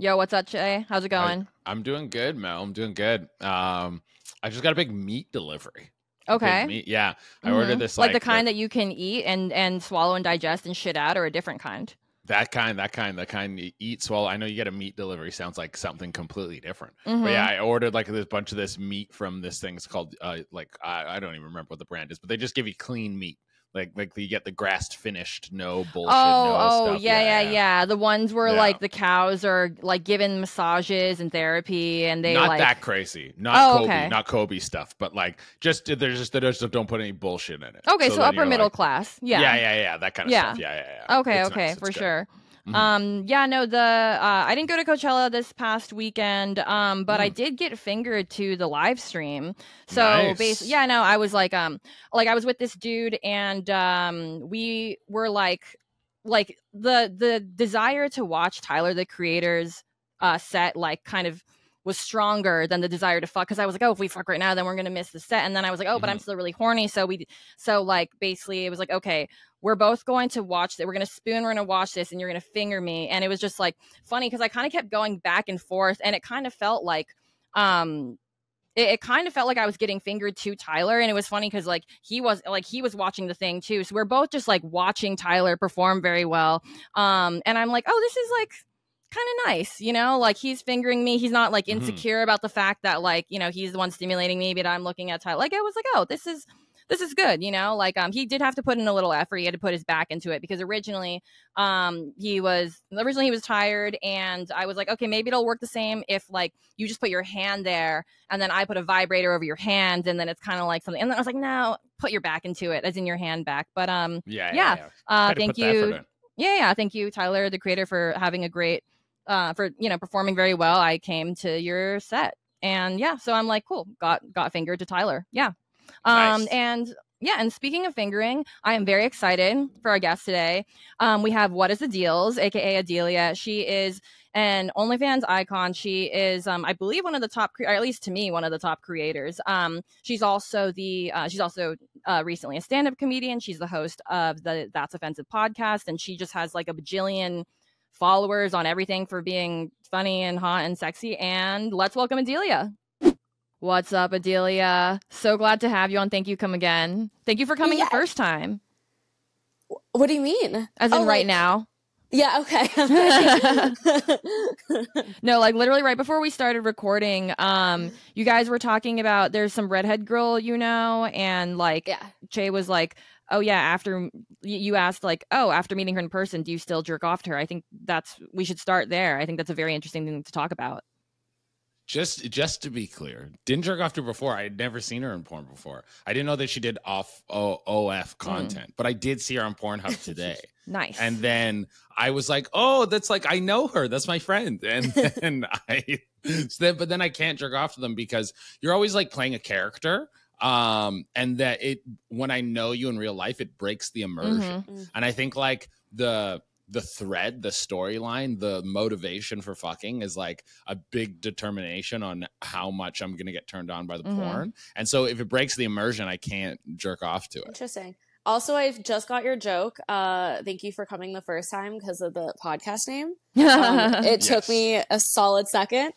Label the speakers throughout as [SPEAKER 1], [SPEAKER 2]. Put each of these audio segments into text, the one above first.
[SPEAKER 1] Yo, what's up, Che? How's it going?
[SPEAKER 2] I, am doing good, Mel. I'm doing good. Um, I just got a big meat delivery.
[SPEAKER 1] Okay.
[SPEAKER 2] Big meat. Yeah, I
[SPEAKER 1] Mhm.
[SPEAKER 2] ordered this
[SPEAKER 1] like,
[SPEAKER 2] like,
[SPEAKER 1] the kind that you can eat and and swallow and digest and shit out, or a different kind.
[SPEAKER 2] that kind, that kind, that kind you eat swallow. I know you get a meat delivery. Sounds like something completely different.
[SPEAKER 1] Mhm.
[SPEAKER 2] But yeah, I ordered like this bunch of this meat from this thing. It's called uh, like I, I don't even remember what the brand is, but they just give you clean meat. Like like you get the grass finished, no bullshit.
[SPEAKER 1] Oh,
[SPEAKER 2] no
[SPEAKER 1] oh, oh
[SPEAKER 2] stuff.
[SPEAKER 1] yeah, yeah, yeah, The ones where
[SPEAKER 2] Yeah.
[SPEAKER 1] like the cows are like given massages and therapy, and they
[SPEAKER 2] not
[SPEAKER 1] like.
[SPEAKER 2] that crazy. Not
[SPEAKER 1] Oh,
[SPEAKER 2] Kobe,
[SPEAKER 1] okay.
[SPEAKER 2] not Kobe stuff, but like just there's just they just don't put any bullshit in it.
[SPEAKER 1] Okay, so,
[SPEAKER 2] then
[SPEAKER 1] upper middle
[SPEAKER 2] like-
[SPEAKER 1] class. Yeah.
[SPEAKER 2] yeah, yeah, yeah, that kind of
[SPEAKER 1] Yeah.
[SPEAKER 2] stuff. Yeah, yeah, yeah.
[SPEAKER 1] Okay,
[SPEAKER 2] It's
[SPEAKER 1] okay,
[SPEAKER 2] nice.
[SPEAKER 1] for
[SPEAKER 2] good.
[SPEAKER 1] sure.
[SPEAKER 2] Mhm.
[SPEAKER 1] Um, yeah, no, the uh, I didn't go to Coachella this past weekend, um, but I
[SPEAKER 2] Mm.
[SPEAKER 1] did get fingered to the live stream. So
[SPEAKER 2] Nice.
[SPEAKER 1] basically, yeah, no, I was like, um, like I was with this dude, and um, we were like, like the the desire to watch Tyler the Creator's uh set, like kind of was stronger than the desire to fuck because I was like, oh, if we fuck right now, then we're gonna miss the set. And then I was like, oh, but I'm still really horny. So we, so like basically, it was like, okay, we're both going to watch that. We're gonna spoon. We're gonna watch this, and you're gonna finger me. And it was just like funny because I kind of kept going back and forth, and it kind of felt like, um, it, it kind of felt like I was getting fingered to Tyler, and it was funny because like he was like he was watching the thing too. So we're both just like watching Tyler perform very well. Um, and I'm like, oh, this is like kind of nice, you know, like he's fingering me. He's not like
[SPEAKER 2] Mhm.
[SPEAKER 1] insecure about the fact that like, you know, he's the one stimulating me, but I'm looking at Tyler. Like I was like, oh, this is this is good, you know. Like um he did have to put in a little effort. He had to put his back into it because originally um he was originally he was tired and I was like, okay, maybe it'll work the same if like you just put your hand there and then I put a vibrator over your hand and then it's kind of like something. And then I was like, no, put your back into it, as in your hand back. But um
[SPEAKER 2] Yeah,
[SPEAKER 1] Yeah.
[SPEAKER 2] yeah.
[SPEAKER 1] uh thank
[SPEAKER 2] put the effort
[SPEAKER 1] you yeah, yeah. Thank you, Tyler, the creator, for having a great, uh, for you know performing very well. I came to your set, and yeah, so I'm like, cool, got got fingered to Tyler. Yeah, um,
[SPEAKER 2] Nice.
[SPEAKER 1] and yeah, and speaking of fingering, I am very excited for our guest today. Um, we have what is the deals, aka Adelia. She is an OnlyFans icon. She is, um, I believe, one of the top, cre- or at least to me, one of the top creators. Um, she's also the, uh, she's also uh, recently a stand-up comedian. She's the host of the That's Offensive podcast, and she just has like a bajillion followers on everything for being funny and hot and sexy. And let's welcome Adelia. What's up, Adelia? So glad to have you on. Thank you. Come again. Thank you for coming
[SPEAKER 3] Yeah.
[SPEAKER 1] the first time,
[SPEAKER 3] What do you mean?
[SPEAKER 1] as in
[SPEAKER 3] Oh,
[SPEAKER 1] right
[SPEAKER 3] like-
[SPEAKER 1] now.
[SPEAKER 3] Yeah, okay.
[SPEAKER 1] No, like literally right before we started recording, um, you guys were talking about there's some redhead girl you know, and like
[SPEAKER 3] yeah.
[SPEAKER 1] Che was like, "Oh yeah." After you asked, like, "Oh, after meeting her in person, do you still jerk off to her?" I think that's we should start there. I think that's a very interesting thing to talk about.
[SPEAKER 2] Just just to be clear, didn't jerk off to her before. I had never seen her in porn before. I didn't know that she did off o, OF mm. content, but I did see her on Pornhub today.
[SPEAKER 1] Nice.
[SPEAKER 2] and then I was like, "Oh, that's like I know her. That's my friend." And then I, so then, but then I can't jerk off to them because you're always like playing a character, um, and that it when I know you in real life, it breaks the immersion.
[SPEAKER 1] Mhm.
[SPEAKER 2] And I think like the the thread, the storyline, the motivation for fucking is like a big determination on how much I'm gonna get turned on by the
[SPEAKER 1] Mhm.
[SPEAKER 2] porn. And so if it breaks the immersion, I can't jerk off to it.
[SPEAKER 3] Interesting. Also, I just got your joke. Uh, thank you for coming the first time because of the podcast name. Um, it took me a solid second.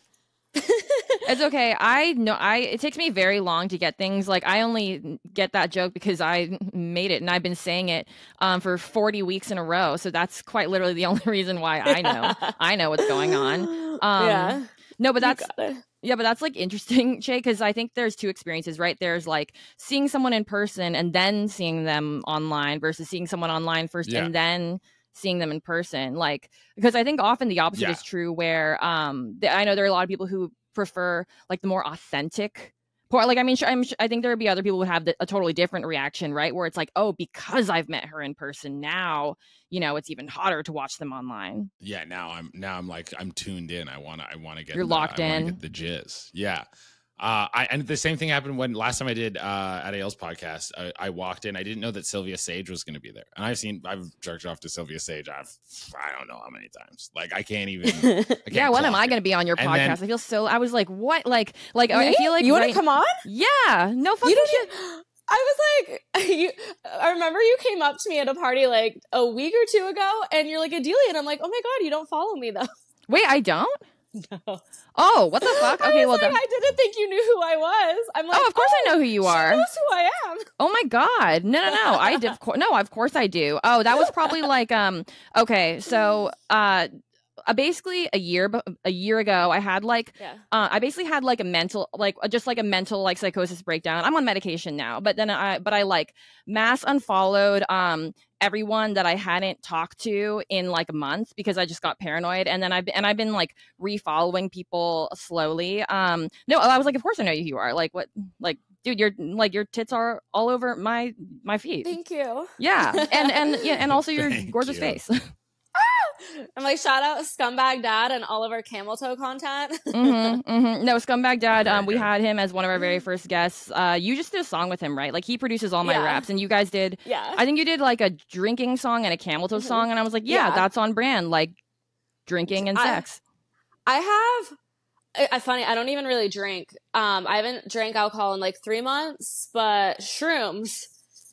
[SPEAKER 1] It's okay. I know I it takes me very long to get things. Like I only get that joke because I made it and I've been saying it um for 40 weeks in a row. So that's quite literally the only reason why I know. I know what's going on. Um,
[SPEAKER 3] yeah,
[SPEAKER 1] No, but
[SPEAKER 3] you
[SPEAKER 1] that's
[SPEAKER 3] got it.
[SPEAKER 1] Yeah, but that's like interesting, Che, because I think there's two experiences, right? There's like seeing someone in person and then seeing them online versus seeing someone online first
[SPEAKER 2] Yeah.
[SPEAKER 1] and then seeing them in person. Like, because I think often the opposite
[SPEAKER 2] Yeah.
[SPEAKER 1] is true, where um, th- I know there are a lot of people who prefer like the more authentic. por- Like, I mean, sure, I'm, sure- I think there would be other people who would have the, a totally different reaction, right? Where it's like, oh, because I've met her in person now, you know, it's even hotter to watch them online.
[SPEAKER 2] Yeah, now I'm now I'm like I'm tuned in. I wanna I wanna get
[SPEAKER 1] You're
[SPEAKER 2] the-
[SPEAKER 1] locked
[SPEAKER 2] I
[SPEAKER 1] in.
[SPEAKER 2] Get the jizz. Yeah. Uh, I and the same thing happened when last time I did uh, at Ailes podcast. I, I walked in. I didn't know that Silvia Saige was going to be there, and I've seen I've jerked off to Silvia Saige. I've I don't know how many times. Like I can't even. I can't
[SPEAKER 1] Yeah, when am
[SPEAKER 2] clock
[SPEAKER 1] I going to be on your
[SPEAKER 2] And
[SPEAKER 1] podcast?
[SPEAKER 2] then-
[SPEAKER 1] I feel so. I was like, what? Like, like I feel like
[SPEAKER 3] you want
[SPEAKER 1] right-
[SPEAKER 3] to come on?
[SPEAKER 1] Yeah, no fucking
[SPEAKER 3] You
[SPEAKER 1] shit.
[SPEAKER 3] I was like, you. I remember you came up to me at a party like a week or two ago, and you're like Adelia, and I'm like, oh my god, you don't follow me though.
[SPEAKER 1] Wait, I don't.
[SPEAKER 3] No.
[SPEAKER 1] Oh, what the fuck? Okay, well,
[SPEAKER 3] like, I didn't think you knew who I was. I'm like,
[SPEAKER 1] oh, of course I know who you
[SPEAKER 3] she
[SPEAKER 1] are.
[SPEAKER 3] knows who I am.
[SPEAKER 1] Oh my god. No, no, no. I did of course no, of course I do. Oh, that was probably like um okay, so uh uh, basically a year b- a year ago I had like
[SPEAKER 3] Yeah.
[SPEAKER 1] uh, I basically had like a mental like uh, just like a mental like psychosis breakdown. I'm on medication now, but then I but I like mass unfollowed um everyone that I hadn't talked to in like a month because I just got paranoid and then I've and I've been like refollowing people slowly. Um no, I was like of course I know who you are. Like what like dude your like your tits are all over my my feet.
[SPEAKER 3] Thank you.
[SPEAKER 1] Yeah. And and yeah, and also your
[SPEAKER 2] Thank
[SPEAKER 1] gorgeous
[SPEAKER 2] you.
[SPEAKER 1] face.
[SPEAKER 3] I'm like, shout out Scumbag Dad and all of our camel toe content.
[SPEAKER 1] hmm hmm No, Scumbag Dad. Um, we had him as one of our very first guests. Uh, you just did a song with him, right? Like he produces all my
[SPEAKER 3] Yeah.
[SPEAKER 1] raps, and you guys did.
[SPEAKER 3] yeah.
[SPEAKER 1] I think you did like a drinking song and a camel toe
[SPEAKER 3] Mhm.
[SPEAKER 1] song, and I was like, yeah,
[SPEAKER 3] Yeah.
[SPEAKER 1] that's on brand. Like drinking and
[SPEAKER 3] I-
[SPEAKER 1] sex.
[SPEAKER 3] I have. I, I funny. I don't even really drink. Um, I haven't drank alcohol in like three months, but shrooms.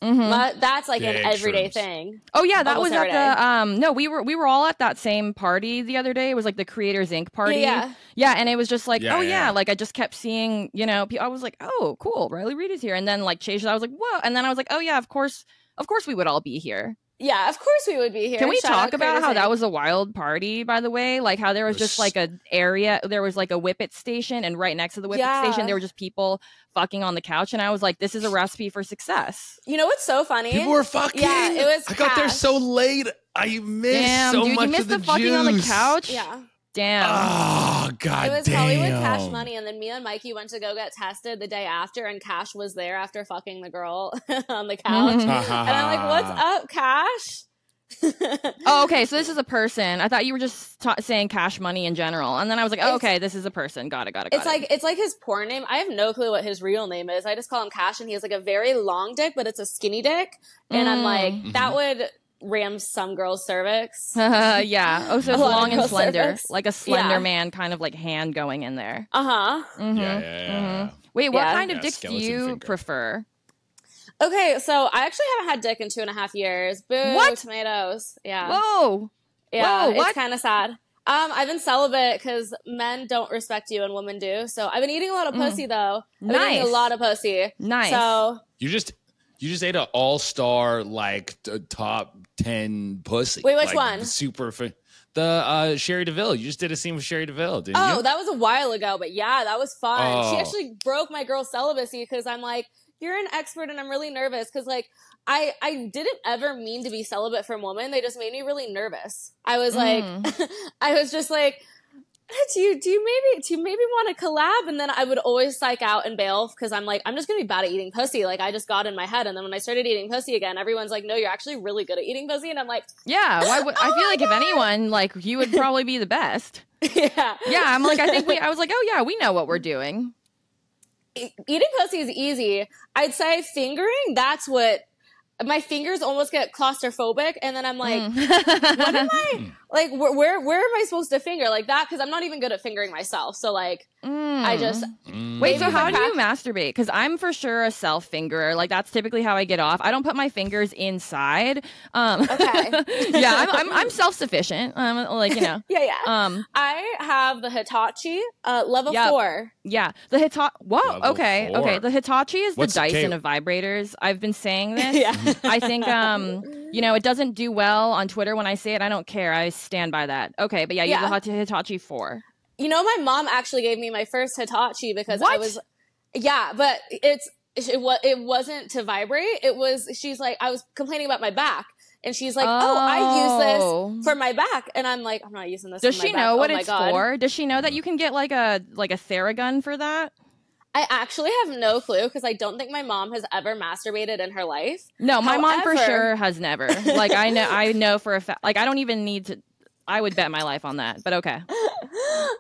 [SPEAKER 1] Mhm.
[SPEAKER 3] but that's like an everyday
[SPEAKER 2] shrooms.
[SPEAKER 3] thing.
[SPEAKER 1] Oh yeah, that
[SPEAKER 3] almost
[SPEAKER 1] was at
[SPEAKER 3] every
[SPEAKER 1] the um. No, we were we were all at that same party the other day. It was like the Creators Inc. party.
[SPEAKER 3] Yeah,
[SPEAKER 1] Yeah, and it was just like,
[SPEAKER 2] Yeah,
[SPEAKER 1] oh
[SPEAKER 2] yeah,
[SPEAKER 1] yeah,
[SPEAKER 2] yeah.
[SPEAKER 1] like I just kept seeing, you know, pe- I was like, oh cool, Riley Reid is here, and then like Chase, I was like, whoa, and then I was like, oh yeah, of course, of course we would all be here.
[SPEAKER 3] Yeah. Of course we would be here.
[SPEAKER 1] Can we
[SPEAKER 3] Shout
[SPEAKER 1] talk about
[SPEAKER 3] Creators
[SPEAKER 1] how that was a wild party, by the way? Like how there was just like a area, there was like a Whippet station, and right next to the Whippet
[SPEAKER 3] Yeah.
[SPEAKER 1] station, there were just people fucking on the couch, and I was like, this is a recipe for success.
[SPEAKER 3] You know what's so funny?
[SPEAKER 2] People were fucking.
[SPEAKER 3] Yeah, it was
[SPEAKER 2] I got there so late. I missed
[SPEAKER 1] Damn,
[SPEAKER 2] so
[SPEAKER 1] dude,
[SPEAKER 2] much
[SPEAKER 1] you missed
[SPEAKER 2] of the,
[SPEAKER 1] the, fucking on the couch.
[SPEAKER 3] Yeah,
[SPEAKER 1] Damn.
[SPEAKER 2] Oh god
[SPEAKER 3] it was
[SPEAKER 2] damn.
[SPEAKER 3] Hollywood Cash Money, and then me and Mikey went to go get tested the day after, and Cash was there after fucking the girl on the couch,
[SPEAKER 1] Mhm.
[SPEAKER 3] and I'm like, "What's up, Cash?"
[SPEAKER 1] oh, okay. So this is a person. I thought you were just ta- saying cash money in general, and then I was like, oh, okay, this is a person. Got it. Got it. Got
[SPEAKER 3] It's
[SPEAKER 1] it.
[SPEAKER 3] like it's like his porn name. I have no clue what his real name is. I just call him Cash, and he has like a very long dick, but it's a skinny dick. And I'm
[SPEAKER 1] Mm.
[SPEAKER 3] like, that would ram some girl's cervix.
[SPEAKER 1] yeah. Oh, so it's long and slender,
[SPEAKER 3] cervix.
[SPEAKER 1] like a slender
[SPEAKER 3] Yeah.
[SPEAKER 1] man, kind of like hand going in there.
[SPEAKER 3] Uh huh.
[SPEAKER 1] Mhm,
[SPEAKER 2] Yeah, yeah, yeah.
[SPEAKER 1] mhm. Wait, what
[SPEAKER 3] Yeah.
[SPEAKER 1] kind of
[SPEAKER 2] Yeah,
[SPEAKER 1] dicks do you
[SPEAKER 2] finger.
[SPEAKER 1] prefer?
[SPEAKER 3] Okay, so I actually haven't had dick in two and a half years. Boo,
[SPEAKER 1] What?
[SPEAKER 3] tomatoes. Yeah,
[SPEAKER 1] Whoa.
[SPEAKER 3] yeah,
[SPEAKER 1] whoa,
[SPEAKER 3] it's kind of sad. Um, I've been celibate because men don't respect you and women do. So I've been eating a lot of
[SPEAKER 1] Mm.
[SPEAKER 3] pussy though. I've been eating
[SPEAKER 1] Nice.
[SPEAKER 3] a lot of pussy.
[SPEAKER 1] Nice.
[SPEAKER 3] So
[SPEAKER 2] You just you just ate an all star like t- top ten pussy.
[SPEAKER 3] Wait, which
[SPEAKER 2] like,
[SPEAKER 3] one?
[SPEAKER 2] Super. Fa- the uh, Cherie DeVille. You just did a scene with Cherie DeVille, didn't
[SPEAKER 3] Oh,
[SPEAKER 2] you?
[SPEAKER 3] that was a while ago, but yeah, that was fun. She
[SPEAKER 2] Oh.
[SPEAKER 3] actually broke my girl's celibacy because I'm like, you're an expert, and I'm really nervous because like I I didn't ever mean to be celibate from women. They just made me really nervous. I was like,
[SPEAKER 1] Mm.
[SPEAKER 3] I was just like. Do you do you maybe do you maybe want to collab? And then I would always psych out and bail because I'm like I'm just gonna be bad at eating pussy. Like I just got in my head, and then when I started eating pussy again, everyone's like, "No, you're actually really good at eating pussy," and I'm like,
[SPEAKER 1] yeah. Why would I
[SPEAKER 3] Oh
[SPEAKER 1] feel
[SPEAKER 3] my
[SPEAKER 1] like if anyone, like you would probably be the best.
[SPEAKER 3] "Yeah,
[SPEAKER 1] Yeah. I'm like, I think we. I was like, oh yeah, we know what we're doing.
[SPEAKER 3] E- eating pussy is easy. I'd say fingering, that's what my fingers almost get claustrophobic and then I'm like,
[SPEAKER 1] Mm.
[SPEAKER 3] what am I like where, where where am I supposed to finger like that cuz I'm not even good at fingering myself. So like I just
[SPEAKER 2] Mm.
[SPEAKER 1] Wait, so how do you masturbate? Because I'm for sure a self fingerer. Like that's typically how I get off. I don't put my fingers inside. Um,
[SPEAKER 3] Okay.
[SPEAKER 1] yeah, I'm I'm, I'm self sufficient. Um, like you know.
[SPEAKER 3] yeah, yeah.
[SPEAKER 1] Um,
[SPEAKER 3] I have the Hitachi uh level
[SPEAKER 1] Yep.
[SPEAKER 3] 4.
[SPEAKER 1] yeah, the Hitachi. Whoa,
[SPEAKER 2] Level
[SPEAKER 1] okay,
[SPEAKER 2] four.
[SPEAKER 1] okay. The Hitachi is
[SPEAKER 2] What's-
[SPEAKER 1] the Dyson
[SPEAKER 2] okay.
[SPEAKER 1] of vibrators. I've been saying this.
[SPEAKER 3] yeah.
[SPEAKER 1] I think um, you know, it doesn't do well on Twitter when I say it. I don't care. I stand by that. Okay, but yeah, you have the Hita- Hitachi four.
[SPEAKER 3] You know my mom actually gave me my first Hitachi because I was Yeah, but it's it was it wasn't to vibrate. It was she's like I was complaining about my back and she's like, "Oh, I use this
[SPEAKER 1] Oh.
[SPEAKER 3] for my back," and I'm like, "I'm not using this."
[SPEAKER 1] Does
[SPEAKER 3] for my
[SPEAKER 1] she
[SPEAKER 3] back.
[SPEAKER 1] know
[SPEAKER 3] oh
[SPEAKER 1] what
[SPEAKER 3] my
[SPEAKER 1] it's for? Does she know that you can get like a like a Theragun for that?
[SPEAKER 3] I actually have no clue because I don't think my mom has ever masturbated in her life.
[SPEAKER 1] No, my mom for sure has never. Like I know, I know for a fact. Like I don't even need to. I would bet my life on that. But okay.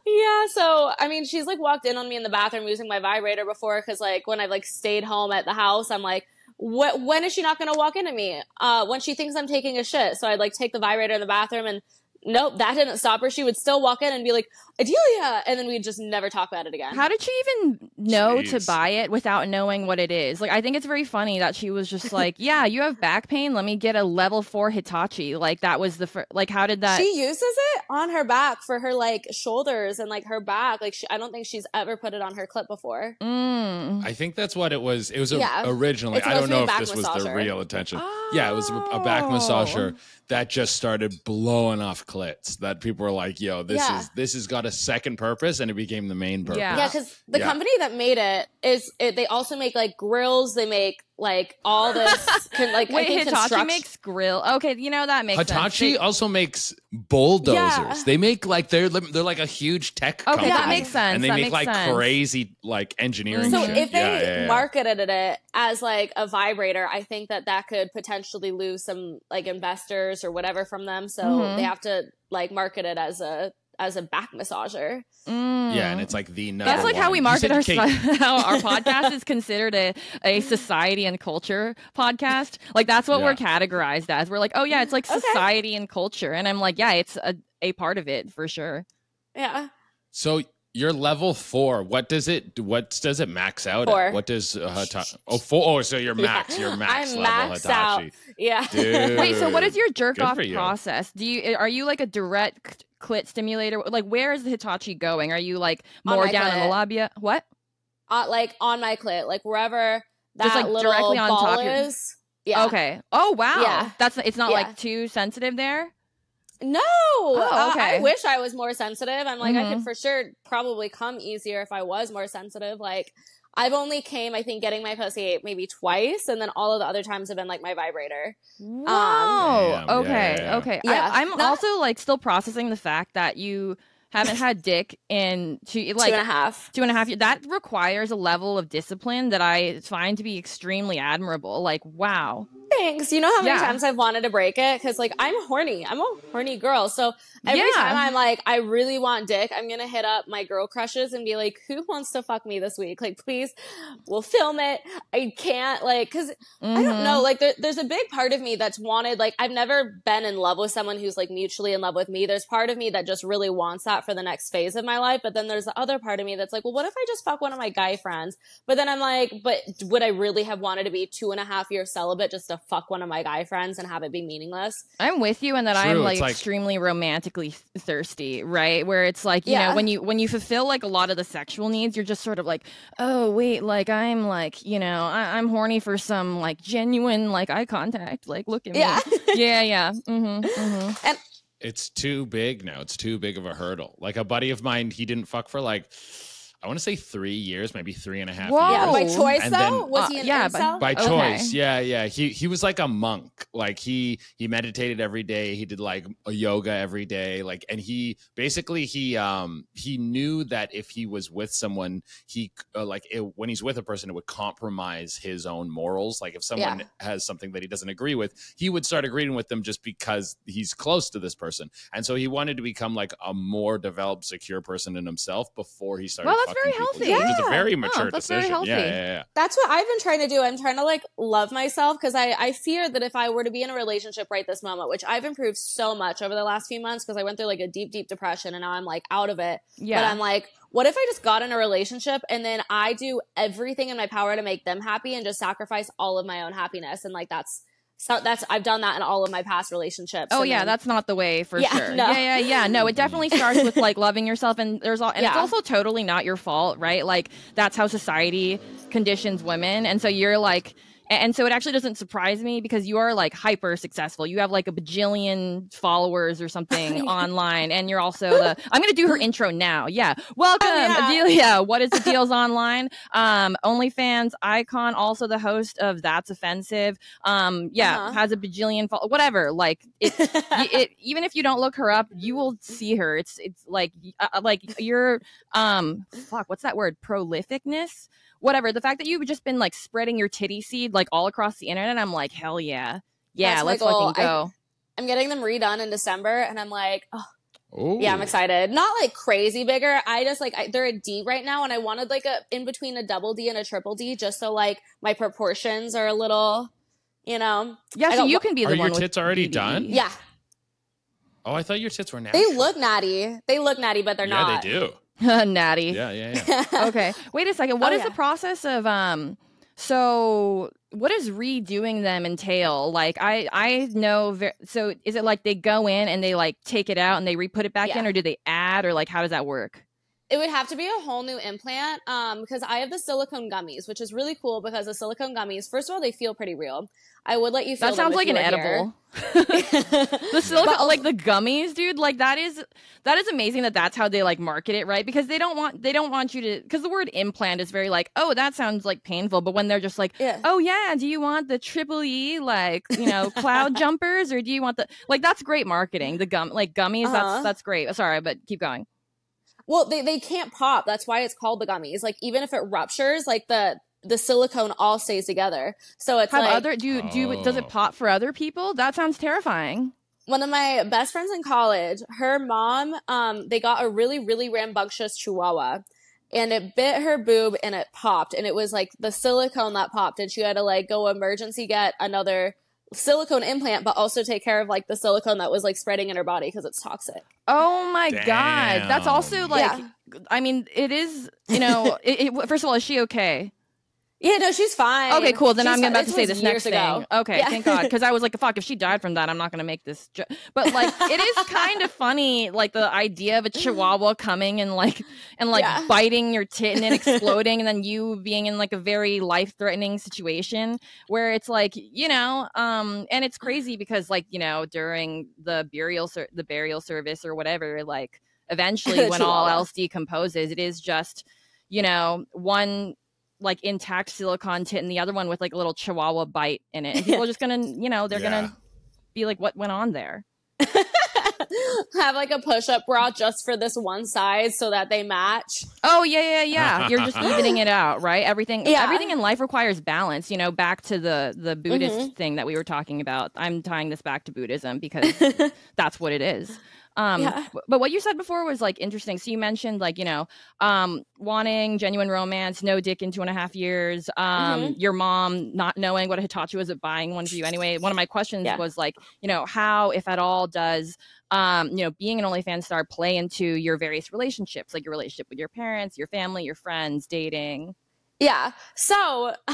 [SPEAKER 3] yeah, so I mean, she's like walked in on me in the bathroom using my vibrator before because like when I've like stayed home at the house, I'm like. When is she not going to walk into me? Uh, when she thinks I'm taking a shit. So I'd like take the vibrator in the bathroom and nope, that didn't stop her. She would still walk in and be like, Adelia, and then we'd just never talk about it again.
[SPEAKER 1] How did she even know to buy it without knowing what it is? Like, I think it's very funny that she was just like, "Yeah, you have back pain. Let me get a level four Hitachi." Like that was the fir- like. How did that?
[SPEAKER 3] she uses it on her back for her like shoulders and like her back. Like she, I don't think she's ever put it on her clip before.
[SPEAKER 1] Mm.
[SPEAKER 2] I think that's what it was. It was a,
[SPEAKER 3] Yeah.
[SPEAKER 2] originally.
[SPEAKER 3] It's
[SPEAKER 2] I don't
[SPEAKER 3] supposed to be
[SPEAKER 2] know if
[SPEAKER 3] back
[SPEAKER 2] this was the
[SPEAKER 3] massager.
[SPEAKER 2] real intention. Yeah, it was a, a back massager that just started blowing off clits. That people were like, "Yo, this
[SPEAKER 3] Yeah.
[SPEAKER 2] is this has got a second purpose," and it became the main purpose.
[SPEAKER 1] Yeah.
[SPEAKER 3] Yeah, because the
[SPEAKER 2] Yeah.
[SPEAKER 3] company that made it is it, they also make like grills. They make like all this con, like I
[SPEAKER 1] Wait,
[SPEAKER 3] think
[SPEAKER 1] Hitachi
[SPEAKER 3] construction-
[SPEAKER 1] makes grill. Okay, you know that makes
[SPEAKER 2] Hitachi
[SPEAKER 1] sense.
[SPEAKER 2] also makes bulldozers.
[SPEAKER 3] Yeah.
[SPEAKER 2] They make like they're they're like a huge tech
[SPEAKER 1] Okay,
[SPEAKER 2] company.
[SPEAKER 1] that makes sense.
[SPEAKER 2] And they
[SPEAKER 1] that
[SPEAKER 2] make like
[SPEAKER 1] sense.
[SPEAKER 2] crazy like engineering.
[SPEAKER 3] So
[SPEAKER 2] shit.
[SPEAKER 3] if they
[SPEAKER 2] Yeah, yeah, yeah.
[SPEAKER 3] marketed it as like a vibrator, I think that that could potentially lose some like investors or whatever from them. So
[SPEAKER 1] Mhm.
[SPEAKER 3] they have to like market it as a as a back massager.
[SPEAKER 1] Mm.
[SPEAKER 2] yeah, and it's like the number
[SPEAKER 1] That's like how we market our how our podcast is considered a, a society and culture podcast. Like that's what we're categorized as. We're like, oh yeah, it's like
[SPEAKER 3] Okay.
[SPEAKER 1] society and culture, and I'm like, yeah, it's a, a part of it for sure.
[SPEAKER 3] Yeah.
[SPEAKER 2] So you're level four. What does it? What does it max out
[SPEAKER 3] Four.
[SPEAKER 2] at? What does uh, Hitachi? Oh, four. Oh, so you're max.
[SPEAKER 3] Yeah.
[SPEAKER 2] You're max
[SPEAKER 3] I'm
[SPEAKER 2] level
[SPEAKER 3] maxed out.
[SPEAKER 2] Hitachi.
[SPEAKER 3] Yeah.
[SPEAKER 2] Dude.
[SPEAKER 1] Wait, so what is your jerk
[SPEAKER 2] Good
[SPEAKER 1] off
[SPEAKER 2] you.
[SPEAKER 1] process? Do you are you like a direct clit stimulator? Like where is the Hitachi going? Are you like more
[SPEAKER 3] my
[SPEAKER 1] down in the labia? What?
[SPEAKER 3] Uh, like on my clit, like wherever that
[SPEAKER 1] Just, like,
[SPEAKER 3] little
[SPEAKER 1] directly on
[SPEAKER 3] ball
[SPEAKER 1] top of your-
[SPEAKER 3] is. Yeah.
[SPEAKER 1] Okay. Oh wow.
[SPEAKER 3] Yeah.
[SPEAKER 1] That's it's not
[SPEAKER 3] Yeah.
[SPEAKER 1] like too sensitive there.
[SPEAKER 3] No.
[SPEAKER 1] Oh,
[SPEAKER 3] Uh,
[SPEAKER 1] okay.
[SPEAKER 3] I wish I was more sensitive. I'm like, I
[SPEAKER 1] Mhm.
[SPEAKER 3] could for sure probably come easier if I was more sensitive. Like, I've only came, I think, getting my pussy maybe twice, and then all of the other times have been like my vibrator.
[SPEAKER 1] Wow.
[SPEAKER 2] Damn,
[SPEAKER 1] okay.
[SPEAKER 2] yeah, yeah.
[SPEAKER 1] Okay.
[SPEAKER 3] Yeah.
[SPEAKER 1] I, I'm
[SPEAKER 3] Not-
[SPEAKER 1] also like still processing the fact that you haven't had dick in two like
[SPEAKER 3] two and a half.
[SPEAKER 1] two and a half years. That requires a level of discipline that I find to be extremely admirable. Like, wow.
[SPEAKER 3] Thanks. You know how many
[SPEAKER 1] Yeah.
[SPEAKER 3] times I've wanted to break it? Because, like, I'm horny. I'm a horny girl. So every
[SPEAKER 1] Yeah.
[SPEAKER 3] time I'm like, I really want dick, I'm going to hit up my girl crushes and be like, who wants to fuck me this week? Like, please, we'll film it. I can't, like, because I don't
[SPEAKER 1] Mhm.
[SPEAKER 3] know. Like, there, there's a big part of me that's wanted. Like, I've never been in love with someone who's like mutually in love with me. There's part of me that just really wants that for the next phase of my life. But then there's the other part of me that's like, well, what if I just fuck one of my guy friends? But then I'm like, but would I really have wanted to be two and a half years celibate just to fuck one of my guy friends and have it be meaningless?
[SPEAKER 1] I'm with you in that
[SPEAKER 2] True,
[SPEAKER 1] I'm like,
[SPEAKER 2] like-
[SPEAKER 1] extremely romantically thirsty, right? Where it's like, you
[SPEAKER 3] Yeah.
[SPEAKER 1] know, when you when you fulfill like a lot of the sexual needs, you're just sort of like, oh wait, like I'm like, you know, I- I'm horny for some like genuine like eye contact. Like, look at
[SPEAKER 3] Yeah.
[SPEAKER 1] me. Yeah, yeah. Mm-hmm, mm-hmm.
[SPEAKER 2] it's too big now. It's too big of a hurdle. Like a buddy of mine, he didn't fuck for like I want to say three years, maybe three and a half
[SPEAKER 1] Whoa.
[SPEAKER 3] Yeah, by choice
[SPEAKER 2] And
[SPEAKER 3] though?
[SPEAKER 2] then-
[SPEAKER 3] was
[SPEAKER 1] Uh,
[SPEAKER 3] he an
[SPEAKER 1] yeah,
[SPEAKER 3] incel?
[SPEAKER 2] by
[SPEAKER 1] Okay.
[SPEAKER 2] choice yeah yeah he he was like a monk like he he meditated every day he did like a yoga every day like and he basically he um he knew that if he was with someone he uh, like it, when he's with a person it would compromise his own morals like if someone
[SPEAKER 3] Yeah.
[SPEAKER 2] has something that he doesn't agree with he would start agreeing with them just because he's close to this person and so he wanted to become like a more developed secure person in himself before he started
[SPEAKER 1] Well, that's very
[SPEAKER 2] people,
[SPEAKER 1] healthy.
[SPEAKER 2] which is a
[SPEAKER 3] Yeah.
[SPEAKER 2] very
[SPEAKER 1] Oh,
[SPEAKER 2] mature
[SPEAKER 1] that's very
[SPEAKER 2] decision yeah,
[SPEAKER 1] healthy.
[SPEAKER 2] yeah yeah
[SPEAKER 3] That's what I've been trying to do. I'm trying to like love myself because I, I fear that if I were to be in a relationship right this moment, which I've improved so much over the last few months because I went through like a deep, deep depression and now I'm like out of it.
[SPEAKER 1] Yeah.
[SPEAKER 3] But I'm like, what if I just got in a relationship and then I do everything in my power to make them happy and just sacrifice all of my own happiness? And like that's so that's I've done that in all of my past relationships.
[SPEAKER 1] Oh yeah,
[SPEAKER 3] then-
[SPEAKER 1] that's not the way for
[SPEAKER 3] Yeah,
[SPEAKER 1] sure.
[SPEAKER 3] no.
[SPEAKER 1] Yeah, yeah, yeah. No, it definitely starts with like loving yourself, and there's all, and it's also totally not your fault, right? Like that's how society conditions women, and so you're like, and so it actually doesn't surprise me because you are like hyper successful. You have like a bajillion followers or something online, and you're also the. I'm gonna do her intro now. Yeah, welcome,
[SPEAKER 3] Oh, yeah.
[SPEAKER 1] Adelia. What is the deals online? Um, OnlyFans icon, also the host of That's Offensive. Um, yeah,
[SPEAKER 3] Uh-huh.
[SPEAKER 1] has a bajillion, fol- whatever. Like it, it even if you don't look her up, you will see her. It's it's like uh, like you're um fuck, what's that word? Prolificness. Whatever. The fact that you've just been like spreading your titty seed like all across the internet, I'm like, hell yeah, yeah,
[SPEAKER 3] That's
[SPEAKER 1] let's fucking go.
[SPEAKER 3] I'm getting them redone in December and I'm like, oh, Yeah, I'm excited. Not like crazy bigger. I just like I, they're a D right now, and I wanted like a in between a double D and a triple D, just so like my proportions are a little, you know.
[SPEAKER 1] yeah,
[SPEAKER 3] I
[SPEAKER 1] so you can be the
[SPEAKER 2] Are your
[SPEAKER 1] one with
[SPEAKER 2] tits already
[SPEAKER 1] BDE.
[SPEAKER 2] done?
[SPEAKER 3] Yeah,
[SPEAKER 2] Oh, I thought your tits were natural.
[SPEAKER 3] They look natty. They look natty, but they're
[SPEAKER 2] yeah,
[SPEAKER 3] not.
[SPEAKER 2] Yeah, they do.
[SPEAKER 1] Natty.
[SPEAKER 2] Yeah, yeah, yeah.
[SPEAKER 1] okay. Wait a second. What
[SPEAKER 3] Oh,
[SPEAKER 1] is the process of um so what does redoing them entail? Like I I know ver- so is it like they go in and they like take it out and they re-put it back in or do they add or like how does that work?
[SPEAKER 3] It would have to be a whole new implant um, because I have the silicone gummies, which is really cool because the silicone gummies, first of all, they feel pretty real. I would let you feel
[SPEAKER 1] That sounds like an edible. the silicone
[SPEAKER 3] But
[SPEAKER 1] like the gummies dude like that is that is amazing that that's how they like market it right because they don't want they don't want you to because the word implant is very like oh that sounds like painful but when they're just like
[SPEAKER 3] yeah.
[SPEAKER 1] oh yeah do you want the triple e like you know cloud jumpers or do you want the like that's great marketing the gum like gummies
[SPEAKER 3] Uh-huh.
[SPEAKER 1] that's that's great sorry but keep going
[SPEAKER 3] Well, they, they can't pop. That's why it's called the gummies. Like even if it ruptures, like the the silicone all stays together. So it's
[SPEAKER 1] have
[SPEAKER 3] like
[SPEAKER 1] other do you do you, does it pop for other people that sounds terrifying
[SPEAKER 3] one of my best friends in college, her mom, um, they got a really, really rambunctious chihuahua. And it bit her boob and it popped. And it was like the silicone that popped. And she had to like go emergency get another silicone implant, but also take care of like the silicone that was like spreading in her body because it's toxic.
[SPEAKER 1] oh my god that's also like
[SPEAKER 3] Yeah.
[SPEAKER 1] i mean it is you know it, it, first of all is she okay
[SPEAKER 3] Yeah, no, she's fine.
[SPEAKER 1] Okay, cool. Then
[SPEAKER 3] She's
[SPEAKER 1] I'm
[SPEAKER 3] fine.
[SPEAKER 1] about to say this next
[SPEAKER 3] ago.
[SPEAKER 1] thing. Okay,
[SPEAKER 3] Yeah.
[SPEAKER 1] thank God. Because I was like, fuck, if she died from that, I'm not going to make this. Jo-. But like, it is kind of funny, like the idea of a chihuahua coming and like, and like
[SPEAKER 3] Yeah.
[SPEAKER 1] biting your tit and it exploding, and then you being in like a very life threatening situation where it's like, you know, um, and it's crazy because like, you know, during the burial, ser- the burial service or whatever, like, eventually when all else decomposes, it is just, you know, one like intact silicon tit and the other one with like a little chihuahua bite in it. And people are just gonna, you know, they're
[SPEAKER 2] Yeah.
[SPEAKER 1] gonna be like, what went on there?
[SPEAKER 3] Have like a push up bra just for this one size so that they match.
[SPEAKER 1] Oh yeah, yeah, yeah. You're just evening it out, right? Everything,
[SPEAKER 3] Yeah.
[SPEAKER 1] everything in life requires balance. You know, back to the the Buddhist mm-hmm. thing that we were talking about. I'm tying this back to Buddhism because that's what it is. Um,
[SPEAKER 3] Yeah.
[SPEAKER 1] but what you said before was like interesting. So you mentioned like you know, um, wanting genuine romance, no dick in two and a half years. Um,
[SPEAKER 3] Mm-hmm.
[SPEAKER 1] your mom not knowing what a Hitachi was at buying one for you anyway. One of my questions
[SPEAKER 3] Yeah.
[SPEAKER 1] was like, you know, how, if at all, does um, you know, being an OnlyFans star play into your various relationships, like your relationship with your parents, your family, your friends, dating?
[SPEAKER 3] Yeah. So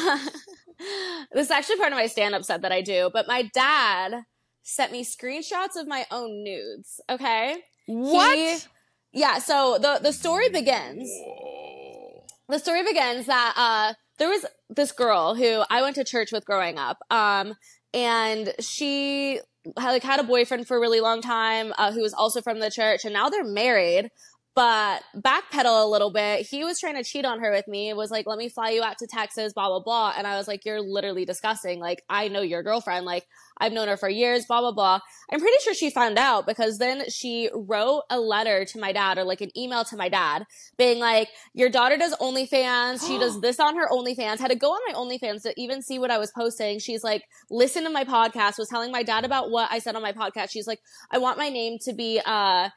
[SPEAKER 3] this is actually part of my stand up set that I do, but my dad sent me screenshots of my own nudes. Okay.
[SPEAKER 1] What?
[SPEAKER 3] He- yeah. So the, the story begins.
[SPEAKER 2] Whoa.
[SPEAKER 3] the story begins that uh there was this girl who I went to church with growing up. Um and she had like had a boyfriend for a really long time uh, who was also from the church and now they're married but backpedal a little bit he was trying to cheat on her with me It was like let me fly you out to texas blah blah blah and i was like you're literally disgusting like i know your girlfriend like i've known her for years blah blah blah i'm pretty sure she found out because then she wrote a letter to my dad or like an email to my dad being like, your daughter does OnlyFans. She does this on her OnlyFans. Had to go on my OnlyFans to even see what I was posting. She's like, listen to my podcast, was telling my dad about what I said on my podcast. She's like, I want my name to be, uh,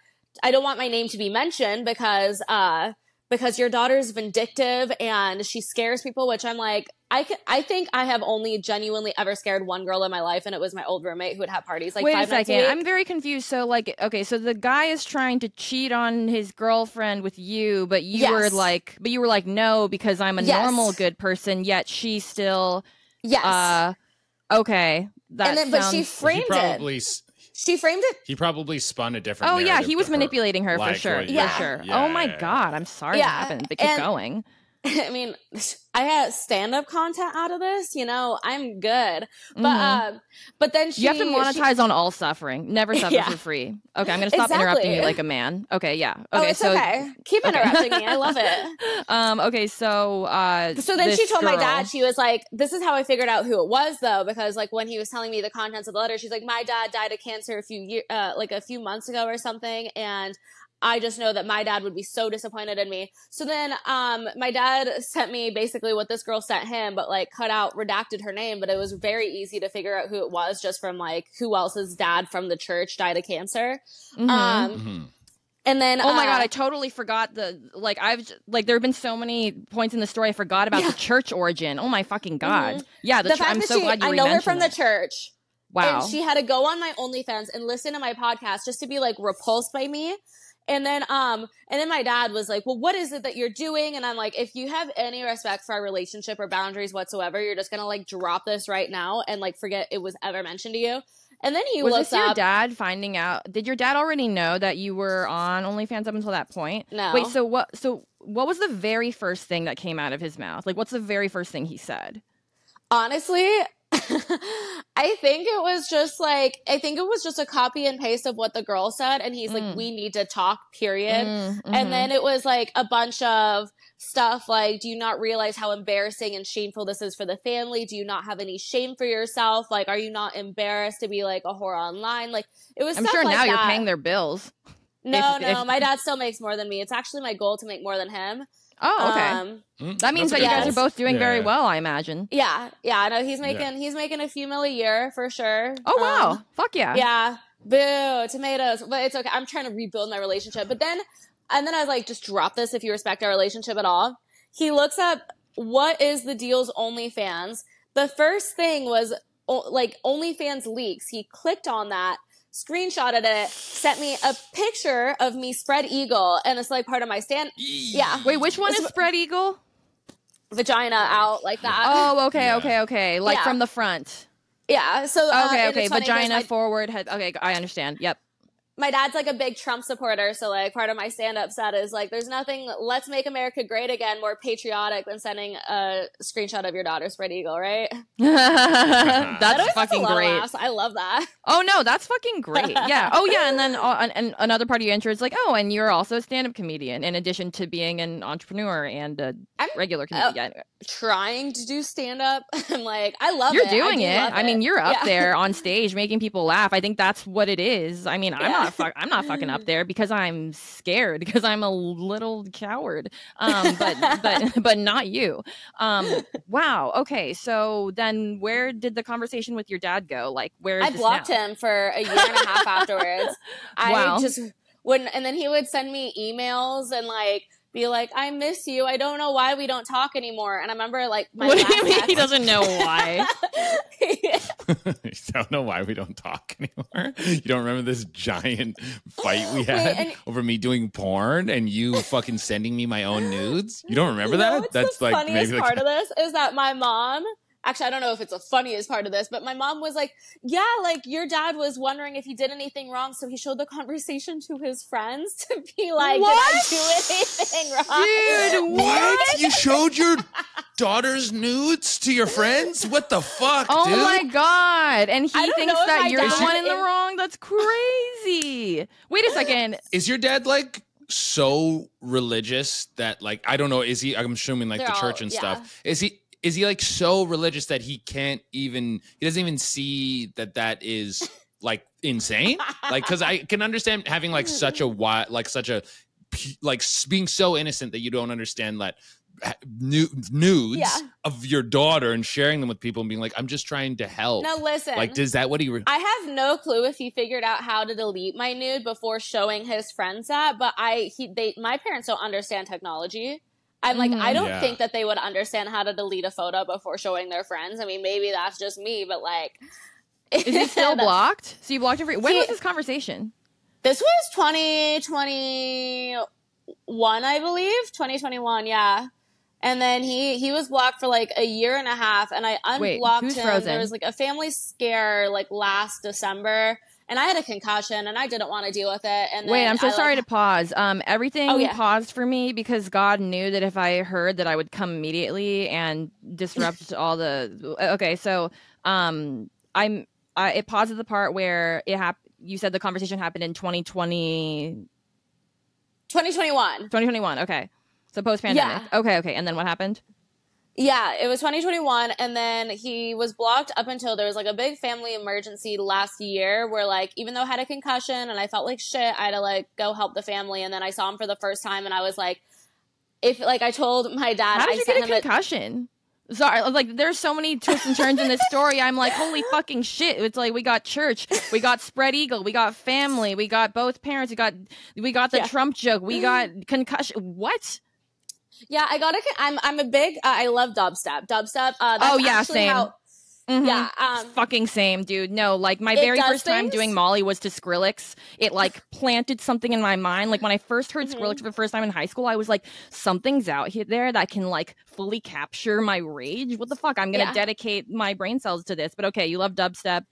[SPEAKER 3] I don't want my name to be mentioned because, uh, because your daughter's vindictive and she scares people, which I'm like, I can, I think I have only genuinely ever scared one girl in my life, and it was my old roommate who would have parties like
[SPEAKER 1] Wait a
[SPEAKER 3] five nights a
[SPEAKER 1] second.
[SPEAKER 3] week.
[SPEAKER 1] I'm very confused. So, like, okay, so the guy is trying to cheat on his girlfriend with you, but you were like, but you were like, no, because I'm a
[SPEAKER 3] Yes.
[SPEAKER 1] normal good person. Yet she still,
[SPEAKER 3] yes.
[SPEAKER 1] uh, okay, that
[SPEAKER 3] and then, but she framed
[SPEAKER 2] he
[SPEAKER 3] it.
[SPEAKER 2] probably s-
[SPEAKER 3] She framed it
[SPEAKER 2] he probably spun a different.
[SPEAKER 1] Oh yeah, he was
[SPEAKER 2] to her.
[SPEAKER 1] manipulating her for
[SPEAKER 2] Like
[SPEAKER 1] sure.
[SPEAKER 2] what-
[SPEAKER 1] For sure.
[SPEAKER 2] Yeah,
[SPEAKER 1] oh my
[SPEAKER 2] yeah, yeah.
[SPEAKER 1] god, I'm sorry
[SPEAKER 3] Yeah,
[SPEAKER 1] that happened, but keep
[SPEAKER 3] and-
[SPEAKER 1] going.
[SPEAKER 3] I mean, I had stand up content out of this, you know, I'm good. But
[SPEAKER 1] Mhm.
[SPEAKER 3] um but then she
[SPEAKER 1] you have to
[SPEAKER 3] she-
[SPEAKER 1] monetize on all suffering. Never suffer
[SPEAKER 3] Yeah.
[SPEAKER 1] for free. Okay, I'm gonna stop interrupting you like a man. Okay, yeah. Okay,
[SPEAKER 3] oh, it's
[SPEAKER 1] so
[SPEAKER 3] okay. Keep
[SPEAKER 1] okay.
[SPEAKER 3] interrupting me. I love it.
[SPEAKER 1] um, okay, so uh,
[SPEAKER 3] So then she told my dad, she was like, This is how I figured out who it was though, because like when he was telling me the contents of the letter, she's like, My dad died of cancer a few year uh like a few months ago or something, and I just know that my dad would be so disappointed in me. So then um my dad sent me basically what this girl sent him, but like cut out, redacted her name, but it was very easy to figure out who it was just from like who else's dad from the church died of cancer.
[SPEAKER 1] Mhm.
[SPEAKER 3] Um
[SPEAKER 2] Mhm.
[SPEAKER 3] and then
[SPEAKER 1] Oh my god,
[SPEAKER 3] uh,
[SPEAKER 1] I totally forgot the like I've like there have been so many points in the story I forgot about
[SPEAKER 3] Yeah.
[SPEAKER 1] the church origin. Oh my fucking god.
[SPEAKER 3] Mhm.
[SPEAKER 1] Yeah, the,
[SPEAKER 3] the
[SPEAKER 1] chur-
[SPEAKER 3] fact
[SPEAKER 1] I'm
[SPEAKER 3] that
[SPEAKER 1] so
[SPEAKER 3] she,
[SPEAKER 1] glad you
[SPEAKER 3] I know her
[SPEAKER 1] re-mentioned
[SPEAKER 3] from the church.
[SPEAKER 1] Wow.
[SPEAKER 3] And she had to go on my OnlyFans and listen to my podcast just to be like repulsed by me. And then, um, and then my dad was like, well, what is it that you're doing? And I'm like, if you have any respect for our relationship or boundaries whatsoever, you're just going to like drop this right now and like forget it was ever mentioned to you. And then he
[SPEAKER 1] was this your dad finding out? Did your dad already know that you were on OnlyFans up until that point?
[SPEAKER 3] No.
[SPEAKER 1] Wait, so what? So what was the very first thing that came out of his mouth? Like, what's the very first thing he said?
[SPEAKER 3] Honestly, I think it was just like I think it was just a copy and paste of what the girl said, and he's
[SPEAKER 1] Mm.
[SPEAKER 3] like, "We need to talk." Period.
[SPEAKER 1] Mm, mhm.
[SPEAKER 3] And then it was like a bunch of stuff like, do you not realize how embarrassing and shameful this is for the family? Do you not have any shame for yourself? Like, are you not embarrassed to be like a whore online? Like, it was.
[SPEAKER 1] I'm
[SPEAKER 3] stuff
[SPEAKER 1] sure
[SPEAKER 3] like
[SPEAKER 1] now you're paying their bills.
[SPEAKER 3] No,
[SPEAKER 1] if-
[SPEAKER 3] no,
[SPEAKER 1] if-
[SPEAKER 3] my dad still makes more than me. It's actually my goal to make more than him.
[SPEAKER 1] Oh, okay.
[SPEAKER 3] Um,
[SPEAKER 2] Mm,
[SPEAKER 1] that means that you guys
[SPEAKER 2] good
[SPEAKER 1] are both doing very well, I imagine.
[SPEAKER 3] yeah, yeah. No, he's
[SPEAKER 2] Yeah.
[SPEAKER 3] making he's making a few mil a year for sure.
[SPEAKER 1] Oh wow,
[SPEAKER 3] Um,
[SPEAKER 1] fuck yeah.
[SPEAKER 3] yeah. Boo, tomatoes. But it's okay. I'm trying to rebuild my relationship. But then, and then I was like, just drop this if you respect our relationship at all. He looks up what is the deal's OnlyFans. The first thing was o- like OnlyFans leaks. He clicked on that, screenshotted it, sent me a picture of me spread eagle, and it's like part of my stand. Yeah,
[SPEAKER 1] Wait, which one
[SPEAKER 3] It's-
[SPEAKER 1] is spread eagle?
[SPEAKER 3] vagina out like that.
[SPEAKER 1] Oh, okay,
[SPEAKER 2] Yeah.
[SPEAKER 1] okay, okay. Like
[SPEAKER 3] Yeah.
[SPEAKER 1] from the front.
[SPEAKER 3] yeah. So uh,
[SPEAKER 1] Okay,
[SPEAKER 3] and
[SPEAKER 1] okay.
[SPEAKER 3] it's funny 'cause
[SPEAKER 1] Vagina
[SPEAKER 3] my-
[SPEAKER 1] forward head. Okay, I understand. Yep.
[SPEAKER 3] My dad's like a big Trump supporter, so like part of my stand up set is like there's nothing let's make America great again more patriotic than sending a screenshot of your daughter spread eagle, right?
[SPEAKER 1] That's
[SPEAKER 3] a
[SPEAKER 1] fucking great.
[SPEAKER 3] laughs. I love that.
[SPEAKER 1] Oh no, that's fucking great. Yeah. Oh yeah, and then uh, and, and another part of your intro is like, oh, and you're also a stand-up comedian in addition to being an entrepreneur and a
[SPEAKER 3] I'm
[SPEAKER 1] regular
[SPEAKER 3] uh,
[SPEAKER 1] comedian.
[SPEAKER 3] trying to do stand up. I'm like, I love
[SPEAKER 1] you're
[SPEAKER 3] it.
[SPEAKER 1] doing
[SPEAKER 3] I do
[SPEAKER 1] it. I mean, you're up
[SPEAKER 3] Yeah.
[SPEAKER 1] there on stage making people laugh. I think that's what it is. I mean, I'm
[SPEAKER 3] Yeah.
[SPEAKER 1] not fuck, I'm not fucking up there because I'm scared because I'm a little coward. Um, but but but not you. Um, wow. Okay. So then, where did the conversation with your dad go? Like, where is
[SPEAKER 3] I blocked
[SPEAKER 1] now?
[SPEAKER 3] him for a year and a half afterwards. I
[SPEAKER 1] Wow.
[SPEAKER 3] just wouldn't, and then he would send me emails and like be like, "I miss you. I don't know why we don't talk anymore." And I remember like my
[SPEAKER 1] What do you mean? He doesn't know why.
[SPEAKER 2] I don't know why we don't talk anymore. You don't remember this giant fight we had
[SPEAKER 3] and-
[SPEAKER 2] over me doing porn and you fucking sending me my own nudes? You don't remember
[SPEAKER 3] You know
[SPEAKER 2] that?
[SPEAKER 3] what's
[SPEAKER 2] That's
[SPEAKER 3] the
[SPEAKER 2] like
[SPEAKER 3] funniest
[SPEAKER 2] maybe
[SPEAKER 3] part
[SPEAKER 2] like
[SPEAKER 3] of this is that my mom. Actually, I don't know if it's the funniest part of this, but my mom was like, "Yeah, like your dad was wondering if he did anything wrong, so he showed the conversation to his friends to be like,
[SPEAKER 1] What?
[SPEAKER 3] did I do anything wrong?"
[SPEAKER 1] Dude,
[SPEAKER 2] what? You showed your daughter's nudes to your friends? What the fuck,
[SPEAKER 1] Oh
[SPEAKER 2] dude?
[SPEAKER 1] my god! And he thinks that you're the one in the wrong. That's crazy. Wait a second.
[SPEAKER 2] Is your dad like so religious that like I don't know, is he I'm assuming like
[SPEAKER 3] They're
[SPEAKER 2] the
[SPEAKER 3] all-
[SPEAKER 2] church and stuff. Is he is he like so religious that he can't even he doesn't even see that that is like insane? like cuz I can understand having like such a wide like such a like being so innocent that you don't understand that nudes
[SPEAKER 3] Yeah.
[SPEAKER 2] of your daughter and sharing them with people and being like I'm just trying to help.
[SPEAKER 3] Now listen,
[SPEAKER 2] like does that what he re-
[SPEAKER 3] I have no clue if he figured out how to delete my nude before showing his friends that, but I he they my parents don't understand technology. I'm like,
[SPEAKER 1] Mhm.
[SPEAKER 3] I don't
[SPEAKER 2] Yeah.
[SPEAKER 3] think that they would understand how to delete a photo before showing their friends. I mean, maybe that's just me, but like
[SPEAKER 1] Is he still blocked? So you blocked him for when
[SPEAKER 3] He-
[SPEAKER 1] was this conversation?
[SPEAKER 3] This was 2021, I believe. 2021, yeah. And then he he was blocked for like a year and a half, and I
[SPEAKER 1] Wait,
[SPEAKER 3] unblocked
[SPEAKER 1] who's
[SPEAKER 3] him.
[SPEAKER 1] frozen?
[SPEAKER 3] There was like a family scare like last December, and I had a concussion, and I didn't want to deal with it. And
[SPEAKER 1] Wait, I'm so
[SPEAKER 3] I,
[SPEAKER 1] sorry
[SPEAKER 3] like,
[SPEAKER 1] to pause. Um, everything
[SPEAKER 3] Oh, yeah.
[SPEAKER 1] paused for me because God knew that if I heard that I would come immediately and disrupt all the. Okay, so um, I'm. I, it paused at the part where it happened. You said the conversation happened in 2020,
[SPEAKER 3] 2021.
[SPEAKER 1] 2021. Okay, so post pandemic. Yeah. Okay, okay, and then what happened?
[SPEAKER 3] Yeah, it was 2021, and then he was blocked up until there was like a big family emergency last year where like even though I had a concussion and I felt like shit, I had to like go help the family, and then I saw him for the first time, and I was like, if like I told my dad,
[SPEAKER 1] How did
[SPEAKER 3] I
[SPEAKER 1] you get a concussion? Sorry, like there's so many twists and turns in this story. I'm like, holy fucking shit! It's like we got church, we got spread eagle, we got family, we got both parents, we got we got the
[SPEAKER 3] Yeah.
[SPEAKER 1] Trump joke, we got concussion. What?
[SPEAKER 3] Yeah, I got a. I'm I'm a big. Uh, I love dubstep. Dubstep. Uh,
[SPEAKER 1] Oh, yeah, same.
[SPEAKER 3] How,
[SPEAKER 1] Mhm.
[SPEAKER 3] Yeah. Um,
[SPEAKER 1] Fucking same, dude. No, like my very first time doing Molly was to Skrillex. It like planted something in my mind. Like when I first heard
[SPEAKER 3] Mhm.
[SPEAKER 1] Skrillex for the first time in high school, I was like, something's out here there that can like fully capture my rage. What the fuck? I'm gonna
[SPEAKER 3] Yeah.
[SPEAKER 1] dedicate my brain cells to this. But okay, you love dubstep.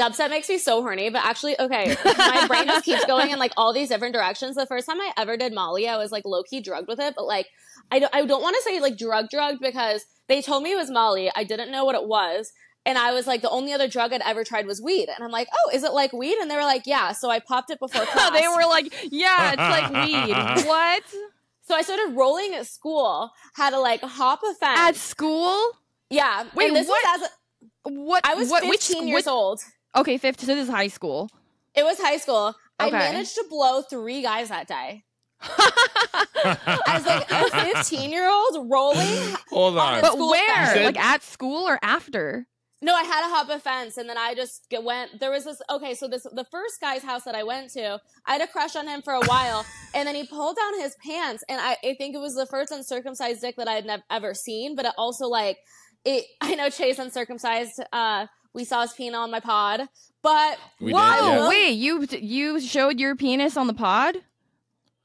[SPEAKER 3] Dubstep makes me so horny, but actually, okay, my brain just keeps going in like all these different directions. The first time I ever did Molly, I was like low key drugged with it, but like I don't, I don't want to say like drug drugged because they told me it was Molly. I didn't know what it was. And I was like, the only other drug I'd ever tried was weed. And I'm like, oh, is it like weed? And they were like, yeah. So I popped it before class.
[SPEAKER 1] they were like, yeah, it's like weed. what?
[SPEAKER 3] so I started rolling at school, had to like hop a fence.
[SPEAKER 1] At school?
[SPEAKER 3] yeah.
[SPEAKER 1] Wait,
[SPEAKER 3] and this
[SPEAKER 1] what?
[SPEAKER 3] was as a,
[SPEAKER 1] What?
[SPEAKER 3] I was
[SPEAKER 1] what,
[SPEAKER 3] 15
[SPEAKER 1] which,
[SPEAKER 3] years
[SPEAKER 1] which-
[SPEAKER 3] old.
[SPEAKER 1] Okay, 15. So this is high school.
[SPEAKER 3] It was high school. I managed to blow three guys that day. As like a 15 year old rolling.
[SPEAKER 2] Hold
[SPEAKER 3] on
[SPEAKER 2] on.
[SPEAKER 1] but where?
[SPEAKER 3] fence.
[SPEAKER 2] Said-
[SPEAKER 1] Like at school or after?
[SPEAKER 3] No, I had to hop a fence, and then I just went. There was this. Okay, so this the first guy's house that I went to. I had a crush on him for a while, and then he pulled down his pants, and I, I think it was the first uncircumcised dick that I had never ever seen. But it also like it. I know Chase uncircumcised. Uh, we saw his penis on my pod, but
[SPEAKER 2] We
[SPEAKER 1] Whoa,
[SPEAKER 2] did, yeah.
[SPEAKER 1] wait, you you showed your penis on the pod?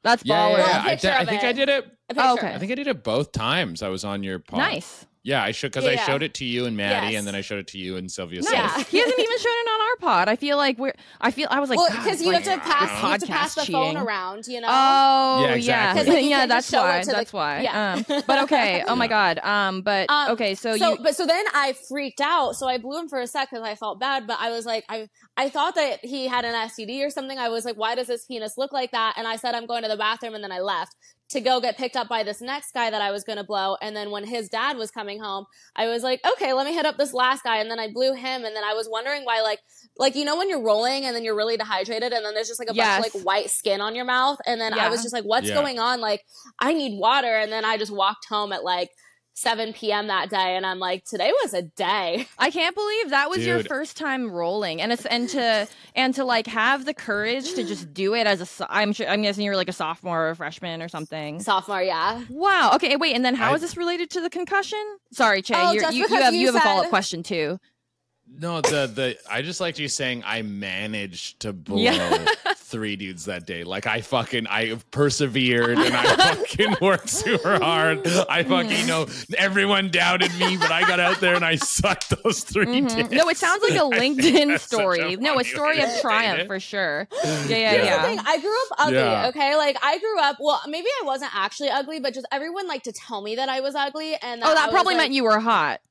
[SPEAKER 1] That's
[SPEAKER 2] Yeah,
[SPEAKER 1] baller.
[SPEAKER 2] yeah,
[SPEAKER 3] Well,
[SPEAKER 2] yeah.
[SPEAKER 3] a
[SPEAKER 2] I, I think
[SPEAKER 3] it.
[SPEAKER 2] I did it.
[SPEAKER 1] Oh, okay.
[SPEAKER 2] I think I did it both times. I was on your pod.
[SPEAKER 1] Nice.
[SPEAKER 2] Yeah, I should because I showed it to you and Maddie,
[SPEAKER 3] Yes.
[SPEAKER 2] and then I showed it to you and Sylvia.
[SPEAKER 1] Nice.
[SPEAKER 2] Smith.
[SPEAKER 3] Yeah.
[SPEAKER 1] he hasn't even shown it on our pod. I feel like we're. I feel. I was like,
[SPEAKER 3] well, because you
[SPEAKER 1] like,
[SPEAKER 3] have to pass, you have to pass the
[SPEAKER 1] cheating.
[SPEAKER 3] phone around, you know.
[SPEAKER 1] Oh,
[SPEAKER 2] Yeah,
[SPEAKER 1] yeah,
[SPEAKER 3] like,
[SPEAKER 1] yeah. That's
[SPEAKER 3] just show it
[SPEAKER 1] why.
[SPEAKER 3] to the-
[SPEAKER 1] That's why.
[SPEAKER 3] Yeah.
[SPEAKER 1] Um, but okay. Oh my god. Um, but
[SPEAKER 3] Um,
[SPEAKER 1] okay. So,
[SPEAKER 3] so,
[SPEAKER 1] you.
[SPEAKER 3] but so then I freaked out. So I blew him for a sec because I felt bad. But I was like, I I thought that he had an STD or something. I was like, why does his penis look like that? And I said, I'm going to the bathroom, and then I left to go get picked up by this next guy that I was going to blow. And then when his dad was coming home, I was like, okay, let me hit up this last guy. And then I blew him. And then I was wondering why, like, like you know when you're rolling and then you're really dehydrated and then there's just like a
[SPEAKER 1] Yes.
[SPEAKER 3] bunch of like white skin on your mouth. And then I was just like, what's
[SPEAKER 2] Yeah.
[SPEAKER 3] going on? Like, I need water. And then I just walked home at like 7 p.m. that day, and I'm like, today was a day.
[SPEAKER 1] I can't believe that was your first time rolling, and it's and to and to like have the courage to just do it as a. so- I'm sure. I'm guessing you were like a sophomore or a freshman or something.
[SPEAKER 3] Sophomore, yeah.
[SPEAKER 1] Wow. Okay. Wait. And then how
[SPEAKER 2] I-
[SPEAKER 1] is this related to the concussion? Sorry, Che.
[SPEAKER 3] Oh,
[SPEAKER 1] you're, you, you have
[SPEAKER 3] you
[SPEAKER 1] you have a follow up question too.
[SPEAKER 2] No, the the I just liked you saying I managed to blow
[SPEAKER 1] Yeah.
[SPEAKER 2] Three dudes that day. Like I fucking I persevered and I fucking worked super hard. I fucking you know everyone doubted me, but I got out there and I sucked those 3
[SPEAKER 1] Mhm.
[SPEAKER 2] dicks.
[SPEAKER 1] No, it sounds like a LinkedIn
[SPEAKER 2] that's such a
[SPEAKER 1] story. No, a story of triumph for sure. Yeah, yeah,
[SPEAKER 2] Yeah.
[SPEAKER 1] Yeah.
[SPEAKER 3] thing, I grew up ugly,
[SPEAKER 2] Yeah.
[SPEAKER 3] okay? Like, I grew up, well, maybe I wasn't actually ugly, but just everyone liked to tell me that I was ugly. And
[SPEAKER 1] Oh,
[SPEAKER 3] I
[SPEAKER 1] that
[SPEAKER 3] was
[SPEAKER 1] probably
[SPEAKER 3] like-
[SPEAKER 1] meant you were hot.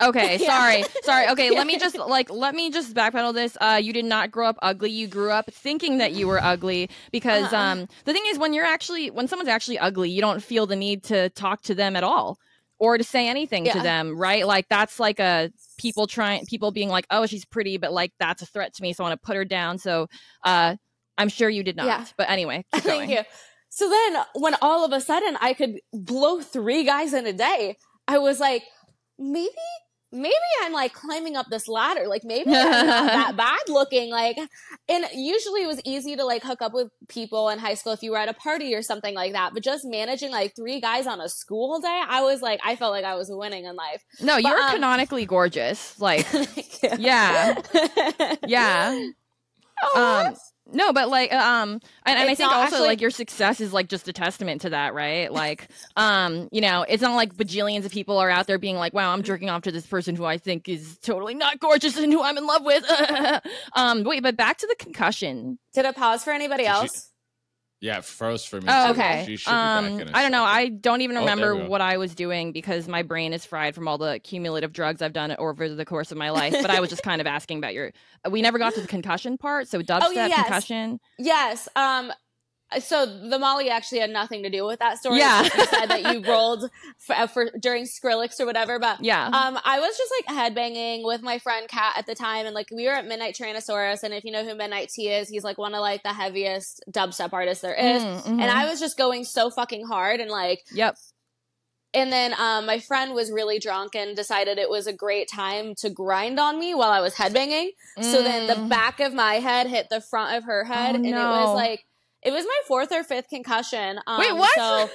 [SPEAKER 1] Okay,
[SPEAKER 3] Yeah.
[SPEAKER 1] sorry, sorry. Okay, let me just like let me just backpedal this. Uh, you did not grow up ugly. You grew up thinking that you were ugly because
[SPEAKER 3] Uh-uh.
[SPEAKER 1] um the thing is when you're actually when someone's actually ugly, you don't feel the need to talk to them at all or to say anything to them, right? Like that's like a people trying people being like, oh, she's pretty, but like that's a threat to me, so I want to put her down. So, uh, I'm sure you did not.
[SPEAKER 3] Yeah.
[SPEAKER 1] But anyway, keep going.
[SPEAKER 3] Thank you. So then, when all of a sudden I could blow three guys in a day, I was like, maybe, maybe I'm like climbing up this ladder. Like maybe I'm not that bad looking. Like, and usually it was easy to like hook up with people in high school if you were at a party or something like that. But just managing like three guys on a school day, I was like, I felt like I was winning in life.
[SPEAKER 1] No,
[SPEAKER 3] But,
[SPEAKER 1] you're
[SPEAKER 3] um,
[SPEAKER 1] canonically gorgeous. Like, yeah, yeah.
[SPEAKER 3] Oh,
[SPEAKER 1] um no but like um and, and i think also
[SPEAKER 3] actually-
[SPEAKER 1] like your success is like just a testament to that right? Like um you know it's not like bajillions of people are out there being like wow i'm jerking off to this person who i think is totally not gorgeous and who i'm in love with. Um wait but back to the concussion.
[SPEAKER 3] Did it pause for anybody
[SPEAKER 2] Did you-
[SPEAKER 3] else?
[SPEAKER 2] Yeah, it froze for me.
[SPEAKER 1] oh
[SPEAKER 2] too.
[SPEAKER 1] okay
[SPEAKER 2] She should be back
[SPEAKER 1] um I don't know i don't even
[SPEAKER 2] Oh,
[SPEAKER 1] remember
[SPEAKER 2] we go.
[SPEAKER 1] what i was doing because my brain is fried from all the cumulative drugs i've done over the course of my life but i was just kind of asking about your we never got to the concussion part so dubstep
[SPEAKER 3] Oh, yes.
[SPEAKER 1] concussion
[SPEAKER 3] Yes. Um. So the Molly actually had nothing to do with that story.
[SPEAKER 1] Yeah.
[SPEAKER 3] you said that you rolled for, uh, for during Skrillex or whatever, but
[SPEAKER 1] yeah
[SPEAKER 3] um, I was just like headbanging with my friend Kat at the time, and like we were at Midnight Tyrannosaurus, and if you know who Midnight T is, he's like one of like the heaviest dubstep artists there is.
[SPEAKER 1] Mm,
[SPEAKER 3] And
[SPEAKER 1] mhm.
[SPEAKER 3] I was just going so fucking hard, and like
[SPEAKER 1] yep
[SPEAKER 3] and then um, my friend was really drunk and decided it was a great time to grind on me while I was headbanging. So then the
[SPEAKER 1] Mm.
[SPEAKER 3] back of my head hit the front of her head,
[SPEAKER 1] Oh,
[SPEAKER 3] and it was like it was my fourth or fifth concussion. Um,
[SPEAKER 1] Wait, what?
[SPEAKER 3] So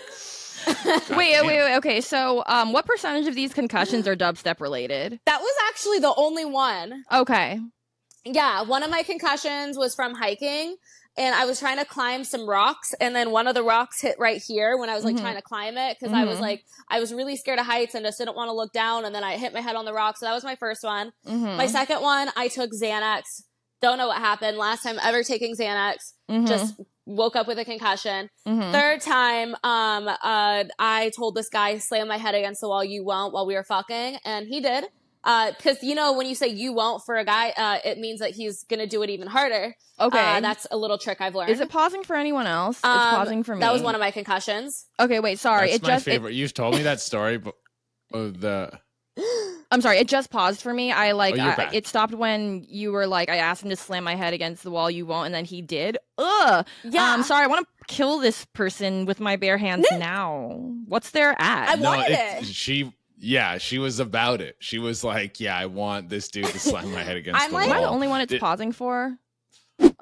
[SPEAKER 1] wait, wait, wait. Okay, so um, what percentage of these concussions are dubstep related?
[SPEAKER 3] That was actually the only one.
[SPEAKER 1] Okay.
[SPEAKER 3] Yeah, one of my concussions was from hiking and I was trying to climb some rocks and then one of the rocks hit right here when I was like
[SPEAKER 1] Mhm.
[SPEAKER 3] trying to climb it because I was
[SPEAKER 1] Mhm.
[SPEAKER 3] like I was really scared of heights and just didn't want to look down and then I hit my head on the rock. So that was my first one.
[SPEAKER 1] Mhm.
[SPEAKER 3] My second one, I took Xanax. Don't know what happened. Last time ever taking Xanax.
[SPEAKER 1] Mhm.
[SPEAKER 3] Just woke up with a concussion.
[SPEAKER 1] Mhm.
[SPEAKER 3] Third time, um, uh, I told this guy, slam my head against the wall, you won't, while we were fucking, and he did. Uh, cause you know, when you say you won't for a guy, uh, it means that he's gonna do it even harder.
[SPEAKER 1] okay.
[SPEAKER 3] Uh, that's a little trick I've learned.
[SPEAKER 1] Is it pausing for anyone else? it's
[SPEAKER 3] Um,
[SPEAKER 1] pausing for me.
[SPEAKER 3] That was one of my concussions.
[SPEAKER 1] Okay, wait. Sorry.
[SPEAKER 2] That's
[SPEAKER 1] it
[SPEAKER 2] my
[SPEAKER 1] just. It,
[SPEAKER 2] favorite. You've told me that story, but oh, the
[SPEAKER 1] I'm sorry. It just paused for me. I like.
[SPEAKER 2] Oh,
[SPEAKER 1] I, it stopped when you were like, I asked him to slam my head against the wall. You won't, and then he did. Ugh.
[SPEAKER 3] Yeah.
[SPEAKER 1] I'm sorry. I want to kill this person with my bare hands now. What's their
[SPEAKER 3] I
[SPEAKER 1] ad?
[SPEAKER 3] wa- wanted it.
[SPEAKER 2] She, yeah, she was about it. She was like, "Yeah, I want this dude to slam my head against
[SPEAKER 3] I'm
[SPEAKER 2] the
[SPEAKER 3] like-
[SPEAKER 1] Am I the only one it's
[SPEAKER 2] Did-
[SPEAKER 1] pausing for?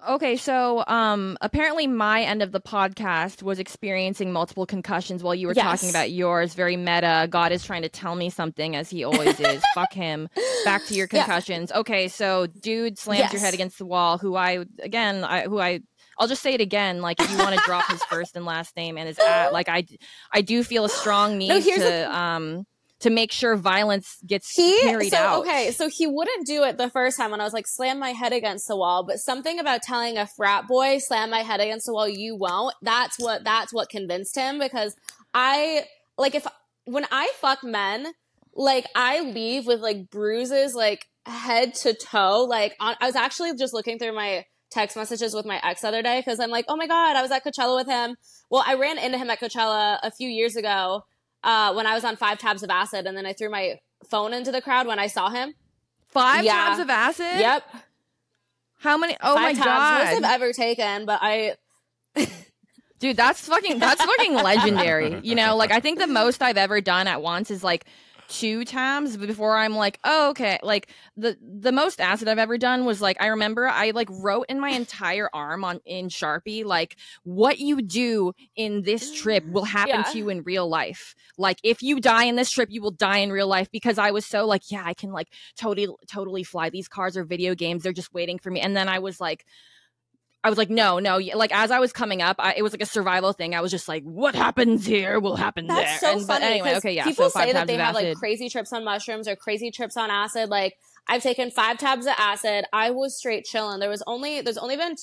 [SPEAKER 1] Okay, so um apparently my end of the podcast was experiencing multiple concussions while you were talking about yours. Very meta. God is trying to tell me something as he always is. Fuck him. Back to your
[SPEAKER 3] Yeah.
[SPEAKER 1] concussions. Okay, so dude slams your head against the wall who I again I who I I'll just say it again like if you want to drop his first and last name and his at like I I do feel a strong need
[SPEAKER 3] the
[SPEAKER 1] to um to make sure violence gets
[SPEAKER 3] He
[SPEAKER 1] carried
[SPEAKER 3] so
[SPEAKER 1] out.
[SPEAKER 3] okay, so he wouldn't do it the first time when I was like slam my head against the wall, but something about telling a frat boy slam my head against the wall, you won't. That's what that's what convinced him because I like if when I fuck men, like I leave with like bruises like head to toe. Like on, I was actually just looking through my text messages with my ex the other day because I'm like, oh my god, I was at Coachella with him. Well, I ran into him at Coachella a few years ago uh, when I was on five tabs of acid, and then I threw my phone into the crowd when I saw him.
[SPEAKER 1] Five
[SPEAKER 3] Yeah.
[SPEAKER 1] tabs of acid?
[SPEAKER 3] Yep,
[SPEAKER 1] How many? Oh
[SPEAKER 3] five
[SPEAKER 1] my
[SPEAKER 3] tabs,
[SPEAKER 1] god,
[SPEAKER 3] most I've ever taken. But I,
[SPEAKER 1] dude, that's fucking that's fucking legendary. You know, like I think the most I've ever done at once is like two tabs before I'm like, oh okay. Like the the most acid I've ever done was like I remember I like wrote in my entire arm on in Sharpie like what you do in this trip will happen
[SPEAKER 3] Yeah.
[SPEAKER 1] to you in real life. Like if you die in this trip, you will die in real life because I was so like, yeah, I can like totally totally fly. These cars are video games. They're just waiting for me. And then I was like I was like, no, no. Like as I was coming up, I, it was like a survival thing. I was just like, what happens here will happen
[SPEAKER 3] that's
[SPEAKER 1] there.
[SPEAKER 3] so
[SPEAKER 1] And- but
[SPEAKER 3] funny.
[SPEAKER 1] anyway, okay, yeah.
[SPEAKER 3] People
[SPEAKER 1] so
[SPEAKER 3] say that they have like crazy trips on mushrooms or crazy trips on acid. Like I've taken five tabs of acid. I was straight chilling. There was only there's only been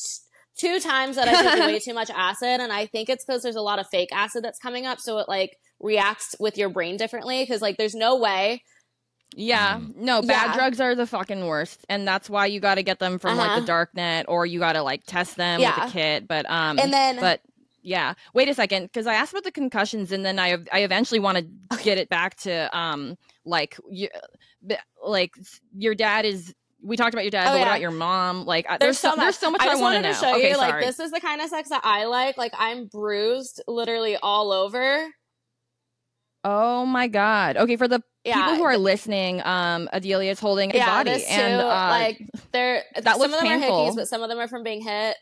[SPEAKER 3] two times that I took way too much acid, and I think it's because there's a lot of fake acid that's coming up, so it like reacts with your brain differently. Because like there's no way
[SPEAKER 1] Yeah,
[SPEAKER 2] Mm.
[SPEAKER 1] no, bad
[SPEAKER 3] Yeah.
[SPEAKER 1] drugs are the fucking worst, and that's why you got to get them from like
[SPEAKER 3] Uh-huh.
[SPEAKER 1] the dark net, or you got to like test them
[SPEAKER 3] Yeah.
[SPEAKER 1] with a kit. But um,
[SPEAKER 3] And then-
[SPEAKER 1] but yeah, wait a second, because I asked about the concussions, and then I I eventually want to get it back to um like you, like your dad is. We talked about your dad,
[SPEAKER 3] Oh,
[SPEAKER 1] but what about your mom? Like,
[SPEAKER 3] There's
[SPEAKER 1] there's so,
[SPEAKER 3] so much.
[SPEAKER 1] there's so much
[SPEAKER 3] I
[SPEAKER 1] I,
[SPEAKER 3] just
[SPEAKER 1] want to
[SPEAKER 3] wanted
[SPEAKER 1] know.
[SPEAKER 3] to show
[SPEAKER 1] okay,
[SPEAKER 3] you, like, this is the kind of sex that I like. Like, I'm bruised literally all over.
[SPEAKER 1] Oh my god. Okay, for the
[SPEAKER 3] Yeah.
[SPEAKER 1] people who are listening, um, Adelia is holding a body,
[SPEAKER 3] this too.
[SPEAKER 1] and uh,
[SPEAKER 3] like, they're
[SPEAKER 1] that
[SPEAKER 3] some
[SPEAKER 1] looks
[SPEAKER 3] of them are
[SPEAKER 1] painful.
[SPEAKER 3] hickeys, but some of them are from being hit.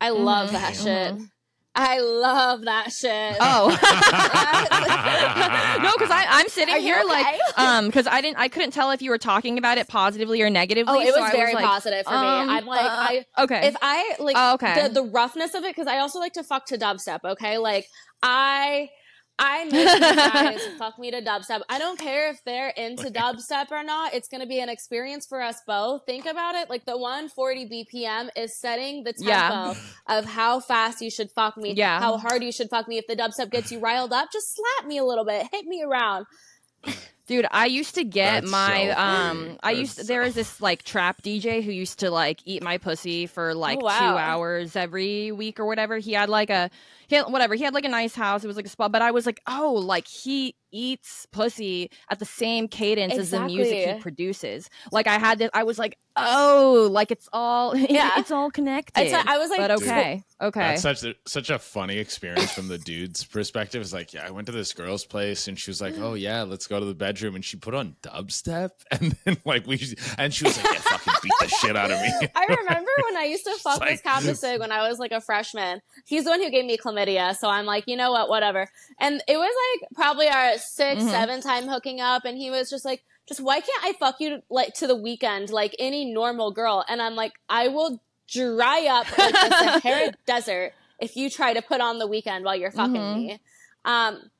[SPEAKER 3] I love
[SPEAKER 1] Mhm,
[SPEAKER 3] that shit.
[SPEAKER 1] mhm.
[SPEAKER 3] I love that shit.
[SPEAKER 1] Oh. no, because I'm sitting
[SPEAKER 3] Are you
[SPEAKER 1] here like, um, because I didn't, I couldn't tell if you were talking about it positively or negatively.
[SPEAKER 3] Oh, it was
[SPEAKER 1] I
[SPEAKER 3] very
[SPEAKER 1] like,
[SPEAKER 3] positive for
[SPEAKER 1] um,
[SPEAKER 3] me. I'm like,
[SPEAKER 1] uh,
[SPEAKER 3] I
[SPEAKER 1] okay.
[SPEAKER 3] if I like
[SPEAKER 1] Oh, okay.
[SPEAKER 3] the the roughness of it because I also like to fuck to dubstep. Okay, like I. I these guys fuck me to dubstep. I don't care if they're into dubstep or not. It's going to be an experience for us both. Think about it. Like the 140 BPM is setting the tempo
[SPEAKER 1] Yeah.
[SPEAKER 3] of how fast you should fuck me.
[SPEAKER 1] Yeah.
[SPEAKER 3] How hard you should fuck me. If the dubstep gets you riled up, just slap me a little bit. Hit me around.
[SPEAKER 1] Dude, I used to get
[SPEAKER 2] That's
[SPEAKER 1] my
[SPEAKER 2] so
[SPEAKER 1] um. I used
[SPEAKER 2] That's
[SPEAKER 1] there was this like trap DJ who used to like eat my pussy for like
[SPEAKER 3] Oh, wow.
[SPEAKER 1] 2 hours every week or whatever. He had like a he had, whatever, he had like a nice house. It was like a spa, but I was like, "Oh, like he eats pussy at the same cadence as the music he produces. Like I had this, I was like, oh, like it's all,
[SPEAKER 3] Yeah.
[SPEAKER 1] it's all connected.
[SPEAKER 3] It's like- I was like,
[SPEAKER 1] but
[SPEAKER 3] dude,
[SPEAKER 1] okay, okay.
[SPEAKER 2] That's such a such a funny experience from the dude's perspective. It's like, yeah, I went to this girl's place and she was like, oh yeah, let's go to the bedroom, and she put on dubstep, and then like we, and she was like, yeah, fucking beat the shit out of me.
[SPEAKER 3] I remember when I used to fuck
[SPEAKER 2] like-
[SPEAKER 3] with Kappa when I was like a freshman. He's the one who gave me chlamydia, so I'm like, you know what, whatever. And it was like probably our 6
[SPEAKER 1] Mhm.
[SPEAKER 3] seven time hooking up, and he was just like, just why can't I fuck you like to the Weeknd like any normal girl? And I'm like, I will dry up like the Sahara Desert if you try to put on the Weeknd while you're fucking
[SPEAKER 1] Mhm.
[SPEAKER 3] me. Um,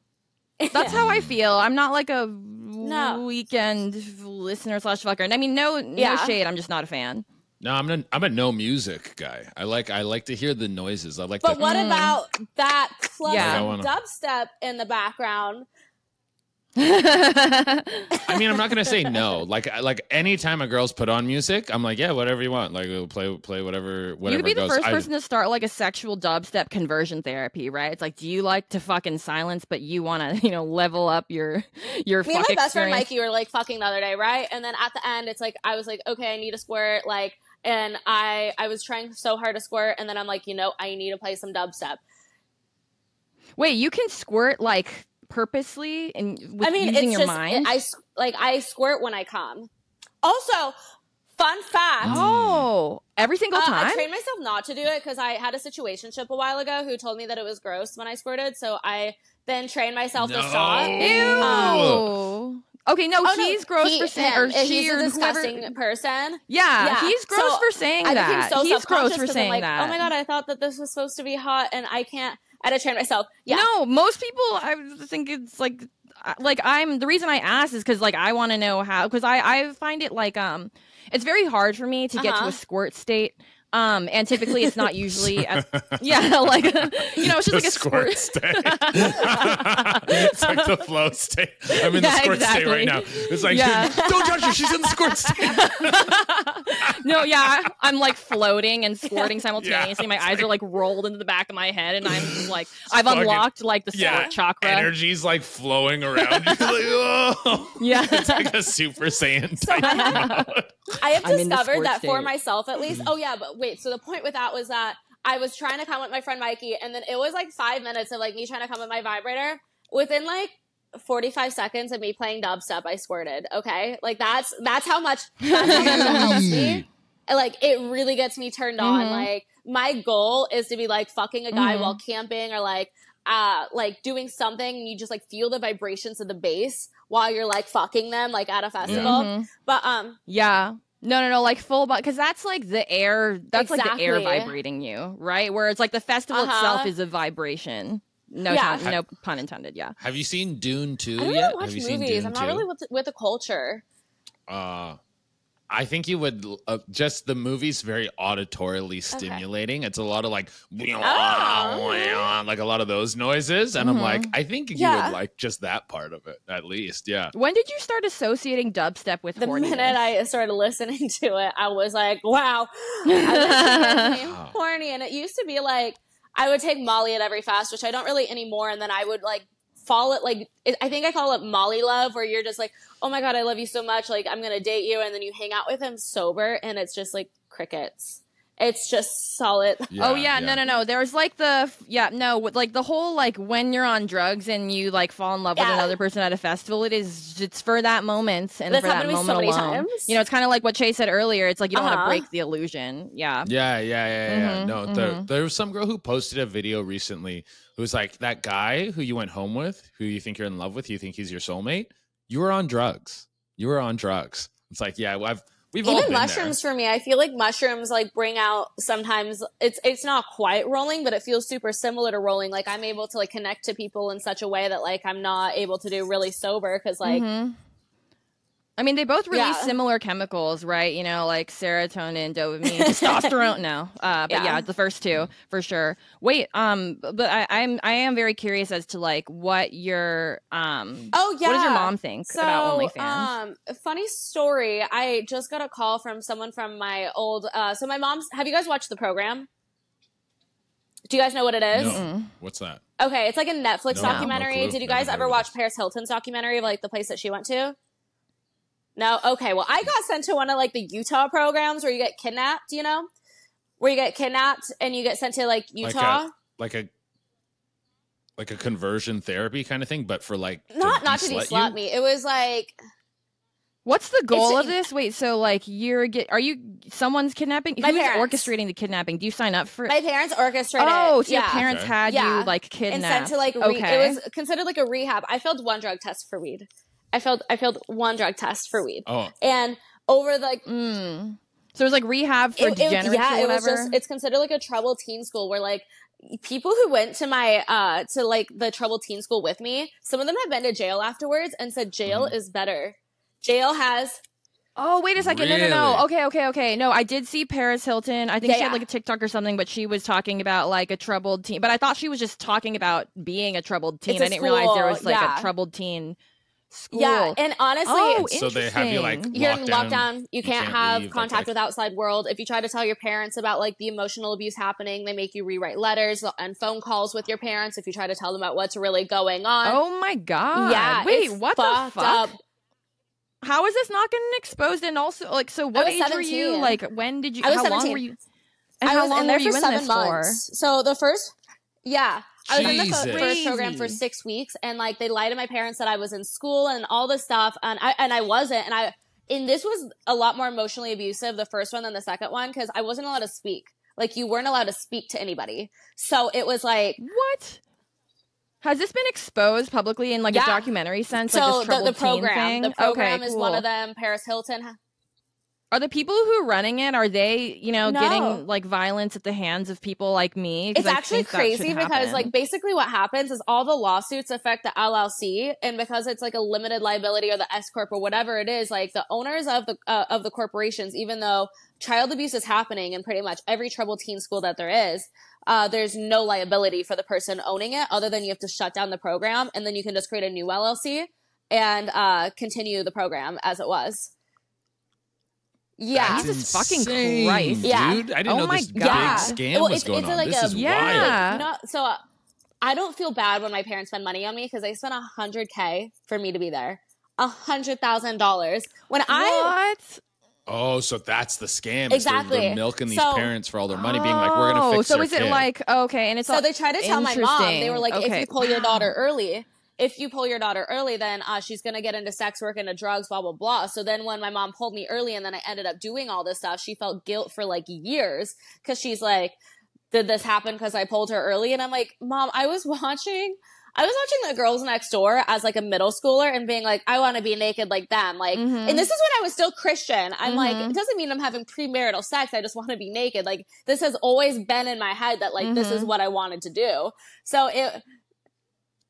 [SPEAKER 1] That's how I feel. I'm not like a
[SPEAKER 3] No.
[SPEAKER 1] Weeknd listener slash fucker. And I mean, no, no
[SPEAKER 3] Yeah.
[SPEAKER 1] shade. I'm just not a fan.
[SPEAKER 2] No, I'm a I'm a no music guy. I like I like to hear the noises. I like
[SPEAKER 3] But
[SPEAKER 2] the
[SPEAKER 3] what
[SPEAKER 1] Mm.
[SPEAKER 3] about that club
[SPEAKER 1] Yeah.
[SPEAKER 2] I
[SPEAKER 3] some
[SPEAKER 2] wanna-
[SPEAKER 3] dubstep in the background?
[SPEAKER 2] I mean, I'm not gonna say no. Like, I- like anytime a girl's put on music, I'm like, yeah, whatever you want. Like, we'll play, play whatever, whatever
[SPEAKER 1] you could be the
[SPEAKER 2] goes.
[SPEAKER 1] first
[SPEAKER 2] I-
[SPEAKER 1] person to start like a sexual dubstep conversion therapy, right? It's like, do you like to fucking silence, but you want to, you know, level up your your
[SPEAKER 3] Me and
[SPEAKER 1] fuck
[SPEAKER 3] my best friend
[SPEAKER 1] experience?
[SPEAKER 3] Mikey were like fucking the other day, right? And then at the end, it's like I was like, okay, I need a squirt, like, and I I was trying so hard to squirt, and then I'm like, you know, I need to play some dubstep.
[SPEAKER 1] Wait, you can squirt like purposely and with
[SPEAKER 3] I mean,
[SPEAKER 1] using
[SPEAKER 3] it's
[SPEAKER 1] your
[SPEAKER 3] just
[SPEAKER 1] mind.
[SPEAKER 3] I s- like I squirt when I come. Also, fun fact.
[SPEAKER 1] oh, every single
[SPEAKER 3] Uh,
[SPEAKER 1] time.
[SPEAKER 3] I trained myself not to do it because I had a situationship a while ago who told me that it was gross when I squirted. So I then trained myself to stop.
[SPEAKER 1] Ew.
[SPEAKER 2] Oh.
[SPEAKER 1] okay, no,
[SPEAKER 3] Oh, no,
[SPEAKER 1] he's gross
[SPEAKER 3] he-
[SPEAKER 1] for saying, or
[SPEAKER 3] And
[SPEAKER 1] she,
[SPEAKER 3] he's
[SPEAKER 1] or
[SPEAKER 3] a
[SPEAKER 1] whoever-
[SPEAKER 3] disgusting person.
[SPEAKER 1] Yeah,
[SPEAKER 3] Yeah,
[SPEAKER 1] he's gross
[SPEAKER 3] so
[SPEAKER 1] for saying
[SPEAKER 3] I
[SPEAKER 1] that.
[SPEAKER 3] so
[SPEAKER 1] he's gross
[SPEAKER 3] self-conscious
[SPEAKER 1] for
[SPEAKER 3] 'cause
[SPEAKER 1] saying
[SPEAKER 3] like,
[SPEAKER 1] that.
[SPEAKER 3] oh my god, I thought that this was supposed to be hot, and I can't. I had to train myself. Yeah,
[SPEAKER 1] No, most people I think it's like like I'm the reason I ask is because like I want to know how because I I find it like um it's very hard for me to get to
[SPEAKER 3] Uh-huh.
[SPEAKER 1] a squirt state. Um, and typically it's not usually as, yeah, like you know, it's just
[SPEAKER 2] The
[SPEAKER 1] like a squirt.
[SPEAKER 2] state. it's like the flow state. I'm in
[SPEAKER 1] Yeah,
[SPEAKER 2] the squirt
[SPEAKER 1] exactly.
[SPEAKER 2] state right now. It's like,
[SPEAKER 1] Yeah.
[SPEAKER 2] don't judge her. She's in the squirt state.
[SPEAKER 1] no, yeah, I'm like floating and squirting simultaneously. My eyes
[SPEAKER 2] it's
[SPEAKER 1] are like rolled into the back of my head, and I'm like, I've
[SPEAKER 2] fucking-
[SPEAKER 1] unlocked like the
[SPEAKER 2] Yeah,
[SPEAKER 1] squirt chakra.
[SPEAKER 2] Energy's like flowing around. Like, oh.
[SPEAKER 1] Yeah.
[SPEAKER 2] it's like a Super Saiyan type mode.
[SPEAKER 3] I have
[SPEAKER 1] I'm
[SPEAKER 3] discovered that for
[SPEAKER 1] state.
[SPEAKER 3] myself at least. Oh yeah, but wait. So the point with that was that I was trying to come with my friend Mikey, and then it was like five minutes of like me trying to come with my vibrator. Within like 45 seconds of me playing dubstep, I squirted. Okay, like that's that's how much that's how much it helps me. Like it really gets me turned on.
[SPEAKER 1] Mhm.
[SPEAKER 3] Like my goal is to be like fucking a guy
[SPEAKER 1] Mhm.
[SPEAKER 3] while camping or like uh like doing something and you just like feel the vibrations of the bass while you're like fucking them like at a festival.
[SPEAKER 1] Mhm.
[SPEAKER 3] But um
[SPEAKER 1] Yeah. No, no, no, like full body, because that's like the air. That's like the air vibrating you, right? Where it's like the festival
[SPEAKER 3] Uh-huh.
[SPEAKER 1] itself is a vibration. No,
[SPEAKER 3] Yeah.
[SPEAKER 1] ton- no pun intended. Yeah.
[SPEAKER 2] Have you seen Dune 2
[SPEAKER 3] I don't
[SPEAKER 2] yet?
[SPEAKER 3] really watch
[SPEAKER 2] Have you seen
[SPEAKER 3] movies.
[SPEAKER 2] Dune
[SPEAKER 3] I'm not
[SPEAKER 2] 2?
[SPEAKER 3] really with the, with the culture.
[SPEAKER 2] Uh, I think you would uh, just the movie's very auditorily stimulating. It's a lot of like,
[SPEAKER 3] Oh.
[SPEAKER 2] like a lot of those noises, and I'm
[SPEAKER 1] Mhm.
[SPEAKER 2] like, I think you would like just that part of it at least. Yeah.
[SPEAKER 1] When did you start associating dubstep with
[SPEAKER 3] The
[SPEAKER 1] horniness?
[SPEAKER 3] minute I started listening to it, I was like, wow, I this
[SPEAKER 2] Wow.
[SPEAKER 3] horny. And it used to be like, I would take Molly at every fast, which I don't really anymore. And then I would like fall it like, I think I call it Molly love, where you're just like, oh my God, I love you so much. Like, I'm to date you. And then you hang out with him sober and it's just like crickets. It's just solid.
[SPEAKER 1] oh yeah, no, no, no. There's like the yeah, no, like the whole like when you're on drugs and you like fall in love with another person at a festival. It is it's for that moment and
[SPEAKER 3] That's
[SPEAKER 1] for that
[SPEAKER 3] happened to me so many
[SPEAKER 1] alone.
[SPEAKER 3] times.
[SPEAKER 1] You know, it's kind of like what Chase said earlier. It's like you don't want
[SPEAKER 3] Uh-huh.
[SPEAKER 1] to break the illusion. Yeah.
[SPEAKER 2] Yeah, yeah, yeah, yeah.
[SPEAKER 1] Mhm,
[SPEAKER 2] No, there,
[SPEAKER 1] mhm.
[SPEAKER 2] there was some girl who posted a video recently who was like, that guy who you went home with, who you think you're in love with, you think he's your soulmate, you were on drugs. You were on drugs. It's like, yeah, I've we've all
[SPEAKER 3] Even
[SPEAKER 2] been
[SPEAKER 3] mushrooms for me, I feel like mushrooms like bring out sometimes it's it's not quite rolling, but it feels super similar to rolling. Like I'm able to like connect to people in such a way that like I'm not able to do really sober because like
[SPEAKER 1] Mhm. I mean, they both release
[SPEAKER 3] Yeah.
[SPEAKER 1] similar chemicals, right? You know, like serotonin, dopamine, testosterone. No, uh, but yeah.
[SPEAKER 3] Yeah.
[SPEAKER 1] the first two for sure. Wait, um, but I, I'm I am very curious as to like what your um,
[SPEAKER 3] oh yeah.
[SPEAKER 1] what does your mom think
[SPEAKER 3] So,
[SPEAKER 1] about OnlyFans?
[SPEAKER 3] um, funny story. I just got a call from someone from my old. Uh, so my mom's. Have you guys watched the program? Do you guys know what it is?
[SPEAKER 2] No. What's that?
[SPEAKER 3] Okay, it's like a Netflix
[SPEAKER 2] No, no
[SPEAKER 3] documentary.
[SPEAKER 2] clue.
[SPEAKER 3] Did you guys
[SPEAKER 2] heard
[SPEAKER 3] ever watch. Paris Hilton's documentary of like the place that she went to? No. Okay. Well, I got sent to one of like the Utah programs where you get kidnapped. You know, where you get kidnapped and you get sent to like
[SPEAKER 2] Like
[SPEAKER 3] Utah.
[SPEAKER 2] Uh, like a like a conversion therapy kind of thing, but for like to
[SPEAKER 3] not not to
[SPEAKER 2] de-slut
[SPEAKER 3] de-slut me. It was like
[SPEAKER 1] What's the goal of this? Wait, so like you're get are you someone's kidnapping?
[SPEAKER 3] My
[SPEAKER 1] Who's
[SPEAKER 3] parents.
[SPEAKER 1] orchestrating the kidnapping? Do you sign up for?
[SPEAKER 3] my parents orchestrated.
[SPEAKER 1] oh,
[SPEAKER 3] it.
[SPEAKER 1] so your parents
[SPEAKER 2] Okay.
[SPEAKER 1] had
[SPEAKER 3] Yeah.
[SPEAKER 1] you like
[SPEAKER 3] and
[SPEAKER 1] kidnapped
[SPEAKER 3] sent to like re-
[SPEAKER 1] okay.
[SPEAKER 3] it was considered like a rehab. I failed one drug test for weed. I failed I failed one drug test for weed,
[SPEAKER 2] Oh,
[SPEAKER 3] and over the like
[SPEAKER 1] Mm. So it was like rehab for
[SPEAKER 3] it, it, yeah,
[SPEAKER 1] or
[SPEAKER 3] it was
[SPEAKER 1] whatever.
[SPEAKER 3] just it's considered like a troubled teen school where like people who went to my uh to like the troubled teen school with me, some of them have been to jail afterwards and said jail
[SPEAKER 2] Mm-hmm.
[SPEAKER 3] is better. Jail has
[SPEAKER 1] Oh, wait a second. No, no, no. Okay, okay, okay. No, I did see Paris Hilton. I think
[SPEAKER 3] Yeah,
[SPEAKER 1] she had like a TikTok or something, but she was talking about like a troubled teen. But I thought she was just talking about being a troubled teen.
[SPEAKER 3] It's a
[SPEAKER 1] I didn't realize there was like
[SPEAKER 3] yeah.
[SPEAKER 1] a troubled teen school.
[SPEAKER 3] yeah, and honestly,
[SPEAKER 1] Oh,
[SPEAKER 2] so they have you like
[SPEAKER 1] interesting.
[SPEAKER 3] you're in
[SPEAKER 2] lockdown.
[SPEAKER 3] lockdown. You can't,
[SPEAKER 2] can't
[SPEAKER 3] have
[SPEAKER 2] leave,
[SPEAKER 3] contact
[SPEAKER 2] like-
[SPEAKER 3] with outside world. If you try to tell your parents about like the emotional abuse happening, they make you rewrite letters and phone calls with your parents. If you try to tell them about what's really going on,
[SPEAKER 1] Oh my god.
[SPEAKER 3] yeah,
[SPEAKER 1] Wait,
[SPEAKER 3] it's
[SPEAKER 1] what the
[SPEAKER 3] fucked
[SPEAKER 1] fuck?
[SPEAKER 3] up.
[SPEAKER 1] How is this not getting exposed? And also, like, so what
[SPEAKER 3] was
[SPEAKER 1] age were you? Like, when did you?
[SPEAKER 3] I was
[SPEAKER 1] how long
[SPEAKER 3] 17.
[SPEAKER 1] were you? And
[SPEAKER 3] I
[SPEAKER 1] how
[SPEAKER 3] was
[SPEAKER 1] long
[SPEAKER 3] in there
[SPEAKER 1] were you
[SPEAKER 3] for
[SPEAKER 1] in
[SPEAKER 3] seven
[SPEAKER 1] this
[SPEAKER 3] months. So the first, yeah, I was in the first program for six weeks, and like they lied to my parents that I was in school and all this stuff, and I and I wasn't, and I and this was a lot more emotionally abusive the first one than the second one because I wasn't allowed to speak. Like you weren't allowed to speak to anybody, so it was like?
[SPEAKER 1] What? Has this been exposed publicly in like
[SPEAKER 3] Yeah.
[SPEAKER 1] a documentary sense? like
[SPEAKER 3] so
[SPEAKER 1] this
[SPEAKER 3] the, the program.
[SPEAKER 1] teen
[SPEAKER 3] The program
[SPEAKER 1] okay,
[SPEAKER 3] is
[SPEAKER 1] cool.
[SPEAKER 3] one of them. Paris Hilton.
[SPEAKER 1] Are the people who are running it? Are they, you know,
[SPEAKER 3] No.
[SPEAKER 1] getting like violence at the hands of people like me?
[SPEAKER 3] It's
[SPEAKER 1] I
[SPEAKER 3] actually
[SPEAKER 1] think that should
[SPEAKER 3] crazy because like basically what happens is all the lawsuits affect the LLC and because it's like a limited liability or the S corp or whatever it is like the owners of the uh, of the corporations even though child abuse is happening in pretty much every troubled teen school that there is uh, there's no liability for the person owning it other than you have to shut down the program and then you can just create a new LLC and uh, continue the program as it was. Yeah.
[SPEAKER 2] That's
[SPEAKER 1] Jesus fucking
[SPEAKER 2] insane,
[SPEAKER 1] Christ.
[SPEAKER 3] Yeah.
[SPEAKER 2] dude! I didn't
[SPEAKER 1] Oh
[SPEAKER 2] know
[SPEAKER 1] my
[SPEAKER 2] this
[SPEAKER 3] God.
[SPEAKER 2] big scam
[SPEAKER 3] Well,
[SPEAKER 2] was
[SPEAKER 3] it's-
[SPEAKER 2] going
[SPEAKER 3] it's
[SPEAKER 2] on.
[SPEAKER 3] like
[SPEAKER 2] this
[SPEAKER 3] a-
[SPEAKER 2] is
[SPEAKER 1] Yeah.
[SPEAKER 2] wild.
[SPEAKER 3] you know, so uh, I don't feel bad when my parents spend money on me because they spent a hundred k for me to be there, a hundred thousand dollars. When I
[SPEAKER 1] what?
[SPEAKER 2] Oh, so that's the scam. is They're,
[SPEAKER 3] Exactly.
[SPEAKER 2] they're milking these
[SPEAKER 3] So-
[SPEAKER 2] parents for all their money, being like, "We're gonna
[SPEAKER 1] Oh,
[SPEAKER 2] fix
[SPEAKER 1] So
[SPEAKER 2] your
[SPEAKER 1] is it
[SPEAKER 2] kid."
[SPEAKER 1] like okay? And it's
[SPEAKER 3] so
[SPEAKER 1] all,
[SPEAKER 3] they tried to tell my mom they were like, if you pull your daughter early, if you pull your daughter early, then uh, she's gonna get into sex work and into drugs, blah blah blah. So then when my mom pulled me early and then I ended up doing all this stuff, she felt guilt for like years because she's like, did this happen because I pulled her early? And I'm like, mom, I was watching. I was watching the girls next door as like a middle schooler and being like, I want to be naked like them. Like,
[SPEAKER 1] Mhm.
[SPEAKER 3] and this is when I was still Christian. I'm like,
[SPEAKER 1] Mhm.
[SPEAKER 3] it doesn't mean I'm having premarital sex. I just want to be naked. Like, this has always been in my head that like, this is
[SPEAKER 1] Mhm.
[SPEAKER 3] what I wanted to do. So it,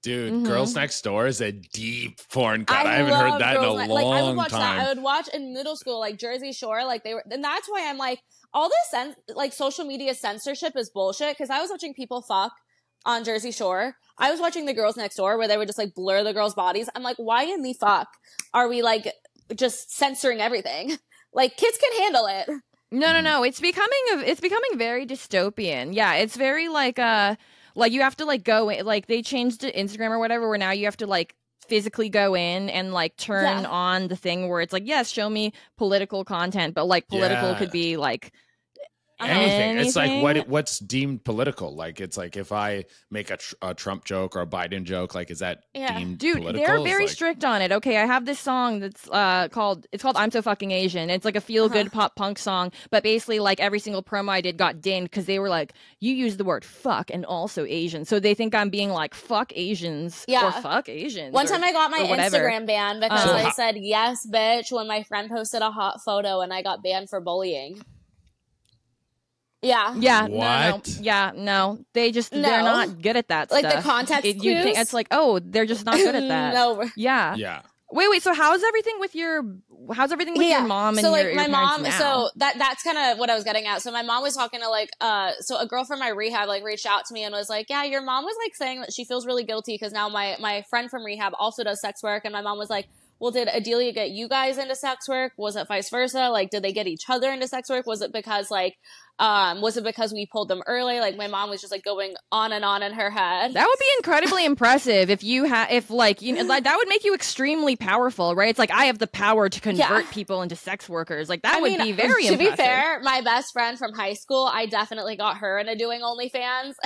[SPEAKER 2] Dude,
[SPEAKER 1] Mhm.
[SPEAKER 2] Girls Next Door is a deep porn cut. I,
[SPEAKER 3] I,
[SPEAKER 2] haven't heard that in a
[SPEAKER 3] Girls
[SPEAKER 2] long
[SPEAKER 3] Night- Like, I would watch
[SPEAKER 2] time.
[SPEAKER 3] that. I would watch in middle school, like Jersey Shore, like they were, and that's why I'm like, all this sen- like social media censorship is bullshit. Cause I was watching people fuck on Jersey Shore. I was watching the girls next door where they would just like blur the girls' bodies. I'm like, why in the fuck are we like just censoring everything? Like kids can handle it.
[SPEAKER 1] No, no, no. It's becoming a, it's becoming very dystopian. Yeah, it's very like uh like you have to like go in like they changed to Instagram or whatever where now you have to like physically go in and like turn
[SPEAKER 3] Yeah.
[SPEAKER 1] on the thing where it's like yes, show me political content, but like political
[SPEAKER 2] Yeah.
[SPEAKER 1] could be like
[SPEAKER 2] anything. It's like what what's deemed political. Like it's like if I make a, tr- a Trump joke or a Biden joke, like is that
[SPEAKER 3] Yeah.
[SPEAKER 2] deemed
[SPEAKER 1] Dude,
[SPEAKER 2] political?
[SPEAKER 1] they're very
[SPEAKER 2] like-
[SPEAKER 1] strict on it. Okay, I have this song that's uh called it's called I'm So Fucking Asian. It's like a feel good
[SPEAKER 3] Uh-huh.
[SPEAKER 1] pop punk song, but basically like every single promo I did got dinged because they were like, you use the word fuck and also Asian. So they think I'm being like fuck Asians or
[SPEAKER 3] Yeah.
[SPEAKER 1] fuck Asians.
[SPEAKER 3] One
[SPEAKER 1] or-
[SPEAKER 3] time I got my. Instagram banned because
[SPEAKER 1] So
[SPEAKER 3] I said yes, bitch, when my friend posted a hot photo and I got banned for bullying. Yeah.
[SPEAKER 1] yeah, no, no,
[SPEAKER 2] What?
[SPEAKER 1] yeah, no. They just they're
[SPEAKER 3] No.
[SPEAKER 1] not good at that
[SPEAKER 3] Like the
[SPEAKER 1] stuff.
[SPEAKER 3] context
[SPEAKER 1] It- you think it's like, oh, they're just not good at that.
[SPEAKER 3] no.
[SPEAKER 1] Yeah.
[SPEAKER 2] Yeah.
[SPEAKER 1] Wait, wait. So how's everything with your how's everything with your mom and
[SPEAKER 3] so like
[SPEAKER 1] your,
[SPEAKER 3] my
[SPEAKER 1] your parents
[SPEAKER 3] mom
[SPEAKER 1] now?
[SPEAKER 3] so that that's kind of what i was getting at so my mom was talking to like uh so a girl from my rehab like reached out to me and was like yeah your mom was like saying that she feels really guilty because now my my friend from rehab also does sex work and my mom was like well did adelia get you guys into sex work was it vice versa like did they get each other into sex work was it because like Um, was it because we pulled them early? Like my mom was just like going on and on in her head.
[SPEAKER 1] That would be incredibly impressive if you had, if like you know, like that would make you extremely powerful, right? It's like I have the power to convert
[SPEAKER 3] Yeah.
[SPEAKER 1] people into sex workers. Like that
[SPEAKER 3] I
[SPEAKER 1] would
[SPEAKER 3] mean,
[SPEAKER 1] be very
[SPEAKER 3] To
[SPEAKER 1] impressive.
[SPEAKER 3] be fair, my best friend from high school, I definitely got her into doing OnlyFans.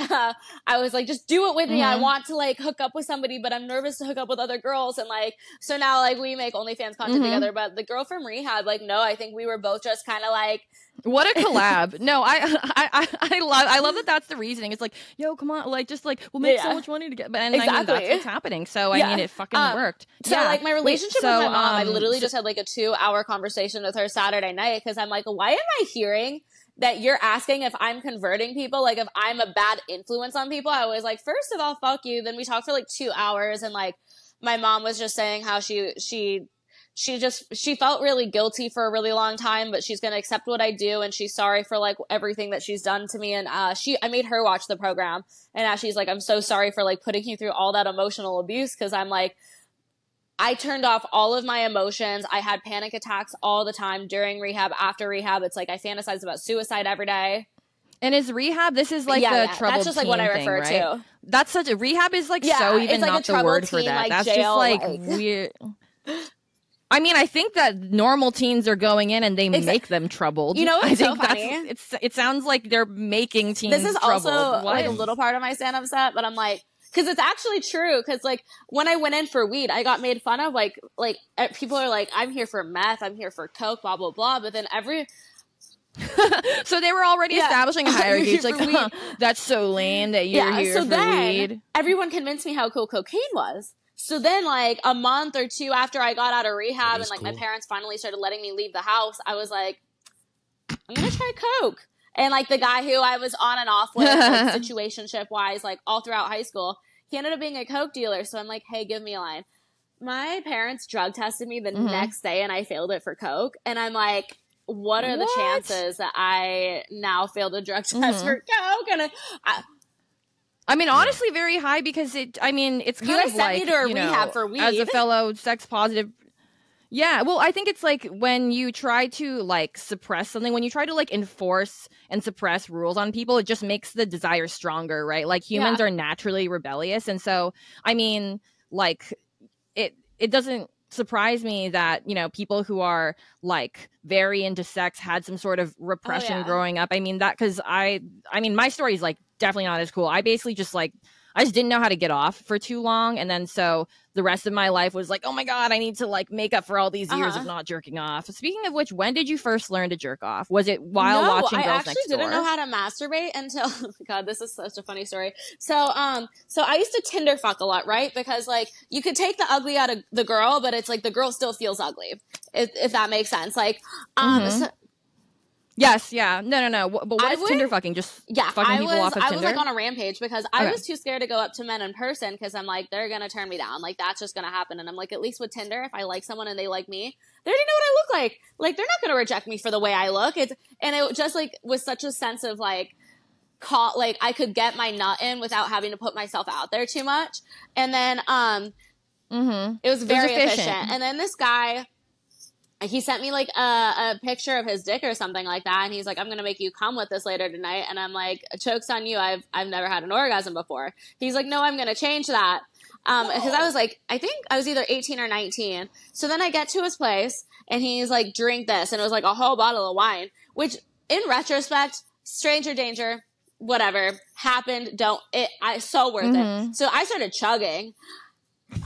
[SPEAKER 3] I was like, just do it with me. I
[SPEAKER 1] Mhm.
[SPEAKER 3] want to like hook up with somebody, but I'm nervous to hook up with other girls. And like, so now like we make OnlyFans content
[SPEAKER 1] Mhm.
[SPEAKER 3] together. But the girl from rehab, like, no, I think we were both just kind of like,
[SPEAKER 1] What a collab! No, I, I, I, I love, I love that. That's the reasoning. It's like, yo, come on, like, just like we'll make so much money to get. But and I mean,
[SPEAKER 3] Exactly.
[SPEAKER 1] that's what's happening. So I mean, it fucking
[SPEAKER 3] Um,
[SPEAKER 1] worked.
[SPEAKER 3] So
[SPEAKER 1] Yeah.
[SPEAKER 3] like my
[SPEAKER 1] Wait,
[SPEAKER 3] relationship
[SPEAKER 1] so,
[SPEAKER 3] with my mom, I
[SPEAKER 1] um,
[SPEAKER 3] literally
[SPEAKER 1] so-
[SPEAKER 3] just had like a two hour conversation with her Saturday night because I'm like, why am I hearing that you're asking if I'm converting people? Like if I'm a bad influence on people? I was like, first of all, fuck you. Then we talked for like two hours and like my mom was just saying how she she she just she felt really guilty for a really long time but she's gonna accept what i do and she's sorry for like everything that she's done to me and uh she i made her watch the program and now she's like i'm so sorry for like putting you through all that emotional abuse because i'm like I turned off all of my emotions. I had panic attacks all the time during rehab, after rehab. It's like I fantasize about suicide every day.
[SPEAKER 1] And is rehab? This is like
[SPEAKER 3] yeah,
[SPEAKER 1] the
[SPEAKER 3] yeah.
[SPEAKER 1] troubled
[SPEAKER 3] That's just like what I
[SPEAKER 1] teen thing,
[SPEAKER 3] refer
[SPEAKER 1] right?
[SPEAKER 3] to.
[SPEAKER 1] That's such a rehab is like
[SPEAKER 3] Yeah,
[SPEAKER 1] so
[SPEAKER 3] it's
[SPEAKER 1] even
[SPEAKER 3] like a
[SPEAKER 1] not the word for that.
[SPEAKER 3] like,
[SPEAKER 1] That's
[SPEAKER 3] jail,
[SPEAKER 1] just like,
[SPEAKER 3] like-
[SPEAKER 1] weird. I mean, I think that normal teens are going in and they make them troubled.
[SPEAKER 3] You know
[SPEAKER 1] I
[SPEAKER 3] so
[SPEAKER 1] think that's
[SPEAKER 3] funny?
[SPEAKER 1] it's it sounds like they're making teens
[SPEAKER 3] This is
[SPEAKER 1] troubled.
[SPEAKER 3] also
[SPEAKER 1] What?
[SPEAKER 3] like a little part of my stand up set, but I'm like, because it's actually true. Because like when I went in for weed, I got made fun of. Like like eh, people are like, I'm here for meth, I'm here for coke, blah blah blah. But then every
[SPEAKER 1] so they were already
[SPEAKER 3] Yeah.
[SPEAKER 1] establishing a hierarchy. It's like, huh, that's so lame that you're
[SPEAKER 3] yeah,
[SPEAKER 1] here
[SPEAKER 3] so
[SPEAKER 1] for
[SPEAKER 3] then
[SPEAKER 1] weed.
[SPEAKER 3] everyone convinced me how cool cocaine was. So then, like a month or two after I got out of rehab, and like my parents finally started letting me leave the house, I was like, I'm gonna try coke. And like the guy who I was on and off with, like, situationship wise, like all throughout high school, he ended up being a coke dealer. So I'm like, hey, give me a line. My parents drug tested me the
[SPEAKER 1] Mhm.
[SPEAKER 3] next day, and I failed it for coke. And I'm like. What are the chances that I now failed a drug test
[SPEAKER 1] Mhm.
[SPEAKER 3] for coke? And I,
[SPEAKER 1] I mean, honestly, very high because it. I mean, it's
[SPEAKER 3] You
[SPEAKER 1] kind
[SPEAKER 3] guys
[SPEAKER 1] of like you know,
[SPEAKER 3] rehab for weed.
[SPEAKER 1] as a fellow sex positive. Yeah, well, I think it's like when you try to like suppress something, when you try to like enforce and suppress rules on people, it just makes the desire stronger, right? Like humans are naturally rebellious, and so I mean, like it it doesn't surprise me that you know people who are like very into sex had some sort of oh, repression
[SPEAKER 3] yeah.
[SPEAKER 1] growing up i mean that because i i mean my story is like definitely not as cool i basically just like i just didn't know how to get off for too long and then so the rest of my life was like oh my god i need to like make up for all these years of
[SPEAKER 3] Uh-huh.
[SPEAKER 1] not jerking off speaking of which when did you first learn to jerk off was it while
[SPEAKER 3] no,
[SPEAKER 1] watching
[SPEAKER 3] I actually
[SPEAKER 1] next
[SPEAKER 3] didn't
[SPEAKER 1] door
[SPEAKER 3] know how to masturbate until oh god, this is such a funny story. So um so I used to Tinder fuck a lot, right? Because like you could take the ugly out of the girl, but it's like the girl still feels ugly. If, if that makes sense. Like um
[SPEAKER 1] Mhm.
[SPEAKER 3] so,
[SPEAKER 1] yes yeah no no no but what
[SPEAKER 3] I
[SPEAKER 1] is
[SPEAKER 3] would-
[SPEAKER 1] tinder fucking just
[SPEAKER 3] yeah,
[SPEAKER 1] fucking
[SPEAKER 3] I
[SPEAKER 1] people
[SPEAKER 3] was
[SPEAKER 1] off of
[SPEAKER 3] I
[SPEAKER 1] tinder
[SPEAKER 3] was like on a rampage because I
[SPEAKER 1] Okay.
[SPEAKER 3] was too scared to go up to men in person because I'm like they're gonna turn me down. Like that's just gonna happen. And I'm like at least with Tinder, if I like someone and they like me, they already know what I look like. Like they're not gonna reject me for the way I look. It's and it just like was such a sense of like caught like I could get my nut in without having to put myself out there too much. And then um
[SPEAKER 1] mm-hmm
[SPEAKER 3] it was very
[SPEAKER 1] efficient.
[SPEAKER 3] efficient. And then this guy, he sent me like a, a picture of his dick or something like that, and he's like, "I'm gonna make you come with this later tonight." And I'm like, "Chokes on you! I've I've never had an orgasm before." He's like, "No, I'm gonna change that." Um, because I was like, I think I was either 18 or 19. So then I get to his place, and he's like, "Drink this," and it was like a whole bottle of wine. Which, in retrospect, stranger danger, whatever happened. Don't it? I so worth it.
[SPEAKER 1] Mhm.
[SPEAKER 3] So I started chugging.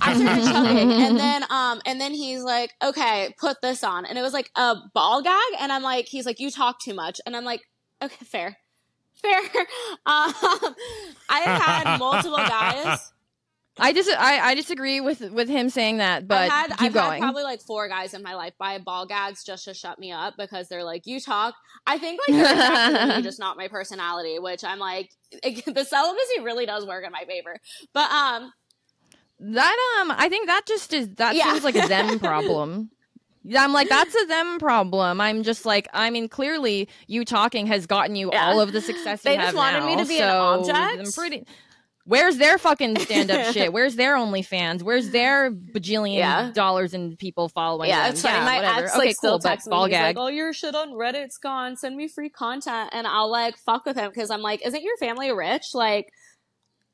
[SPEAKER 3] I started chugging, and then um, and then he's like, "Okay, put this on," and it was like a ball gag, and I'm like, he's like, "You talk too much," and I'm like, "Okay, fair, fair." Um, I have had multiple guys.
[SPEAKER 1] I just I, I disagree with with him saying that, but
[SPEAKER 3] I've had,
[SPEAKER 1] keep
[SPEAKER 3] I've
[SPEAKER 1] going.
[SPEAKER 3] had probably like four guys in my life buy ball gags just to shut me up because they're like, "You talk." I think like attracted me, just not my personality, which I'm like, the celibacy really does work in my favor. But um,
[SPEAKER 1] That um, I think that just is that
[SPEAKER 3] Yeah.
[SPEAKER 1] seems like a them problem. Yeah, I'm like that's a them problem. I'm just like I mean, clearly you talking has gotten you
[SPEAKER 3] Yeah.
[SPEAKER 1] all of the success
[SPEAKER 3] They
[SPEAKER 1] you
[SPEAKER 3] just
[SPEAKER 1] have
[SPEAKER 3] wanted me to be an object?
[SPEAKER 1] I'm pretty. Where's their fucking stand up shit? Where's their OnlyFans? Where's their bajillion
[SPEAKER 3] Yeah.
[SPEAKER 1] dollars and people following
[SPEAKER 3] Yeah,
[SPEAKER 1] them?
[SPEAKER 3] it's funny. My
[SPEAKER 1] whatever.
[SPEAKER 3] ex
[SPEAKER 1] okay,
[SPEAKER 3] like still
[SPEAKER 1] cool, but
[SPEAKER 3] texts me. He's
[SPEAKER 1] gag.
[SPEAKER 3] like, "Oh, your shit on Reddit's gone. Send me free content." And I'll like fuck with him because I'm like, "Isn't your family rich? Like,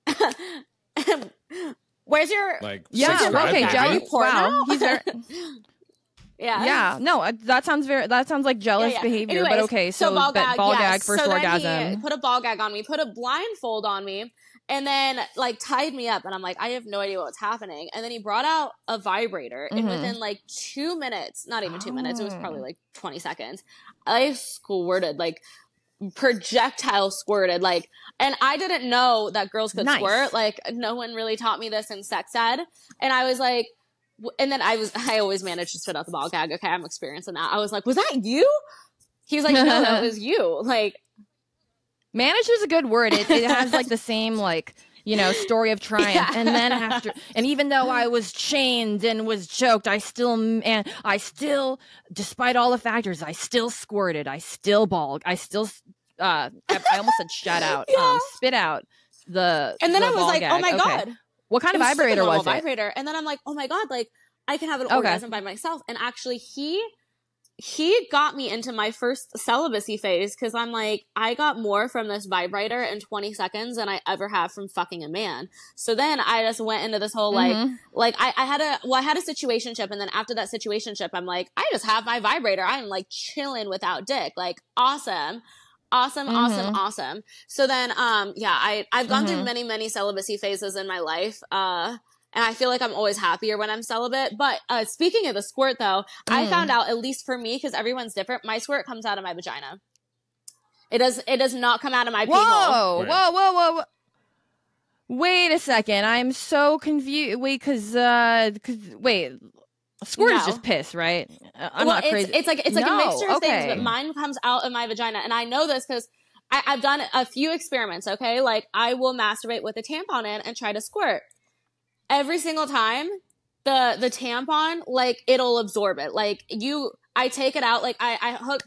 [SPEAKER 3] where's your
[SPEAKER 2] Like
[SPEAKER 1] yeah, okay,
[SPEAKER 2] baby.
[SPEAKER 1] jealous.
[SPEAKER 3] You poor
[SPEAKER 1] Wow,
[SPEAKER 3] now?
[SPEAKER 1] he's very,
[SPEAKER 3] yeah,
[SPEAKER 1] yeah, no, uh, that sounds very. That sounds like jealous
[SPEAKER 3] Yeah, yeah.
[SPEAKER 1] behavior. but okay, so,
[SPEAKER 3] ball gag,
[SPEAKER 1] ball
[SPEAKER 3] yes.
[SPEAKER 1] gag first
[SPEAKER 3] so then
[SPEAKER 1] orgasm.
[SPEAKER 3] He put a ball gag on me, put a blindfold on me, and then like tied me up. And I'm like, I have no idea what's happening. And then he brought out a vibrator, and
[SPEAKER 1] Mhm.
[SPEAKER 3] within like two minutes, not even two minutes, it was
[SPEAKER 1] Oh.
[SPEAKER 3] probably like 20 seconds, I squirted like projectile squirted like and i didn't know that girls could
[SPEAKER 1] Nice.
[SPEAKER 3] squirt like no one really taught me this in sex ed and i was like and then i was i always managed to spit out the ball gag okay i'm experiencing that i was like was that you he was like no that was you like
[SPEAKER 1] Managed is a good word. It, it has like the same like you know story of triumph.
[SPEAKER 3] Yeah.
[SPEAKER 1] And then after, and even though I was chained and was choked, I still and I still, despite all the factors, I still squirted. I still balled. I still, uh, I, I almost said shut out, um, spit out the.
[SPEAKER 3] and then
[SPEAKER 1] the
[SPEAKER 3] i was like oh my
[SPEAKER 1] Okay.
[SPEAKER 3] god
[SPEAKER 1] What kind
[SPEAKER 3] It
[SPEAKER 1] of
[SPEAKER 3] was just like a
[SPEAKER 1] vibrator was it?
[SPEAKER 3] vibrator and then i'm like oh my god like i can have an
[SPEAKER 1] Okay.
[SPEAKER 3] orgasm by myself and actually he he got me into my first celibacy phase because i'm like i got more from this vibrator in 20 seconds than i ever have from fucking a man so then i just went into this whole like
[SPEAKER 1] Mhm.
[SPEAKER 3] like I, I had a well i had a situationship and then after that situationship i'm like i just have my vibrator i'm like chilling without dick like awesome awesome awesome
[SPEAKER 1] Mhm.
[SPEAKER 3] awesome so then um yeah i i've gone through
[SPEAKER 1] Mhm.
[SPEAKER 3] many many celibacy phases in my life uh and I feel like I'm always happier when I'm celibate. But uh, speaking of the squirt, though, I
[SPEAKER 1] Mm.
[SPEAKER 3] found out at least for me because everyone's different. My squirt comes out of my vagina. It does. It does not come out of my pee hole.
[SPEAKER 1] Whoa,
[SPEAKER 2] Right.
[SPEAKER 1] whoa, whoa, whoa, whoa. Wait a second. I'm so confused. Wait, because, uh, cause, wait, squirt is just piss, right? Uh, I'm
[SPEAKER 3] well,
[SPEAKER 1] not crazy.
[SPEAKER 3] it's like it's like
[SPEAKER 1] No,
[SPEAKER 3] a mixture of things, but mine comes out of my vagina, and I know this because I've done a few experiments. Okay, like I will masturbate with a tampon in and try to squirt. Every single time, the the tampon like it'll absorb it. Like you, I take it out. Like I I hook.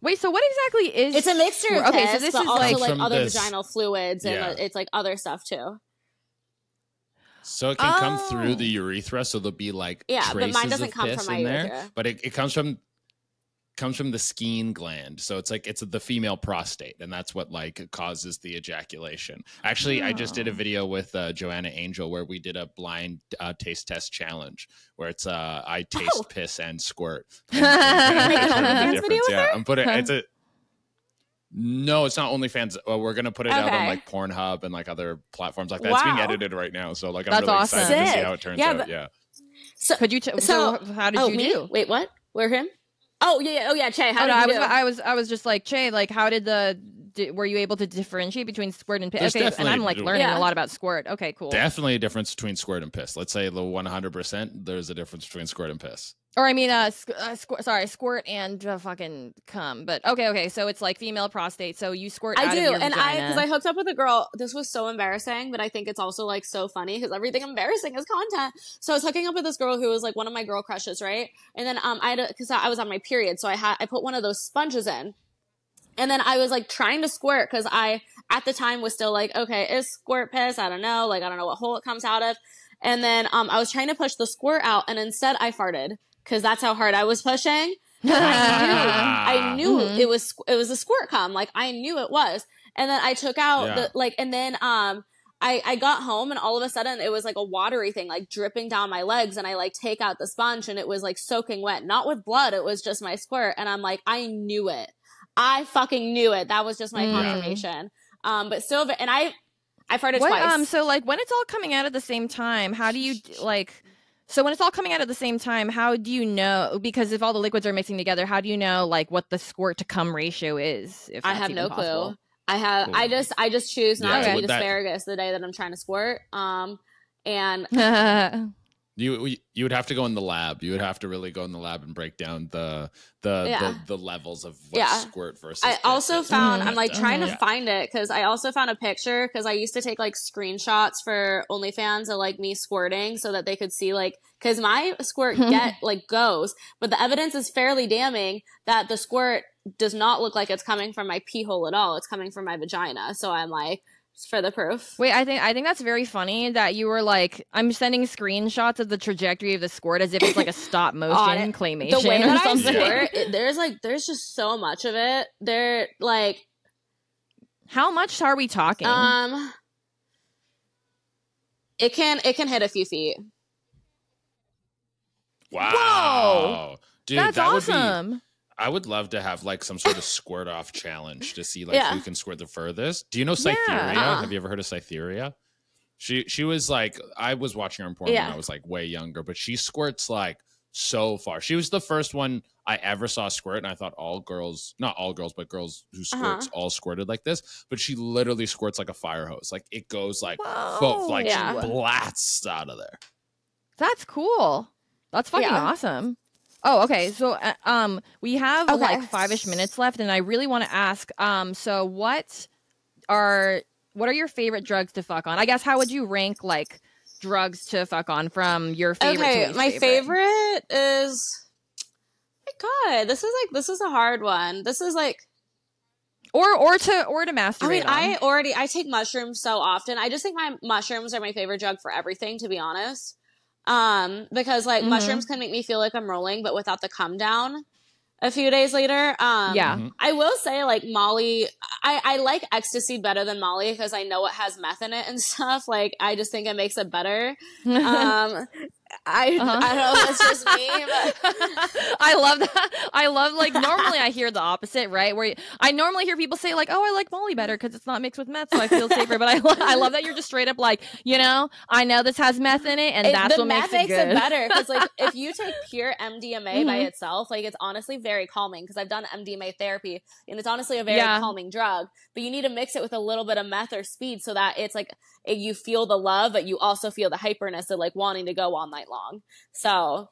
[SPEAKER 1] Wait, so what exactly is?
[SPEAKER 3] It's a mixture of?
[SPEAKER 1] Okay,
[SPEAKER 3] piss,
[SPEAKER 1] so this is
[SPEAKER 3] also
[SPEAKER 1] like.
[SPEAKER 3] Like other
[SPEAKER 2] this-
[SPEAKER 3] vaginal fluids and
[SPEAKER 2] Yeah.
[SPEAKER 3] uh, it's like other stuff too.
[SPEAKER 2] So it can come
[SPEAKER 1] Oh.
[SPEAKER 2] through the urethra, so there'll be like
[SPEAKER 3] Yeah, but mine
[SPEAKER 2] traces
[SPEAKER 3] doesn't
[SPEAKER 2] of
[SPEAKER 3] come from my
[SPEAKER 2] in there,
[SPEAKER 3] urethra.
[SPEAKER 2] but it, it comes from comes from the Skene gland. So it's like it's the female prostate, and that's what like causes the ejaculation. Actually, I just did a
[SPEAKER 1] Oh.
[SPEAKER 2] video with uh, Joanna Angel where we did a blind uh, taste test challenge where it's uh I taste
[SPEAKER 3] Oh.
[SPEAKER 2] piss and squirt.
[SPEAKER 1] Like
[SPEAKER 2] And- and determine the
[SPEAKER 3] video
[SPEAKER 2] yeah. I'm putting
[SPEAKER 1] Huh.
[SPEAKER 2] it's a. No, it's not OnlyFans. Well, we're gonna put it out on like Pornhub and like other platforms like that. It's being edited right now, so like I'm
[SPEAKER 1] That's
[SPEAKER 2] really
[SPEAKER 1] awesome.
[SPEAKER 2] excited to see how it turns
[SPEAKER 3] Yeah,
[SPEAKER 2] out.
[SPEAKER 3] but-
[SPEAKER 2] yeah.
[SPEAKER 3] So,
[SPEAKER 1] Could you? T- so,
[SPEAKER 3] So-
[SPEAKER 1] how did
[SPEAKER 3] oh
[SPEAKER 1] you
[SPEAKER 3] me?
[SPEAKER 1] do?
[SPEAKER 3] Wait, what? Where him? Oh yeah, yeah. Oh yeah, Che. How
[SPEAKER 1] oh,
[SPEAKER 3] did
[SPEAKER 1] no,
[SPEAKER 3] you
[SPEAKER 1] I was? I was, I was just like, Che, like, how did the? Di- were you able to differentiate between squirt and piss? Okay, and I'm like learning
[SPEAKER 3] Yeah.
[SPEAKER 1] a lot about squirt. Okay, cool.
[SPEAKER 2] Definitely a difference between squirt and piss. Let's say the 100%, there's a difference between squirt and piss.
[SPEAKER 1] Or I mean, uh, squ- uh squ- sorry, squirt and uh, fucking cum. But okay, okay. So it's like female prostate. So you squirt.
[SPEAKER 3] I
[SPEAKER 1] out
[SPEAKER 3] do,
[SPEAKER 1] of your
[SPEAKER 3] and I because I hooked up with a girl. This was so embarrassing, but I think it's also like so funny because everything embarrassing is content. So I was hooking up with this girl who was like one of my girl crushes, right? And then um, I had because I was on my period, so I had I put one of those sponges in, and then I was like trying to squirt because I at the time was still like, okay, is squirt piss? I don't know, like I don't know what hole it comes out of. And then um, I was trying to push the squirt out, and instead I farted because that's how hard I was pushing. I knew
[SPEAKER 1] Mhm.
[SPEAKER 3] it was it was a squirt cum. Like I knew it was. And then I took out
[SPEAKER 2] Yeah.
[SPEAKER 3] the like and then um I, I got home and all of a sudden it was like a watery thing, like dripping down my legs. And I like take out the sponge and it was like soaking wet, not with blood. It was just my squirt. And I'm like, I knew it. I fucking knew it. That was just my
[SPEAKER 1] Mm.
[SPEAKER 3] confirmation. Um, but still, and I, I farted
[SPEAKER 1] what,
[SPEAKER 3] twice.
[SPEAKER 1] um. So like when it's all coming out at the same time, how do you like? So when it's all coming out at the same time, how do you know? Because if all the liquids are mixing together, how do you know like what the squirt to cum ratio is? If
[SPEAKER 3] I have no
[SPEAKER 1] possible?
[SPEAKER 3] clue. I have, I just, I just choose not
[SPEAKER 2] Yeah,
[SPEAKER 3] to
[SPEAKER 2] with
[SPEAKER 3] eat
[SPEAKER 2] that-
[SPEAKER 3] asparagus the day that I'm trying to squirt. Um, and
[SPEAKER 2] You you would have to go in the lab. You would have to really go in the lab and break down the the
[SPEAKER 3] Yeah.
[SPEAKER 2] the, the levels of what
[SPEAKER 3] Yeah.
[SPEAKER 2] squirt versus.
[SPEAKER 3] I also
[SPEAKER 2] is.
[SPEAKER 3] found
[SPEAKER 1] Mhm.
[SPEAKER 3] I'm like
[SPEAKER 2] Yeah.
[SPEAKER 3] trying to
[SPEAKER 2] Yeah.
[SPEAKER 3] find it because I also found a picture because I used to take like screenshots for OnlyFans of like me squirting so that they could see like because my squirt get like goes, but the evidence is fairly damning that the squirt does not look like it's coming from my pee hole at all. It's coming from my vagina. So I'm like, for the proof.
[SPEAKER 1] Wait, I think I think that's very funny that you were like, I'm sending screenshots of the trajectory of the squirt as if it's like a stop motion claymation
[SPEAKER 3] The way
[SPEAKER 1] or
[SPEAKER 3] that I
[SPEAKER 1] something.
[SPEAKER 3] squirt, it- there's like there's just so much of it. There like
[SPEAKER 1] How much are we talking?
[SPEAKER 3] um it can it can hit a few feet.
[SPEAKER 2] Wow. Whoa. Dude,
[SPEAKER 1] that's
[SPEAKER 2] that would be
[SPEAKER 1] awesome.
[SPEAKER 2] I would love to have like some sort of squirt off challenge to see like
[SPEAKER 3] Yeah.
[SPEAKER 2] who can squirt the furthest. Do you know
[SPEAKER 1] Yeah.
[SPEAKER 2] Cytheria?
[SPEAKER 3] Uh-uh.
[SPEAKER 2] Have you ever heard of Cytheria? She she was like I was watching her in porn when I was like way younger, but she squirts like so far. She was the first one I ever saw squirt, and I thought all girls, not all girls, but girls who squirts
[SPEAKER 3] Uh-huh.
[SPEAKER 2] all squirted like this. But she literally squirts like a fire hose. Like it goes like
[SPEAKER 1] Whoa.
[SPEAKER 2] full, like
[SPEAKER 3] Yeah.
[SPEAKER 2] she blasts out of there.
[SPEAKER 1] That's cool. That's fucking
[SPEAKER 3] Yeah.
[SPEAKER 1] awesome. Oh, okay. So, uh, um, we have
[SPEAKER 3] Okay.
[SPEAKER 1] like five-ish minutes left, and I really want to ask, um, so what are what are your favorite drugs to fuck on? I guess how would you rank like drugs to fuck on from your favorite? to
[SPEAKER 3] okay, my favorite is my god, this is like this is a hard one. This is like
[SPEAKER 1] or or to or to masturbate.
[SPEAKER 3] I mean,
[SPEAKER 1] on.
[SPEAKER 3] I already I take mushrooms so often. I just think my mushrooms are my favorite drug for everything, to be honest. Um, because like
[SPEAKER 1] Mhm.
[SPEAKER 3] mushrooms can make me feel like I'm rolling, but without the come down a few days later. Um,
[SPEAKER 1] Yeah.
[SPEAKER 2] Mhm.
[SPEAKER 3] I will say like Molly, I, I like ecstasy better than Molly because I know it has meth in it and stuff. Like I just think it makes it better. Um, I
[SPEAKER 1] Uh-huh.
[SPEAKER 3] I don't know if it's just me, but
[SPEAKER 1] I love that. I love like normally I hear the opposite, right? Where you, I normally hear people say like, "Oh, I like Molly better because it's not mixed with meth, so I feel safer." But I lo- I love that you're just straight up like, you know, I know this has meth in it, and
[SPEAKER 3] it-
[SPEAKER 1] that's
[SPEAKER 3] the
[SPEAKER 1] what
[SPEAKER 3] meth
[SPEAKER 1] makes it good.
[SPEAKER 3] better because like if you take pure MDMA by
[SPEAKER 1] Mhm.
[SPEAKER 3] itself, like it's honestly very calming because I've done MDMA therapy and it's honestly a very
[SPEAKER 1] Yeah.
[SPEAKER 3] calming drug. But you need to mix it with a little bit of meth or speed so that it's like it, you feel the love, but you also feel the hyperness of like wanting to go all night long. So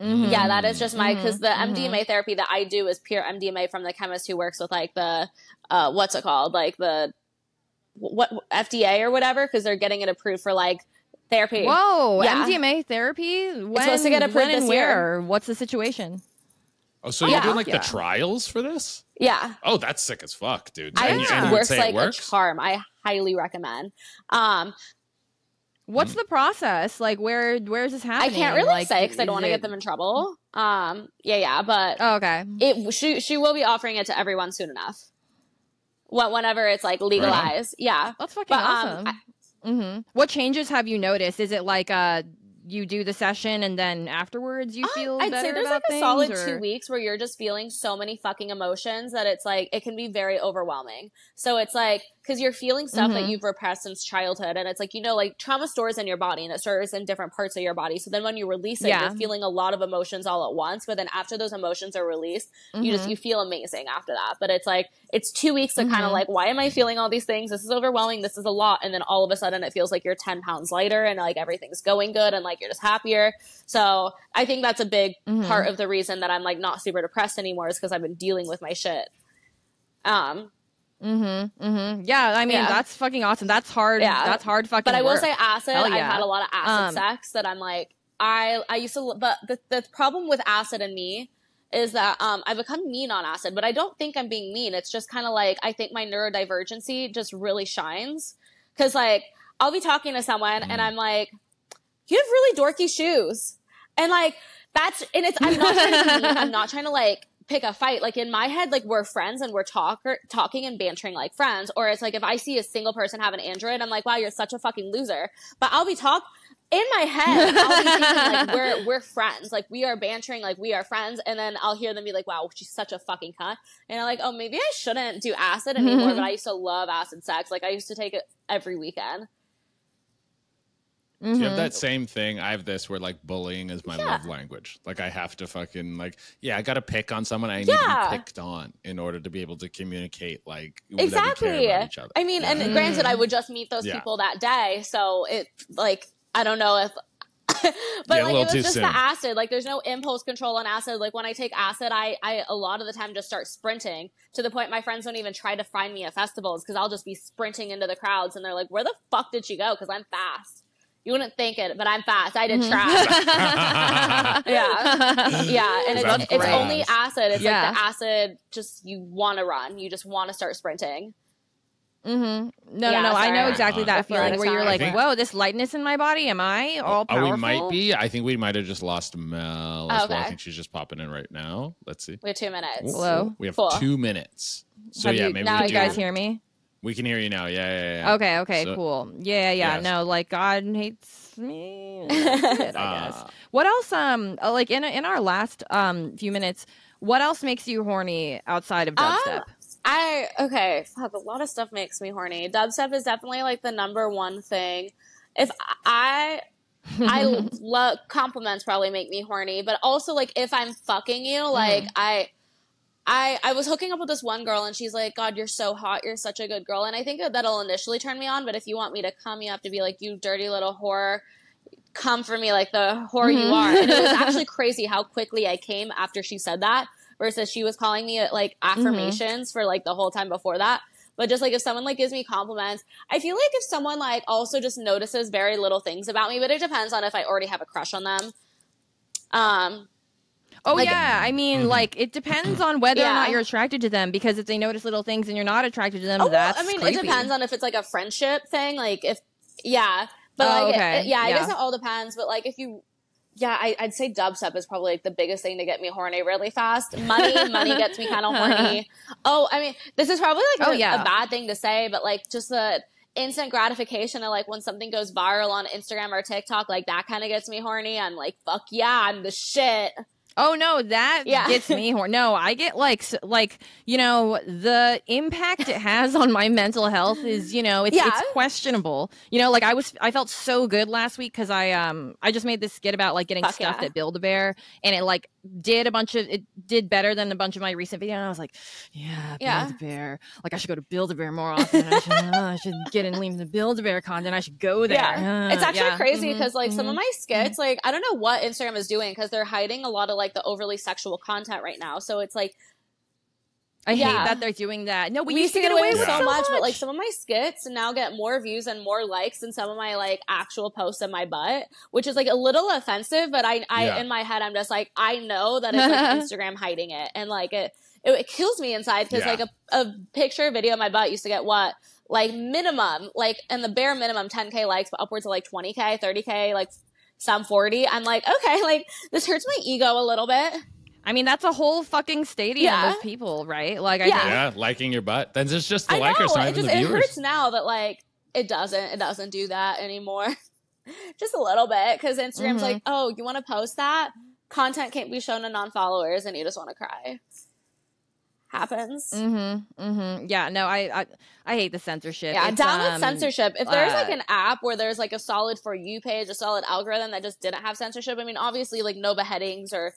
[SPEAKER 1] Mhm.
[SPEAKER 3] yeah, that is just my because
[SPEAKER 1] Mhm,
[SPEAKER 3] the. MDMA therapy that I do is pure MDMA from the chemist who works with like the uh what's it called like the what FDA or whatever because they're getting it approved for like therapy.
[SPEAKER 1] Whoa,
[SPEAKER 3] Yeah.
[SPEAKER 1] MDMA therapy? When,
[SPEAKER 3] supposed to get approved
[SPEAKER 1] when and
[SPEAKER 3] this year.
[SPEAKER 1] What's the situation?
[SPEAKER 2] Oh, so
[SPEAKER 3] Yeah.
[SPEAKER 2] you're doing like
[SPEAKER 1] Yeah.
[SPEAKER 2] the trials for this?
[SPEAKER 3] Yeah,
[SPEAKER 2] Oh, that's sick as fuck, dude.
[SPEAKER 3] I
[SPEAKER 2] And
[SPEAKER 1] Yeah.
[SPEAKER 2] and you
[SPEAKER 3] works like
[SPEAKER 2] it works?
[SPEAKER 3] a charm. I highly recommend. Um,
[SPEAKER 1] What's the process? Like, where where is this happening?
[SPEAKER 3] I can't really
[SPEAKER 1] Like,
[SPEAKER 3] say because I don't want to get them in trouble. Um, yeah, yeah, but
[SPEAKER 1] Oh, okay.
[SPEAKER 3] it she she will be offering it to everyone soon enough. What whenever it's like legalized, yeah.
[SPEAKER 1] That's fucking
[SPEAKER 3] But, um,
[SPEAKER 1] awesome. hmm What changes have you noticed? Is it like uh you do the session and then afterwards you
[SPEAKER 3] Uh,
[SPEAKER 1] feel
[SPEAKER 3] I'd
[SPEAKER 1] better
[SPEAKER 3] say there's like a
[SPEAKER 1] things,
[SPEAKER 3] solid
[SPEAKER 1] or-
[SPEAKER 3] two weeks where you're just feeling so many fucking emotions that it's like it can be very overwhelming. So it's like because you're feeling stuff that
[SPEAKER 1] Mhm.
[SPEAKER 3] you've repressed since childhood, and it's like you know, like trauma stores in your body and it stores in different parts of your body. So then when you release it,
[SPEAKER 1] Yeah.
[SPEAKER 3] you're feeling a lot of emotions all at once. But then after those emotions are released, you just
[SPEAKER 1] Mhm.
[SPEAKER 3] you feel amazing after that. But it's like it's two weeks of kind
[SPEAKER 1] Mhm.
[SPEAKER 3] of like, why am I feeling all these things? This is overwhelming. This is a lot, and then all of a sudden it feels like you're ten pounds lighter and like everything's going good and like you're just happier. So I think that's a big part of the reason that I'm like not super depressed anymore is because I've been dealing with my shit. Um,
[SPEAKER 1] Mm-hmm. Mm-hmm. Yeah, I mean
[SPEAKER 3] Yeah.
[SPEAKER 1] that's fucking awesome. That's hard.
[SPEAKER 3] Yeah.
[SPEAKER 1] That's hard fucking.
[SPEAKER 3] but I will
[SPEAKER 1] work.
[SPEAKER 3] say acid.
[SPEAKER 1] Hell
[SPEAKER 3] I've had a lot of acid
[SPEAKER 1] Um,
[SPEAKER 3] sex that I'm like I I used to, but the the problem with acid and me is that um I become mean on acid, but I don't think I'm being mean. It's just kind of like I think my neurodivergency just really shines because like I'll be talking to someone and
[SPEAKER 2] Mm.
[SPEAKER 3] I'm like, you have really dorky shoes, and like that's and it's I'm not trying to be mean. I'm not trying to like pick a fight. Like in my head, like we're friends and we're talk talking and bantering like friends. Or it's like if I see a single person have an Android, I'm like, wow, you're such a fucking loser. But I'll be talk in my head, I'll be thinking like we're we're friends, like we are bantering, like we are friends, and then I'll hear them be like, "Wow, she's such a fucking cunt," and I'm like, "Oh, maybe I shouldn't do acid anymore." but I used to love acid sex, like I used to take it every weekend.
[SPEAKER 2] Do you have
[SPEAKER 1] Mhm.
[SPEAKER 2] that same thing? I have this where like bullying is my
[SPEAKER 3] Yeah.
[SPEAKER 2] love language. Like I have to fucking like yeah, I got to pick on someone. I need
[SPEAKER 3] Yeah.
[SPEAKER 2] to be picked on in order to be able to communicate like that care
[SPEAKER 3] Exactly.
[SPEAKER 2] about each other.
[SPEAKER 3] I mean,
[SPEAKER 2] Yeah.
[SPEAKER 3] and granted, I would just meet those
[SPEAKER 2] Yeah.
[SPEAKER 3] people that day, so it like I don't know if. but
[SPEAKER 2] Yeah, a
[SPEAKER 3] like
[SPEAKER 2] little
[SPEAKER 3] it was just
[SPEAKER 2] soon.
[SPEAKER 3] the acid. Like there's no impulse control on acid. Like when I take acid, I I a lot of the time just start sprinting to the point my friends don't even try to find me at festivals because I'll just be sprinting into the crowds and they're like, "Where the fuck did she go?" Because I'm fast. You wouldn't think it, but I'm fast. I did
[SPEAKER 1] Mhm.
[SPEAKER 3] track. Yeah. Yeah, and
[SPEAKER 2] That's
[SPEAKER 3] it's, it's only acid. It's
[SPEAKER 1] Yeah.
[SPEAKER 3] like the acid. Just you want to run. You just want to start sprinting.
[SPEAKER 1] Mm-hmm. No,
[SPEAKER 3] Yeah,
[SPEAKER 1] no, no. I know exactly
[SPEAKER 2] Uh,
[SPEAKER 1] that feeling where you're like,
[SPEAKER 2] think-
[SPEAKER 1] whoa, this lightness in my body. Am I all
[SPEAKER 2] Oh, we might be. I think we might have just lost Mel as well. I think she's just popping in right now. Let's see.
[SPEAKER 3] We have two minutes.
[SPEAKER 2] Ooh,
[SPEAKER 1] Hello?
[SPEAKER 2] We have
[SPEAKER 3] Cool.
[SPEAKER 2] two minutes. So
[SPEAKER 1] Have
[SPEAKER 2] yeah,
[SPEAKER 1] you,
[SPEAKER 2] maybe
[SPEAKER 3] now
[SPEAKER 2] we
[SPEAKER 1] you
[SPEAKER 2] do.
[SPEAKER 1] guys hear me?
[SPEAKER 2] We can hear you now. Yeah, yeah, yeah.
[SPEAKER 1] Okay, okay,
[SPEAKER 2] So-
[SPEAKER 1] cool. Yeah, yeah.
[SPEAKER 2] Yes.
[SPEAKER 1] No, like God hates me. It, I guess.
[SPEAKER 2] Uh,
[SPEAKER 1] What else? Um, uh, like in in our last um few minutes, what else makes you horny outside of
[SPEAKER 3] Um,
[SPEAKER 1] dubstep?
[SPEAKER 3] I okay, fuck, a lot of stuff makes me horny. Dubstep is definitely like the number one thing. If I I love compliments probably make me horny, but also like if I'm fucking you, like I I I was hooking up with this one girl and she's like, God, you're so hot, you're such a good girl. And I think that that'll initially turn me on, but if you want me to come, you have to be like, you dirty little whore. Come for me like the whore you
[SPEAKER 1] Mhm.
[SPEAKER 3] are. And it was actually crazy how quickly I came after she said that versus she was calling me like affirmations for like the whole time before that. But just like if someone like gives me compliments, I feel like if someone like also just notices very little things about me, but it depends on if I already have a crush on them. Um,
[SPEAKER 1] oh
[SPEAKER 3] like-
[SPEAKER 1] yeah, I mean,
[SPEAKER 2] Mhm.
[SPEAKER 1] like it depends on whether or not you're attracted to them. Because if they notice little things and you're not attracted to them,
[SPEAKER 3] oh, well,
[SPEAKER 1] that's
[SPEAKER 3] I mean,
[SPEAKER 1] creepy.
[SPEAKER 3] it depends on if it's like a friendship thing. Like if, yeah, but
[SPEAKER 1] Oh,
[SPEAKER 3] like,
[SPEAKER 1] okay.
[SPEAKER 3] it- yeah, I guess it all depends. But like if you, yeah, I, I'd say dubstep is probably like the biggest thing to get me horny really fast. Money, money gets me kind of horny. Oh, I mean, this is probably like
[SPEAKER 1] Oh,
[SPEAKER 3] a,
[SPEAKER 1] yeah.
[SPEAKER 3] a bad thing to say, but like just the instant gratification of like when something goes viral on Instagram or TikTok, like that kind of gets me horny. I'm like, fuck yeah, I'm the shit.
[SPEAKER 1] Oh no, that
[SPEAKER 3] Yeah.
[SPEAKER 1] gets me horny. No, I get like like you know the impact it has on my mental health is you know it's
[SPEAKER 3] Yeah.
[SPEAKER 1] it's questionable. You know, like I was I felt so good last week because I um I just made this skit about like getting
[SPEAKER 3] Fuck
[SPEAKER 1] stuffed
[SPEAKER 3] yeah.
[SPEAKER 1] at Build a Bear and it like did a bunch of it did better than a bunch of my recent videos. And I was like, yeah,
[SPEAKER 3] Yeah.
[SPEAKER 1] Build a Bear. Like I should go to Build a Bear more often. I should, uh, I should get in leave the Build a Bear content. I should go there.
[SPEAKER 3] Yeah,
[SPEAKER 1] Uh,
[SPEAKER 3] it's actually crazy because like some of
[SPEAKER 1] mhm.
[SPEAKER 3] my skits, like I don't know what Instagram is doing because they're hiding a lot of like the overly sexual content right now. So it's like
[SPEAKER 1] I hate
[SPEAKER 3] yeah.
[SPEAKER 1] that they're doing that. No, we,
[SPEAKER 3] we
[SPEAKER 1] used to get away with
[SPEAKER 3] so
[SPEAKER 1] so
[SPEAKER 3] much, but like some of my skits now get more views and more likes than some of my like actual posts of my butt, which is like a little offensive. But I, I
[SPEAKER 2] Yeah.
[SPEAKER 3] in my head, I'm just like, I know that it's like Instagram hiding it, and like it, it, it kills me inside because
[SPEAKER 2] Yeah.
[SPEAKER 3] like a, a picture video of my butt used to get what like minimum, like and the bare minimum 10k likes, but upwards of like 20k, 30k, like some 40. I'm like, okay, like this hurts my ego a little bit.
[SPEAKER 1] I mean, that's a whole fucking stadium
[SPEAKER 3] Yeah.
[SPEAKER 1] of people, right? Like, I
[SPEAKER 3] Yeah.
[SPEAKER 2] yeah, liking your butt. Then it's just the
[SPEAKER 3] I know
[SPEAKER 2] likers, not
[SPEAKER 3] it just
[SPEAKER 2] the
[SPEAKER 3] it hurts now that like it doesn't it doesn't do that anymore. just a little bit because Instagram's
[SPEAKER 1] Mhm.
[SPEAKER 3] like, oh, you want to post that content can't be shown to non-followers, and you just want to cry. Happens.
[SPEAKER 1] mm-hmm, mm-hmm. Yeah, no, I, I, I hate the censorship.
[SPEAKER 3] Yeah,
[SPEAKER 1] It's,
[SPEAKER 3] down with
[SPEAKER 1] um,
[SPEAKER 3] censorship. If there's like
[SPEAKER 1] uh,
[SPEAKER 3] an app where there's like a solid for you page, a solid algorithm that just didn't have censorship, I mean, obviously like no beheadings or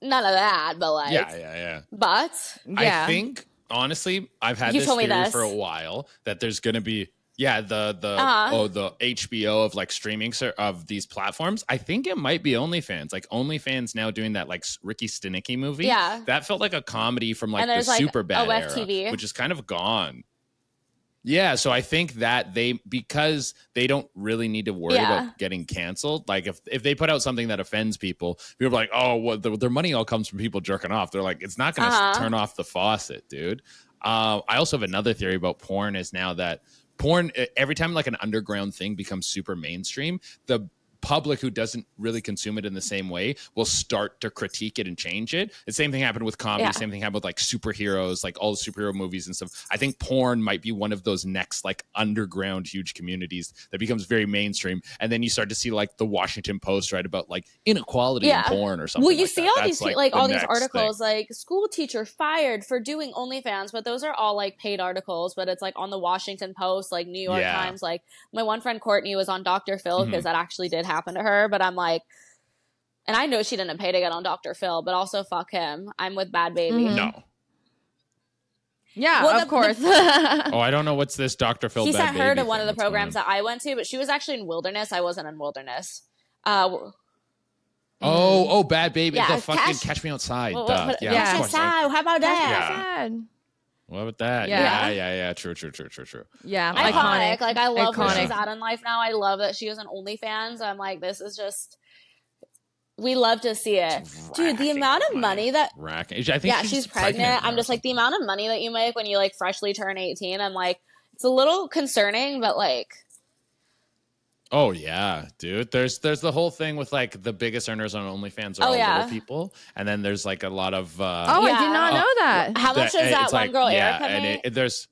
[SPEAKER 3] none of that, but like,
[SPEAKER 2] yeah, yeah, yeah.
[SPEAKER 3] but
[SPEAKER 1] Yeah,
[SPEAKER 2] I think honestly, I've had
[SPEAKER 3] You
[SPEAKER 2] this
[SPEAKER 3] told me
[SPEAKER 2] theory
[SPEAKER 3] this.
[SPEAKER 2] for a while that there's going to be yeah the the
[SPEAKER 3] Uh-huh.
[SPEAKER 2] oh the HBO of like streaming ser- of these platforms. I think it might be OnlyFans. Like OnlyFans now doing that like Ricky Stanicky movie.
[SPEAKER 3] yeah,
[SPEAKER 2] that felt like a comedy from like the
[SPEAKER 3] like,
[SPEAKER 2] Superbad era, which is kind of gone. Yeah, so I think that they because they don't really need to worry
[SPEAKER 3] Yeah.
[SPEAKER 2] about getting canceled. Like if if they put out something that offends people, people are like, "Oh, well, the, their money all comes from people jerking off." They're like, "It's not going to
[SPEAKER 3] Uh-huh.
[SPEAKER 2] turn off the faucet, dude." Uh, I also have another theory about porn is now that porn every time like an underground thing becomes super mainstream, the public who doesn't really consume it in the same way will start to critique it and change it. The same thing happened with comedy.
[SPEAKER 3] Yeah.
[SPEAKER 2] Same thing happened with like superheroes, like all the superhero movies and stuff. I think porn might be one of those next like underground huge communities that becomes very mainstream. And then you start to see like the Washington Post write about like inequality
[SPEAKER 3] Yeah.
[SPEAKER 2] in porn or something.
[SPEAKER 3] well, you
[SPEAKER 2] like
[SPEAKER 3] see
[SPEAKER 2] that.
[SPEAKER 3] all
[SPEAKER 2] That's,
[SPEAKER 3] these like,
[SPEAKER 2] the
[SPEAKER 3] all these articles
[SPEAKER 2] thing.
[SPEAKER 3] like school teacher fired for doing OnlyFans, but those are all like paid articles. But it's like on the Washington Post, like New York
[SPEAKER 2] Yeah.
[SPEAKER 3] Times. Like my one friend Courtney was on Dr. Phil because
[SPEAKER 2] Mhm.
[SPEAKER 3] that actually did happen to her. But I'm like, and I know she didn't pay to get on Dr. Phil, but also fuck him. I'm with Bhad Bhabie.
[SPEAKER 1] Mhm.
[SPEAKER 2] No.
[SPEAKER 1] yeah,
[SPEAKER 3] Well,
[SPEAKER 1] of
[SPEAKER 3] the-
[SPEAKER 1] course.
[SPEAKER 2] Oh, I don't know what's this Dr. Phil
[SPEAKER 3] he
[SPEAKER 2] Bad
[SPEAKER 3] sent her
[SPEAKER 2] Baby
[SPEAKER 3] to one
[SPEAKER 2] thing.
[SPEAKER 3] of the
[SPEAKER 2] What's
[SPEAKER 3] programs that I went to, but she was actually in Wilderness. I wasn't in Wilderness. Uh,
[SPEAKER 2] Oh, oh, Bhad Bhabie.
[SPEAKER 3] Yeah,
[SPEAKER 2] the fucking
[SPEAKER 3] Catch-
[SPEAKER 2] Catch, Me Outside.
[SPEAKER 3] what,
[SPEAKER 2] duh.
[SPEAKER 3] what,
[SPEAKER 2] yeah,
[SPEAKER 1] yeah.
[SPEAKER 2] of
[SPEAKER 3] Catch
[SPEAKER 2] course.
[SPEAKER 3] Me Outside, How about that?
[SPEAKER 2] Yeah.
[SPEAKER 1] Sad.
[SPEAKER 2] What about that?
[SPEAKER 1] Yeah.
[SPEAKER 2] Yeah, yeah, yeah. True, true, true, true, true.
[SPEAKER 1] Yeah,
[SPEAKER 3] iconic. Like I love where
[SPEAKER 1] Iconic.
[SPEAKER 3] she's at in life now. I love that she is an OnlyFans. I'm like, this is just We love to see it. Dude, the amount of
[SPEAKER 2] money.
[SPEAKER 3] money that
[SPEAKER 2] Racking. I think
[SPEAKER 3] yeah, she's, pregnant. I'm just like the amount of money that you make when you like freshly turn 18. I'm like, it's a little concerning, but like,
[SPEAKER 2] Oh yeah, dude. There's there's the whole thing with like the biggest earners on OnlyFans are
[SPEAKER 3] Oh,
[SPEAKER 2] all
[SPEAKER 3] yeah.
[SPEAKER 2] little people, and then there's like a lot of uh,
[SPEAKER 1] Oh, I did not know that.
[SPEAKER 3] how much
[SPEAKER 2] that-
[SPEAKER 3] does that one
[SPEAKER 2] like-
[SPEAKER 3] girl
[SPEAKER 2] yeah,
[SPEAKER 3] Erica
[SPEAKER 2] and
[SPEAKER 3] make?
[SPEAKER 2] it, it- there's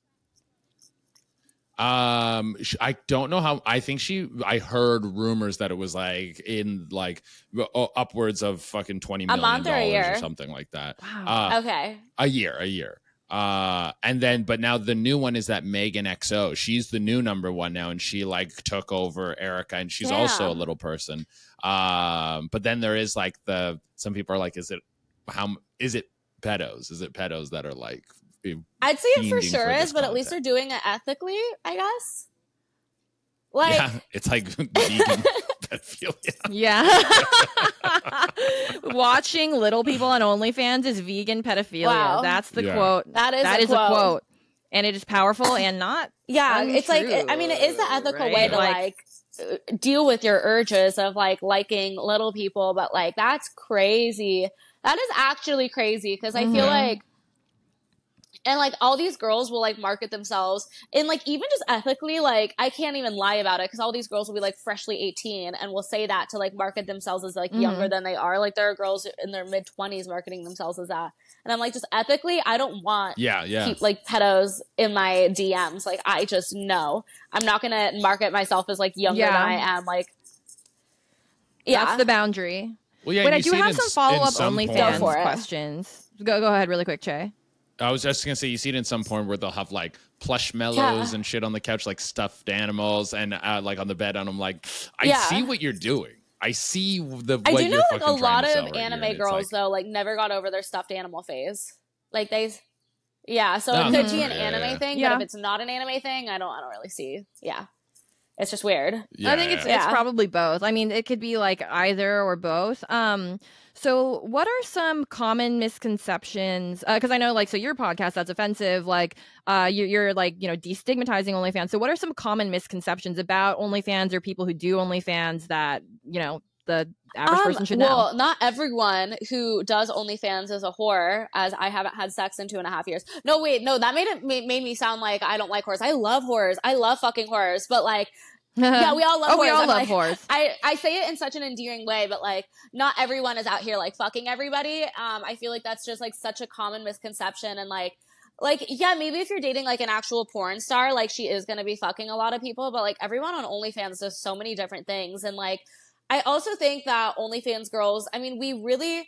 [SPEAKER 2] um i don't know how i think she i heard rumors that it was like in like uh, upwards of fucking 20 million A
[SPEAKER 3] month or a
[SPEAKER 2] dollars
[SPEAKER 3] year?
[SPEAKER 2] or something like that
[SPEAKER 1] Wow.
[SPEAKER 2] uh
[SPEAKER 3] okay.
[SPEAKER 2] a year a year uh and then but now the new one is that megan xo she's the new number one now and she like took over erica and she's also a little person. Um but then there is like the some people are like is it how is it pedos? Is it pedos that are like
[SPEAKER 3] I'd say it for sure
[SPEAKER 2] for
[SPEAKER 3] is, but at least they're doing it ethically, I guess. Like,
[SPEAKER 2] yeah it's like vegan pedophilia
[SPEAKER 1] Yeah. Watching little people on OnlyFans is vegan pedophilia.
[SPEAKER 3] Wow.
[SPEAKER 1] That's the
[SPEAKER 2] Yeah.
[SPEAKER 1] quote.
[SPEAKER 3] that is,
[SPEAKER 1] That
[SPEAKER 3] a,
[SPEAKER 1] is
[SPEAKER 3] quote.
[SPEAKER 1] a quote. And it is powerful and not
[SPEAKER 3] Yeah, it's like, I mean, it is the ethical way to like, uh, deal with your urges of like liking little people, but like that's crazy. That is actually crazy because I feel
[SPEAKER 1] Mhm.
[SPEAKER 3] like, and like all these girls will like market themselves and like even just ethically, like I can't even lie about it because all these girls will be like freshly 18 and will say that to like market themselves as like
[SPEAKER 1] Mhm.
[SPEAKER 3] younger than they are. Like there are girls in their mid 20s marketing themselves as that. And I'm like, just ethically, I don't want
[SPEAKER 2] yeah yeah
[SPEAKER 3] keep like pedos in my DMs. Like I just know I'm not gonna market myself as like younger
[SPEAKER 1] Yeah.
[SPEAKER 3] than I am. Like, yeah,
[SPEAKER 1] That's the boundary.
[SPEAKER 2] well yeah
[SPEAKER 1] Wait, I do have
[SPEAKER 2] in
[SPEAKER 1] some follow up
[SPEAKER 2] some
[SPEAKER 1] OnlyFans
[SPEAKER 3] for
[SPEAKER 1] questions. Go go ahead really quick, Che.
[SPEAKER 2] I was just gonna say you see it in some porn where they'll have like plush mellows
[SPEAKER 3] Yeah.
[SPEAKER 2] and shit on the couch, like stuffed animals, and uh, like on the bed, and I'm like, I
[SPEAKER 3] Yeah.
[SPEAKER 2] see what you're doing. I see the.
[SPEAKER 3] I
[SPEAKER 2] what
[SPEAKER 3] do know
[SPEAKER 2] you're
[SPEAKER 3] like a lot of
[SPEAKER 2] right
[SPEAKER 3] anime
[SPEAKER 2] and it's
[SPEAKER 3] girls
[SPEAKER 2] like-
[SPEAKER 3] though like never got over their stuffed animal phase. Like they, yeah. So
[SPEAKER 2] No,
[SPEAKER 3] it could
[SPEAKER 1] that's
[SPEAKER 3] be an.
[SPEAKER 2] Yeah,
[SPEAKER 3] anime
[SPEAKER 2] yeah.
[SPEAKER 3] thing,
[SPEAKER 1] Yeah.
[SPEAKER 3] but if it's not an anime thing, I don't. I don't really see. Yeah, it's just weird.
[SPEAKER 2] Yeah,
[SPEAKER 1] I think it's
[SPEAKER 2] yeah.
[SPEAKER 1] it's probably both. I mean, it could be like either or both. Um, so what are some common misconceptions? Because I know, like, so your podcast that's offensive. Like, uh, you're, you're like you know destigmatizing OnlyFans. So what are some common misconceptions about OnlyFans or people who do OnlyFans that you know the average
[SPEAKER 3] Um,
[SPEAKER 1] person should know?
[SPEAKER 3] well, not everyone who does OnlyFans is a whore, as I haven't had sex in two and a half years. No, wait, no, that made it made, me sound like I don't like whores. I love whores. I love fucking whores. But like, yeah, we all love
[SPEAKER 1] oh,
[SPEAKER 3] whores.
[SPEAKER 1] we all
[SPEAKER 3] I'm
[SPEAKER 1] love
[SPEAKER 3] like-
[SPEAKER 1] whores.
[SPEAKER 3] I, I say it in such an endearing way, but like not everyone is out here like fucking everybody. Um, I feel like that's just like such a common misconception and like like yeah, maybe if you're dating like an actual porn star, like she is gonna be fucking a lot of people, but like everyone on OnlyFans does so many different things and like I also think that OnlyFans girls, I mean, we really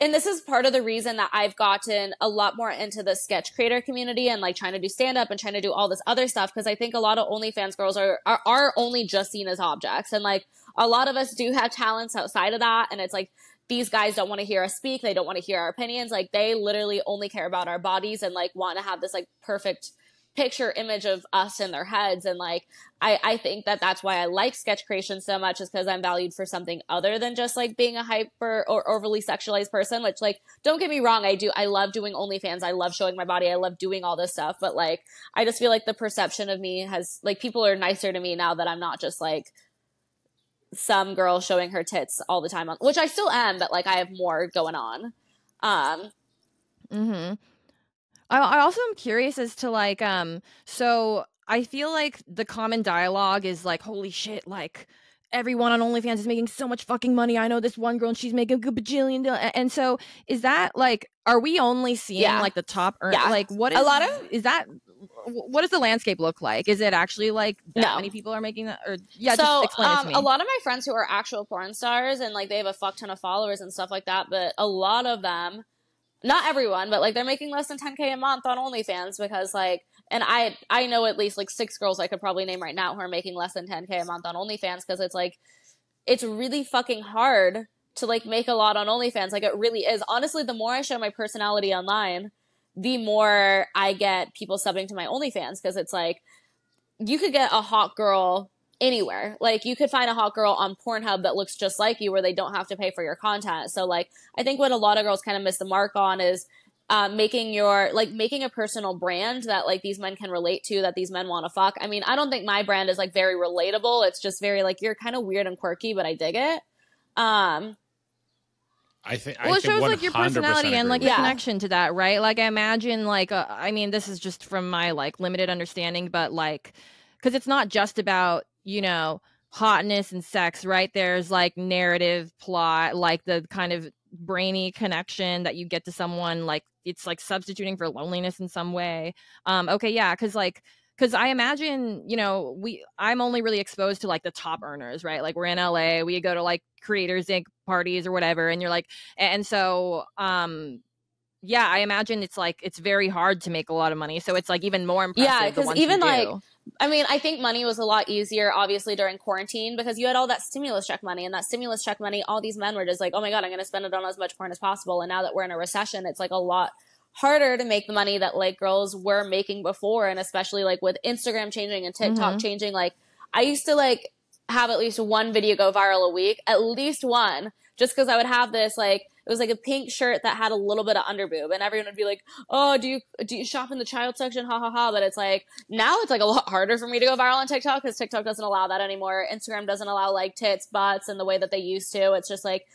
[SPEAKER 3] and this is part of the reason that I've gotten a lot more into the sketch creator community and like trying to do stand up and trying to do all this other stuff because I think a lot of OnlyFans girls are, are are only just seen as objects. And like a lot of us do have talents outside of that. And it's like these guys don't want to hear us speak. They don't want to hear our opinions. Like they literally only care about our bodies and like want to have this like perfect picture image of us in their heads and like I, I think that that's why I like sketch creation so much is because I'm valued for something other than just like being a hyper or overly sexualized person. Which like, don't get me wrong, I do I love doing OnlyFans. I love showing my body. I love doing all this stuff. But like, I just feel like the perception of me has like people are nicer to me now that I'm not just like some girl showing her tits all the time on which I still am, but like I have more going on. Um,
[SPEAKER 1] Mm-hmm. I, I also am curious as to like, um, so I feel like the common dialogue is like, holy shit, like everyone on OnlyFans is making so much fucking money. I know this one girl and she's making a bajillion. a- And so is that like, are we only seeing
[SPEAKER 3] Yeah.
[SPEAKER 1] like the top earn?
[SPEAKER 3] Yeah.
[SPEAKER 1] Like what
[SPEAKER 3] A lot of-
[SPEAKER 1] is that? What does the landscape look like? Is it actually like that
[SPEAKER 3] No.
[SPEAKER 1] many people are making that? Or yeah,
[SPEAKER 3] so
[SPEAKER 1] just explain it
[SPEAKER 3] um,
[SPEAKER 1] to me.
[SPEAKER 3] a lot of my friends who are actual porn stars and like they have a fuck ton of followers and stuff like that, but a lot of them, not everyone, but like they're making less than 10k a month on OnlyFans because like, and I I know at least like six girls I could probably name right now who are making less than 10k a month on OnlyFans because it's like, it's really fucking hard to like make a lot on OnlyFans. Like it really is. Honestly, the more I show my personality online, the more I get people subbing to my OnlyFans because it's like you could get a hot girl anywhere. Like you could find a hot girl on Pornhub that looks just like you where they don't have to pay for your content. So like I think what a lot of girls kind of miss the mark on is uh, making your like making a personal brand that like these men can relate to that these men want to fuck. I mean, I don't think my brand is like very relatable. It's just very like you're kind of weird and quirky, but I dig it. Um
[SPEAKER 2] I think.
[SPEAKER 1] well
[SPEAKER 2] I
[SPEAKER 1] it
[SPEAKER 2] think
[SPEAKER 1] shows like your
[SPEAKER 2] 100%
[SPEAKER 1] personality and like
[SPEAKER 2] with
[SPEAKER 1] your
[SPEAKER 3] Yeah.
[SPEAKER 1] connection to that right like i imagine like uh, i mean this is just from my like limited understanding but like because it's not just about you know hotness and sex right? There's like narrative plot like the kind of brainy connection that you get to someone like it's like substituting for loneliness in some way. Um okay yeah because like because I imagine, you know, we I'm only really exposed to like the top earners, right? Like we're in LA, we go to like creators inc. parties or whatever, and you're like, and so um yeah, I imagine it's like it's very hard to make a lot of money. So it's like even more impressive.
[SPEAKER 3] Yeah,
[SPEAKER 1] because
[SPEAKER 3] even, like. I mean, I think money was a lot easier, obviously, during quarantine because you had all that stimulus check money, and that stimulus check money, all these men were just like, "Oh my god, I'm going to spend it on as much porn as possible." And now that we're in a recession, it's like a lot harder to make the money that like girls were making before, and especially like with Instagram changing and TikTok
[SPEAKER 1] Mhm.
[SPEAKER 3] changing. Like, I used to like have at least one video go viral a week, at least one, just because I would have this like it was like a pink shirt that had a little bit of underboob, and everyone would be like, "Oh, do you do you shop in the child section?" Ha ha ha! But it's like now it's like a lot harder for me to go viral on TikTok because TikTok doesn't allow that anymore. Instagram doesn't allow like tits, butts, and the way that they used to. It's just like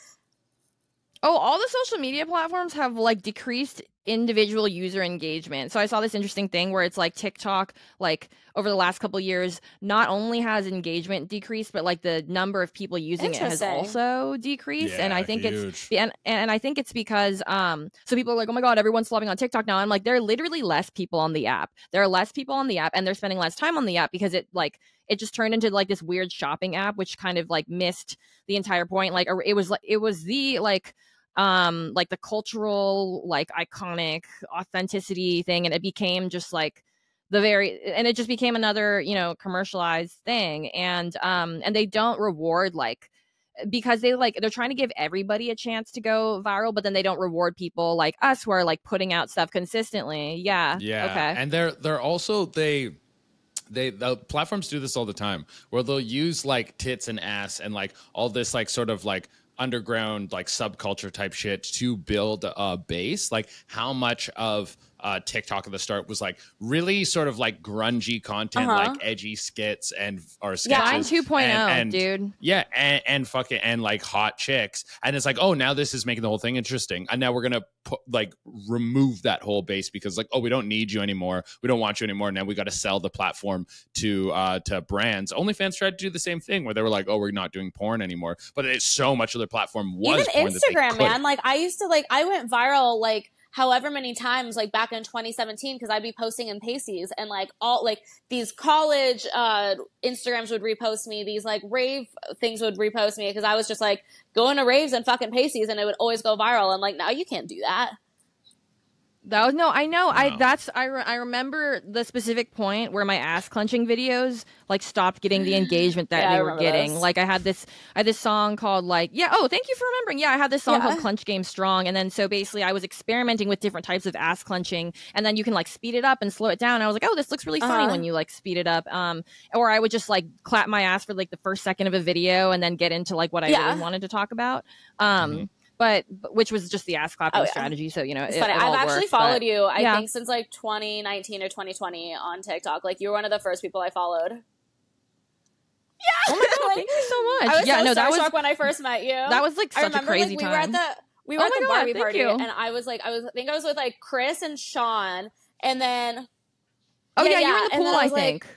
[SPEAKER 1] Oh, all the social media platforms have like decreased individual user engagement. So I saw this interesting thing where it's like TikTok, like over the last couple years, not only has engagement decreased, but like the number of people using it has also decreased. and I
[SPEAKER 2] Yeah,
[SPEAKER 1] think it's and and I think it's because um so people are like, oh my god, everyone's flopping on TikTok now. I'm like, there are literally less people on the app. There are less people on the app, and they're spending less time on the app because it like it just turned into like this weird shopping app, which kind of like missed the entire point. Like it was like it was the like um like the cultural like iconic authenticity thing and it became just like the very and it just became another you know commercialized thing and um and they don't reward like because they like they're trying to give everybody a chance to go viral but then they don't reward people like us who are like putting out stuff consistently yeah
[SPEAKER 2] Yeah.
[SPEAKER 1] okay
[SPEAKER 2] And they're they're also they they the platforms do this all the time where they'll use like tits and ass and like all this like sort of like underground like subculture type shit to build a base? Like how much of uh TikTok at the start was like really sort of like grungy content
[SPEAKER 3] Uh-huh.
[SPEAKER 2] like edgy skits and or sketches
[SPEAKER 1] 2.0
[SPEAKER 2] and- and-
[SPEAKER 1] dude
[SPEAKER 2] yeah, and, and fucking and like hot chicks, and it's like, oh, now this is making the whole thing interesting, and now we're gonna put like remove that whole base because like, oh, we don't need you anymore, we don't want you anymore. Now we got to sell the platform to uh to brands. OnlyFans tried to do the same thing where they were like, oh, we're not doing porn anymore, but it's so much of their platform was
[SPEAKER 3] even
[SPEAKER 2] porn that they
[SPEAKER 3] Instagram, man. Like I used to like I went viral like however many times like back in 2017 because I'd be posting in Pacey's and like all like these college uh Instagrams would repost me, these like rave things would repost me because I was just like going to raves and fucking Pacey's and it would always go viral. I'm like, now you can't do that.
[SPEAKER 1] That was no, I know. I that's I re- I remember the specific point where my ass clenching videos like stopped getting the engagement that
[SPEAKER 3] Yeah,
[SPEAKER 1] they were getting.
[SPEAKER 3] those.
[SPEAKER 1] Like I had this I had this song called like yeah, oh, thank you for remembering. Yeah, I had this song
[SPEAKER 3] Yeah.
[SPEAKER 1] called Clench Game Strong and then so basically I was experimenting with different types of ass clenching and then you can like speed it up and slow it down. I was like, "Oh, this looks really funny
[SPEAKER 3] Uh-huh.
[SPEAKER 1] when you like speed it up." Um or I would just like clap my ass for like the first second of a video and then get into like what I
[SPEAKER 3] Yeah.
[SPEAKER 1] really wanted to talk about. Um
[SPEAKER 2] Mhm.
[SPEAKER 1] But, but which was just the ass clapping
[SPEAKER 3] Oh, yeah.
[SPEAKER 1] strategy, so you know,
[SPEAKER 3] It's
[SPEAKER 1] it,
[SPEAKER 3] funny.
[SPEAKER 1] it
[SPEAKER 3] I've
[SPEAKER 1] all
[SPEAKER 3] actually
[SPEAKER 1] worked, but-
[SPEAKER 3] followed you, I
[SPEAKER 1] yeah.
[SPEAKER 3] think, since like 2019 or 2020 on TikTok. Like you were one of the first people I followed. Yeah.
[SPEAKER 1] Oh my god,
[SPEAKER 3] Like,
[SPEAKER 1] thank you so much.
[SPEAKER 3] I was
[SPEAKER 1] yeah,
[SPEAKER 3] so
[SPEAKER 1] no, that was
[SPEAKER 3] when I first met you.
[SPEAKER 1] that was like
[SPEAKER 3] I
[SPEAKER 1] such a
[SPEAKER 3] remember
[SPEAKER 1] crazy
[SPEAKER 3] like we were at the we were
[SPEAKER 1] Oh
[SPEAKER 3] at the
[SPEAKER 1] God,
[SPEAKER 3] Barbie party
[SPEAKER 1] you.
[SPEAKER 3] and I was like I was I think I was with like Chris and Sean and then
[SPEAKER 1] oh
[SPEAKER 3] yeah,
[SPEAKER 1] yeah, you were in the pool,
[SPEAKER 3] I
[SPEAKER 1] I,
[SPEAKER 3] was like-
[SPEAKER 1] think.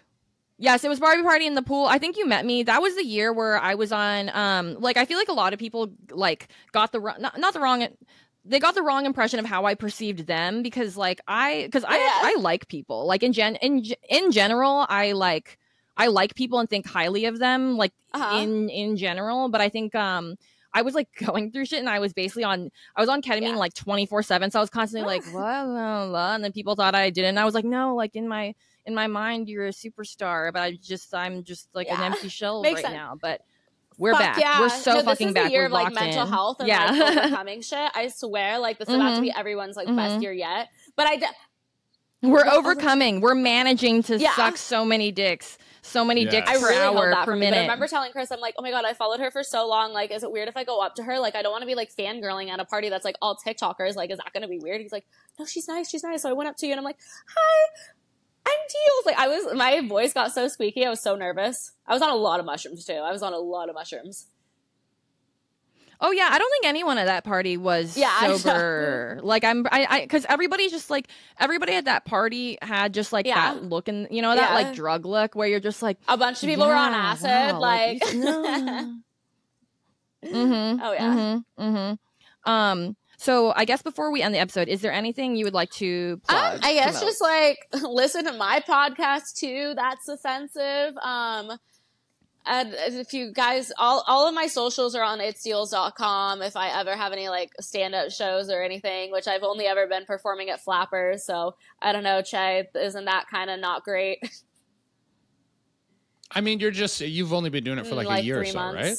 [SPEAKER 1] Yes, it was Barbie party in the pool. I think you met me. That was the year where I was on. Um, like I feel like a lot of people like got the wrong, not, not the wrong. They got the wrong impression of how I perceived them because like I because I
[SPEAKER 3] Yeah.
[SPEAKER 1] I like people like in gen in in general I like I like people and think highly of them like
[SPEAKER 3] uh-huh.
[SPEAKER 1] in in general but i think um i was like going through shit and i was basically on i was on ketamine
[SPEAKER 3] Yeah.
[SPEAKER 1] like 24 7 so i was constantly like blah, blah, blah, and then people thought i didn't i was like no like in my in my mind you're a superstar but i just i'm just like an empty shell
[SPEAKER 3] Makes
[SPEAKER 1] right
[SPEAKER 3] sense.
[SPEAKER 1] now but we're
[SPEAKER 3] Fuck
[SPEAKER 1] back
[SPEAKER 3] Yeah.
[SPEAKER 1] we're so
[SPEAKER 3] no, this
[SPEAKER 1] fucking
[SPEAKER 3] is
[SPEAKER 1] back
[SPEAKER 3] The year
[SPEAKER 1] we're
[SPEAKER 3] of like mental
[SPEAKER 1] in.
[SPEAKER 3] health and
[SPEAKER 1] yeah
[SPEAKER 3] like overcoming shit. I swear, like this is about to be everyone's like best
[SPEAKER 1] Mhm.
[SPEAKER 3] year yet. But I, de-
[SPEAKER 1] we're overcoming we're managing to
[SPEAKER 3] Yeah.
[SPEAKER 1] suck so many dicks so many
[SPEAKER 2] Yeah.
[SPEAKER 1] dicks
[SPEAKER 3] I
[SPEAKER 1] per
[SPEAKER 3] really
[SPEAKER 1] hour
[SPEAKER 3] that
[SPEAKER 1] per
[SPEAKER 3] minute. me. I remember telling Chris, I'm like, oh my god, I followed her for so long. Like, is it weird if I go up to her? Like, I don't want to be like fangirling at a party that's like all TikTokers. Like, is that going to be weird? He's like, no, she's nice, she's nice. So I went up to you and I'm like, hi, I'm Deals. Like, I was, my voice got so squeaky. I was so nervous. I was on a lot of mushrooms too. I was on a lot of mushrooms.
[SPEAKER 1] Oh yeah, I don't think anyone at that party was
[SPEAKER 3] Yeah,
[SPEAKER 1] sober. like I'm, I, I, because everybody's just like everybody at that party had just like
[SPEAKER 3] Yeah.
[SPEAKER 1] that look and you know that
[SPEAKER 3] Yeah.
[SPEAKER 1] like drug look where you're just like
[SPEAKER 3] A bunch of people were on acid.
[SPEAKER 1] wow,
[SPEAKER 3] like,
[SPEAKER 1] no. Mhm.
[SPEAKER 3] Oh, yeah.
[SPEAKER 1] Mhm. Mhm. Um. So I guess before we end the episode, is there anything you would like to
[SPEAKER 3] Um. I guess
[SPEAKER 1] promote?
[SPEAKER 3] just like listen to my podcast too. That's offensive. Um, and if you guys, all all of my socials are on itsdeals.com. If I ever have any like stand up shows or anything, which I've only ever been performing at Flappers, so I don't know, Che, isn't that kind of not great?
[SPEAKER 2] I mean, you're just you've only been doing it for like, a year or
[SPEAKER 3] three
[SPEAKER 2] so, right?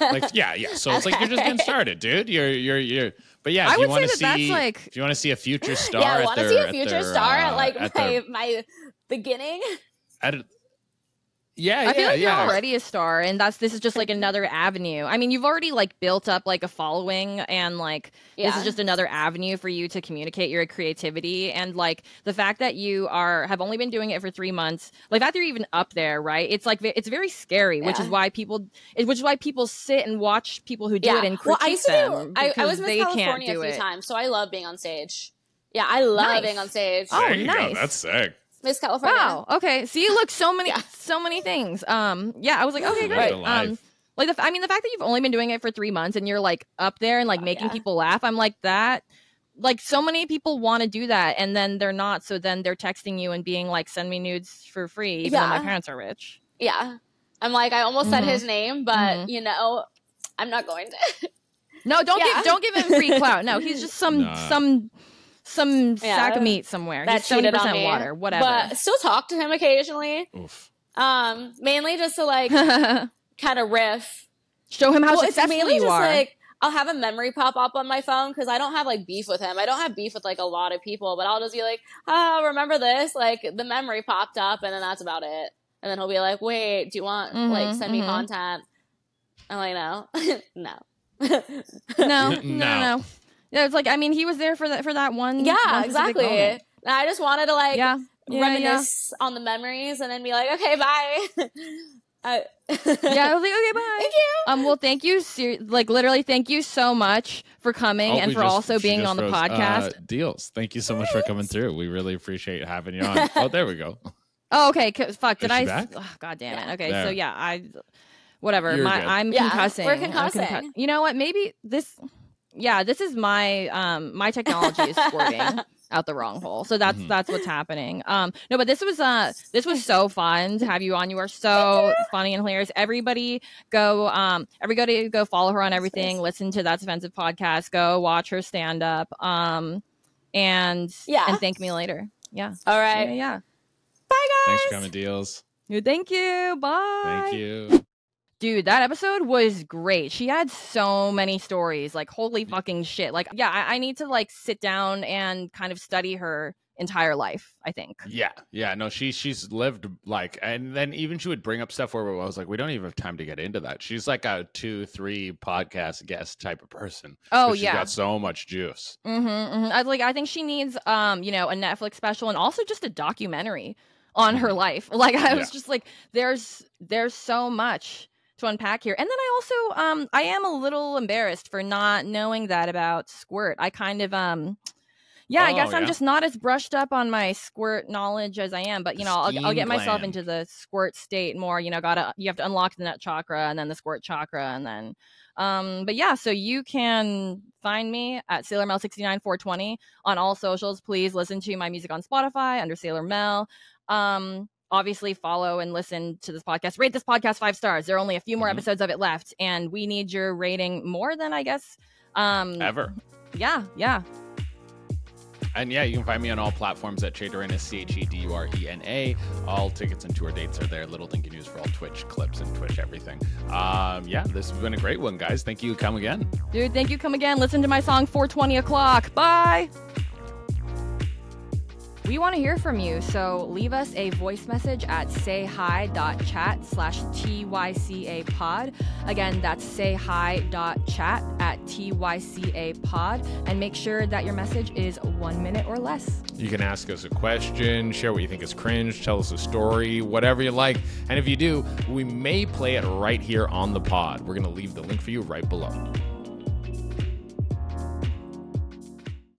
[SPEAKER 2] Like yeah, yeah. So it's like you're just getting started, dude. You're you're you're. But yeah, if you want to
[SPEAKER 1] that
[SPEAKER 2] see,
[SPEAKER 1] like-
[SPEAKER 2] if you want to see a future star,
[SPEAKER 3] yeah, I want to see a future
[SPEAKER 2] their,
[SPEAKER 3] star
[SPEAKER 2] uh,
[SPEAKER 3] at like
[SPEAKER 2] at
[SPEAKER 3] my
[SPEAKER 2] their-
[SPEAKER 3] my beginning.
[SPEAKER 2] at- yeah,
[SPEAKER 1] I
[SPEAKER 2] yeah,
[SPEAKER 1] feel like
[SPEAKER 2] yeah.
[SPEAKER 1] you're already a star, and that's this is just like another avenue. I mean, you've already like built up like a following, and like this is just another avenue for you to communicate your creativity. And like the fact that you are have only been doing it for three months, like that you're even up there, right? It's like it's very scary, which is why people, which is why people sit and watch people who do
[SPEAKER 3] yeah.
[SPEAKER 1] it and
[SPEAKER 3] well,
[SPEAKER 1] critique
[SPEAKER 3] I used to
[SPEAKER 1] them
[SPEAKER 3] do. I, I
[SPEAKER 1] because
[SPEAKER 3] was Miss
[SPEAKER 1] they can't
[SPEAKER 3] California
[SPEAKER 1] do
[SPEAKER 3] a few
[SPEAKER 1] it.
[SPEAKER 3] times, so I love being on stage. Yeah, I love
[SPEAKER 1] Nice.
[SPEAKER 3] being on stage.
[SPEAKER 1] Oh,
[SPEAKER 2] There you go. That's sick.
[SPEAKER 3] Miss California.
[SPEAKER 1] Wow. Okay. See, look, so many,
[SPEAKER 3] Yeah.
[SPEAKER 1] so many things. Um. Yeah, I was like, okay, great. Um. Like the, f- I mean, the fact that you've only been doing it for three months and you're like up there and like
[SPEAKER 3] Oh,
[SPEAKER 1] making
[SPEAKER 3] yeah.
[SPEAKER 1] people laugh, I'm like that. Like so many people want to do that and then they're not. So then they're texting you and being like, "Send me nudes for free," even though my parents are rich.
[SPEAKER 3] Yeah. I'm like, I almost said
[SPEAKER 1] Mhm.
[SPEAKER 3] his name, but
[SPEAKER 1] Mhm.
[SPEAKER 3] you know, I'm not going to.
[SPEAKER 1] No, don't
[SPEAKER 3] Yeah.
[SPEAKER 1] give don't give him free clout. No, he's just some
[SPEAKER 2] Nah.
[SPEAKER 1] some some
[SPEAKER 3] Yeah.
[SPEAKER 1] sack of meat somewhere.
[SPEAKER 3] that
[SPEAKER 1] he's seventy
[SPEAKER 3] cheated on
[SPEAKER 1] percent
[SPEAKER 3] me.
[SPEAKER 1] water, whatever.
[SPEAKER 3] But still talk to him occasionally.
[SPEAKER 2] Oof.
[SPEAKER 3] Um, mainly just to like kind of riff.
[SPEAKER 1] Show him how
[SPEAKER 3] well, it's
[SPEAKER 1] successful
[SPEAKER 3] mainly
[SPEAKER 1] you
[SPEAKER 3] just
[SPEAKER 1] are.
[SPEAKER 3] like I'll have a memory pop up on my phone because I don't have like beef with him. I don't have beef with like a lot of people, but I'll just be like, oh, remember this? Like the memory popped up, and then that's about it. And then he'll be like, wait, do you want like
[SPEAKER 1] Mhm,
[SPEAKER 3] send me
[SPEAKER 1] mhm.
[SPEAKER 3] content? I'm like, no, no.
[SPEAKER 1] no, no,
[SPEAKER 2] No.
[SPEAKER 1] no, no. Yeah, it's like I mean, he was there for that for that one.
[SPEAKER 3] yeah,
[SPEAKER 1] one
[SPEAKER 3] exactly. I just wanted to like
[SPEAKER 1] Yeah, yeah, yeah.
[SPEAKER 3] reminisce on the memories and then be like, okay, bye. I,
[SPEAKER 1] Yeah, I was like, okay, bye.
[SPEAKER 3] Thank you.
[SPEAKER 1] Um, well, thank you, ser- like literally, thank you so much for coming
[SPEAKER 2] Oh,
[SPEAKER 1] and for
[SPEAKER 2] just-
[SPEAKER 1] also being
[SPEAKER 2] just
[SPEAKER 1] on the
[SPEAKER 2] froze.
[SPEAKER 1] podcast.
[SPEAKER 2] Uh, deals. Thank you so much for coming through. We really appreciate having you on. Oh, there we go.
[SPEAKER 1] oh, okay. 'cause- fuck, did
[SPEAKER 2] Is she
[SPEAKER 1] I?
[SPEAKER 2] back?
[SPEAKER 1] ugh, God damn it. Okay,
[SPEAKER 2] There.
[SPEAKER 1] so yeah, I. Whatever.
[SPEAKER 2] You're
[SPEAKER 1] my
[SPEAKER 2] good.
[SPEAKER 1] I'm
[SPEAKER 3] Yeah,
[SPEAKER 1] concussing.
[SPEAKER 3] we're
[SPEAKER 1] I'm concu-
[SPEAKER 3] concussing.
[SPEAKER 1] you know what? Maybe this. Yeah, this is my um my technology is squirting out the wrong hole. So that's
[SPEAKER 2] Mhm.
[SPEAKER 1] that's what's happening. Um no, but this was uh this was so fun to have you on. You are so funny and hilarious. Everybody go um everybody go follow her on everything. Listen to that's offensive podcast. Go watch her stand up. Um and
[SPEAKER 3] Yeah.
[SPEAKER 1] and thank me later. Yeah.
[SPEAKER 3] All right.
[SPEAKER 1] Yeah,
[SPEAKER 3] yeah.
[SPEAKER 2] Bye,
[SPEAKER 3] guys.
[SPEAKER 2] Thanks for coming, deals.
[SPEAKER 1] yeah. Thank you. Bye.
[SPEAKER 2] Thank you.
[SPEAKER 1] Dude, that episode was great. She had so many stories. Like, holy fucking shit. Like, yeah, I, I need to like sit down and kind of study her entire life, I think.
[SPEAKER 2] Yeah, yeah, no, she she's lived like, and then even she would bring up stuff where I was like, we don't even have time to get into that. She's like a two, three podcast guest type of person.
[SPEAKER 1] Oh,
[SPEAKER 2] she's
[SPEAKER 1] yeah.
[SPEAKER 2] got so much juice.
[SPEAKER 1] Mm-hmm, mm-hmm. I like I think she needs um, you know, a Netflix special and also just a documentary on her
[SPEAKER 2] Mhm.
[SPEAKER 1] life. Like I was
[SPEAKER 2] Yeah.
[SPEAKER 1] just like, there's there's so much to unpack here. And then I also um I am a little embarrassed for not knowing that about Squirt. I kind of um yeah, I
[SPEAKER 2] Oh,
[SPEAKER 1] guess I'm just not as brushed up on my squirt knowledge as I am, but you know, I'll, I'll get myself
[SPEAKER 2] gland.
[SPEAKER 1] into the squirt state more. You know, gotta you have to unlock the nut chakra and then the squirt chakra and then um but yeah so you can find me at sailor mel 69 420 on all socials please listen to my music on spotify under sailor mel um obviously follow and listen to this podcast rate this podcast five stars there are only a few more
[SPEAKER 2] Mhm.
[SPEAKER 1] episodes of it left and we need your rating more than i guess um
[SPEAKER 2] Ever.
[SPEAKER 1] yeah yeah
[SPEAKER 2] And yeah, you can find me on all platforms at Chedurena, C H E D U R E N A. All tickets and tour dates are there. Little Dinky News for all Twitch clips and Twitch everything. Um, yeah, this has been a great one, guys. Thank you. Come again.
[SPEAKER 1] dude thank you come again listen to my song 420 o'clock bye we want to hear from you. So leave us a voice message at sayhi.chat slash TYCA pod. Again, that's sayhi.chat at TYCA pod. And make sure that your message is one minute or less.
[SPEAKER 2] You can ask us a question, share what you think is cringe, tell us a story, whatever you like. And if you do, we may play it right here on the pod. We're going to leave the link for you right below.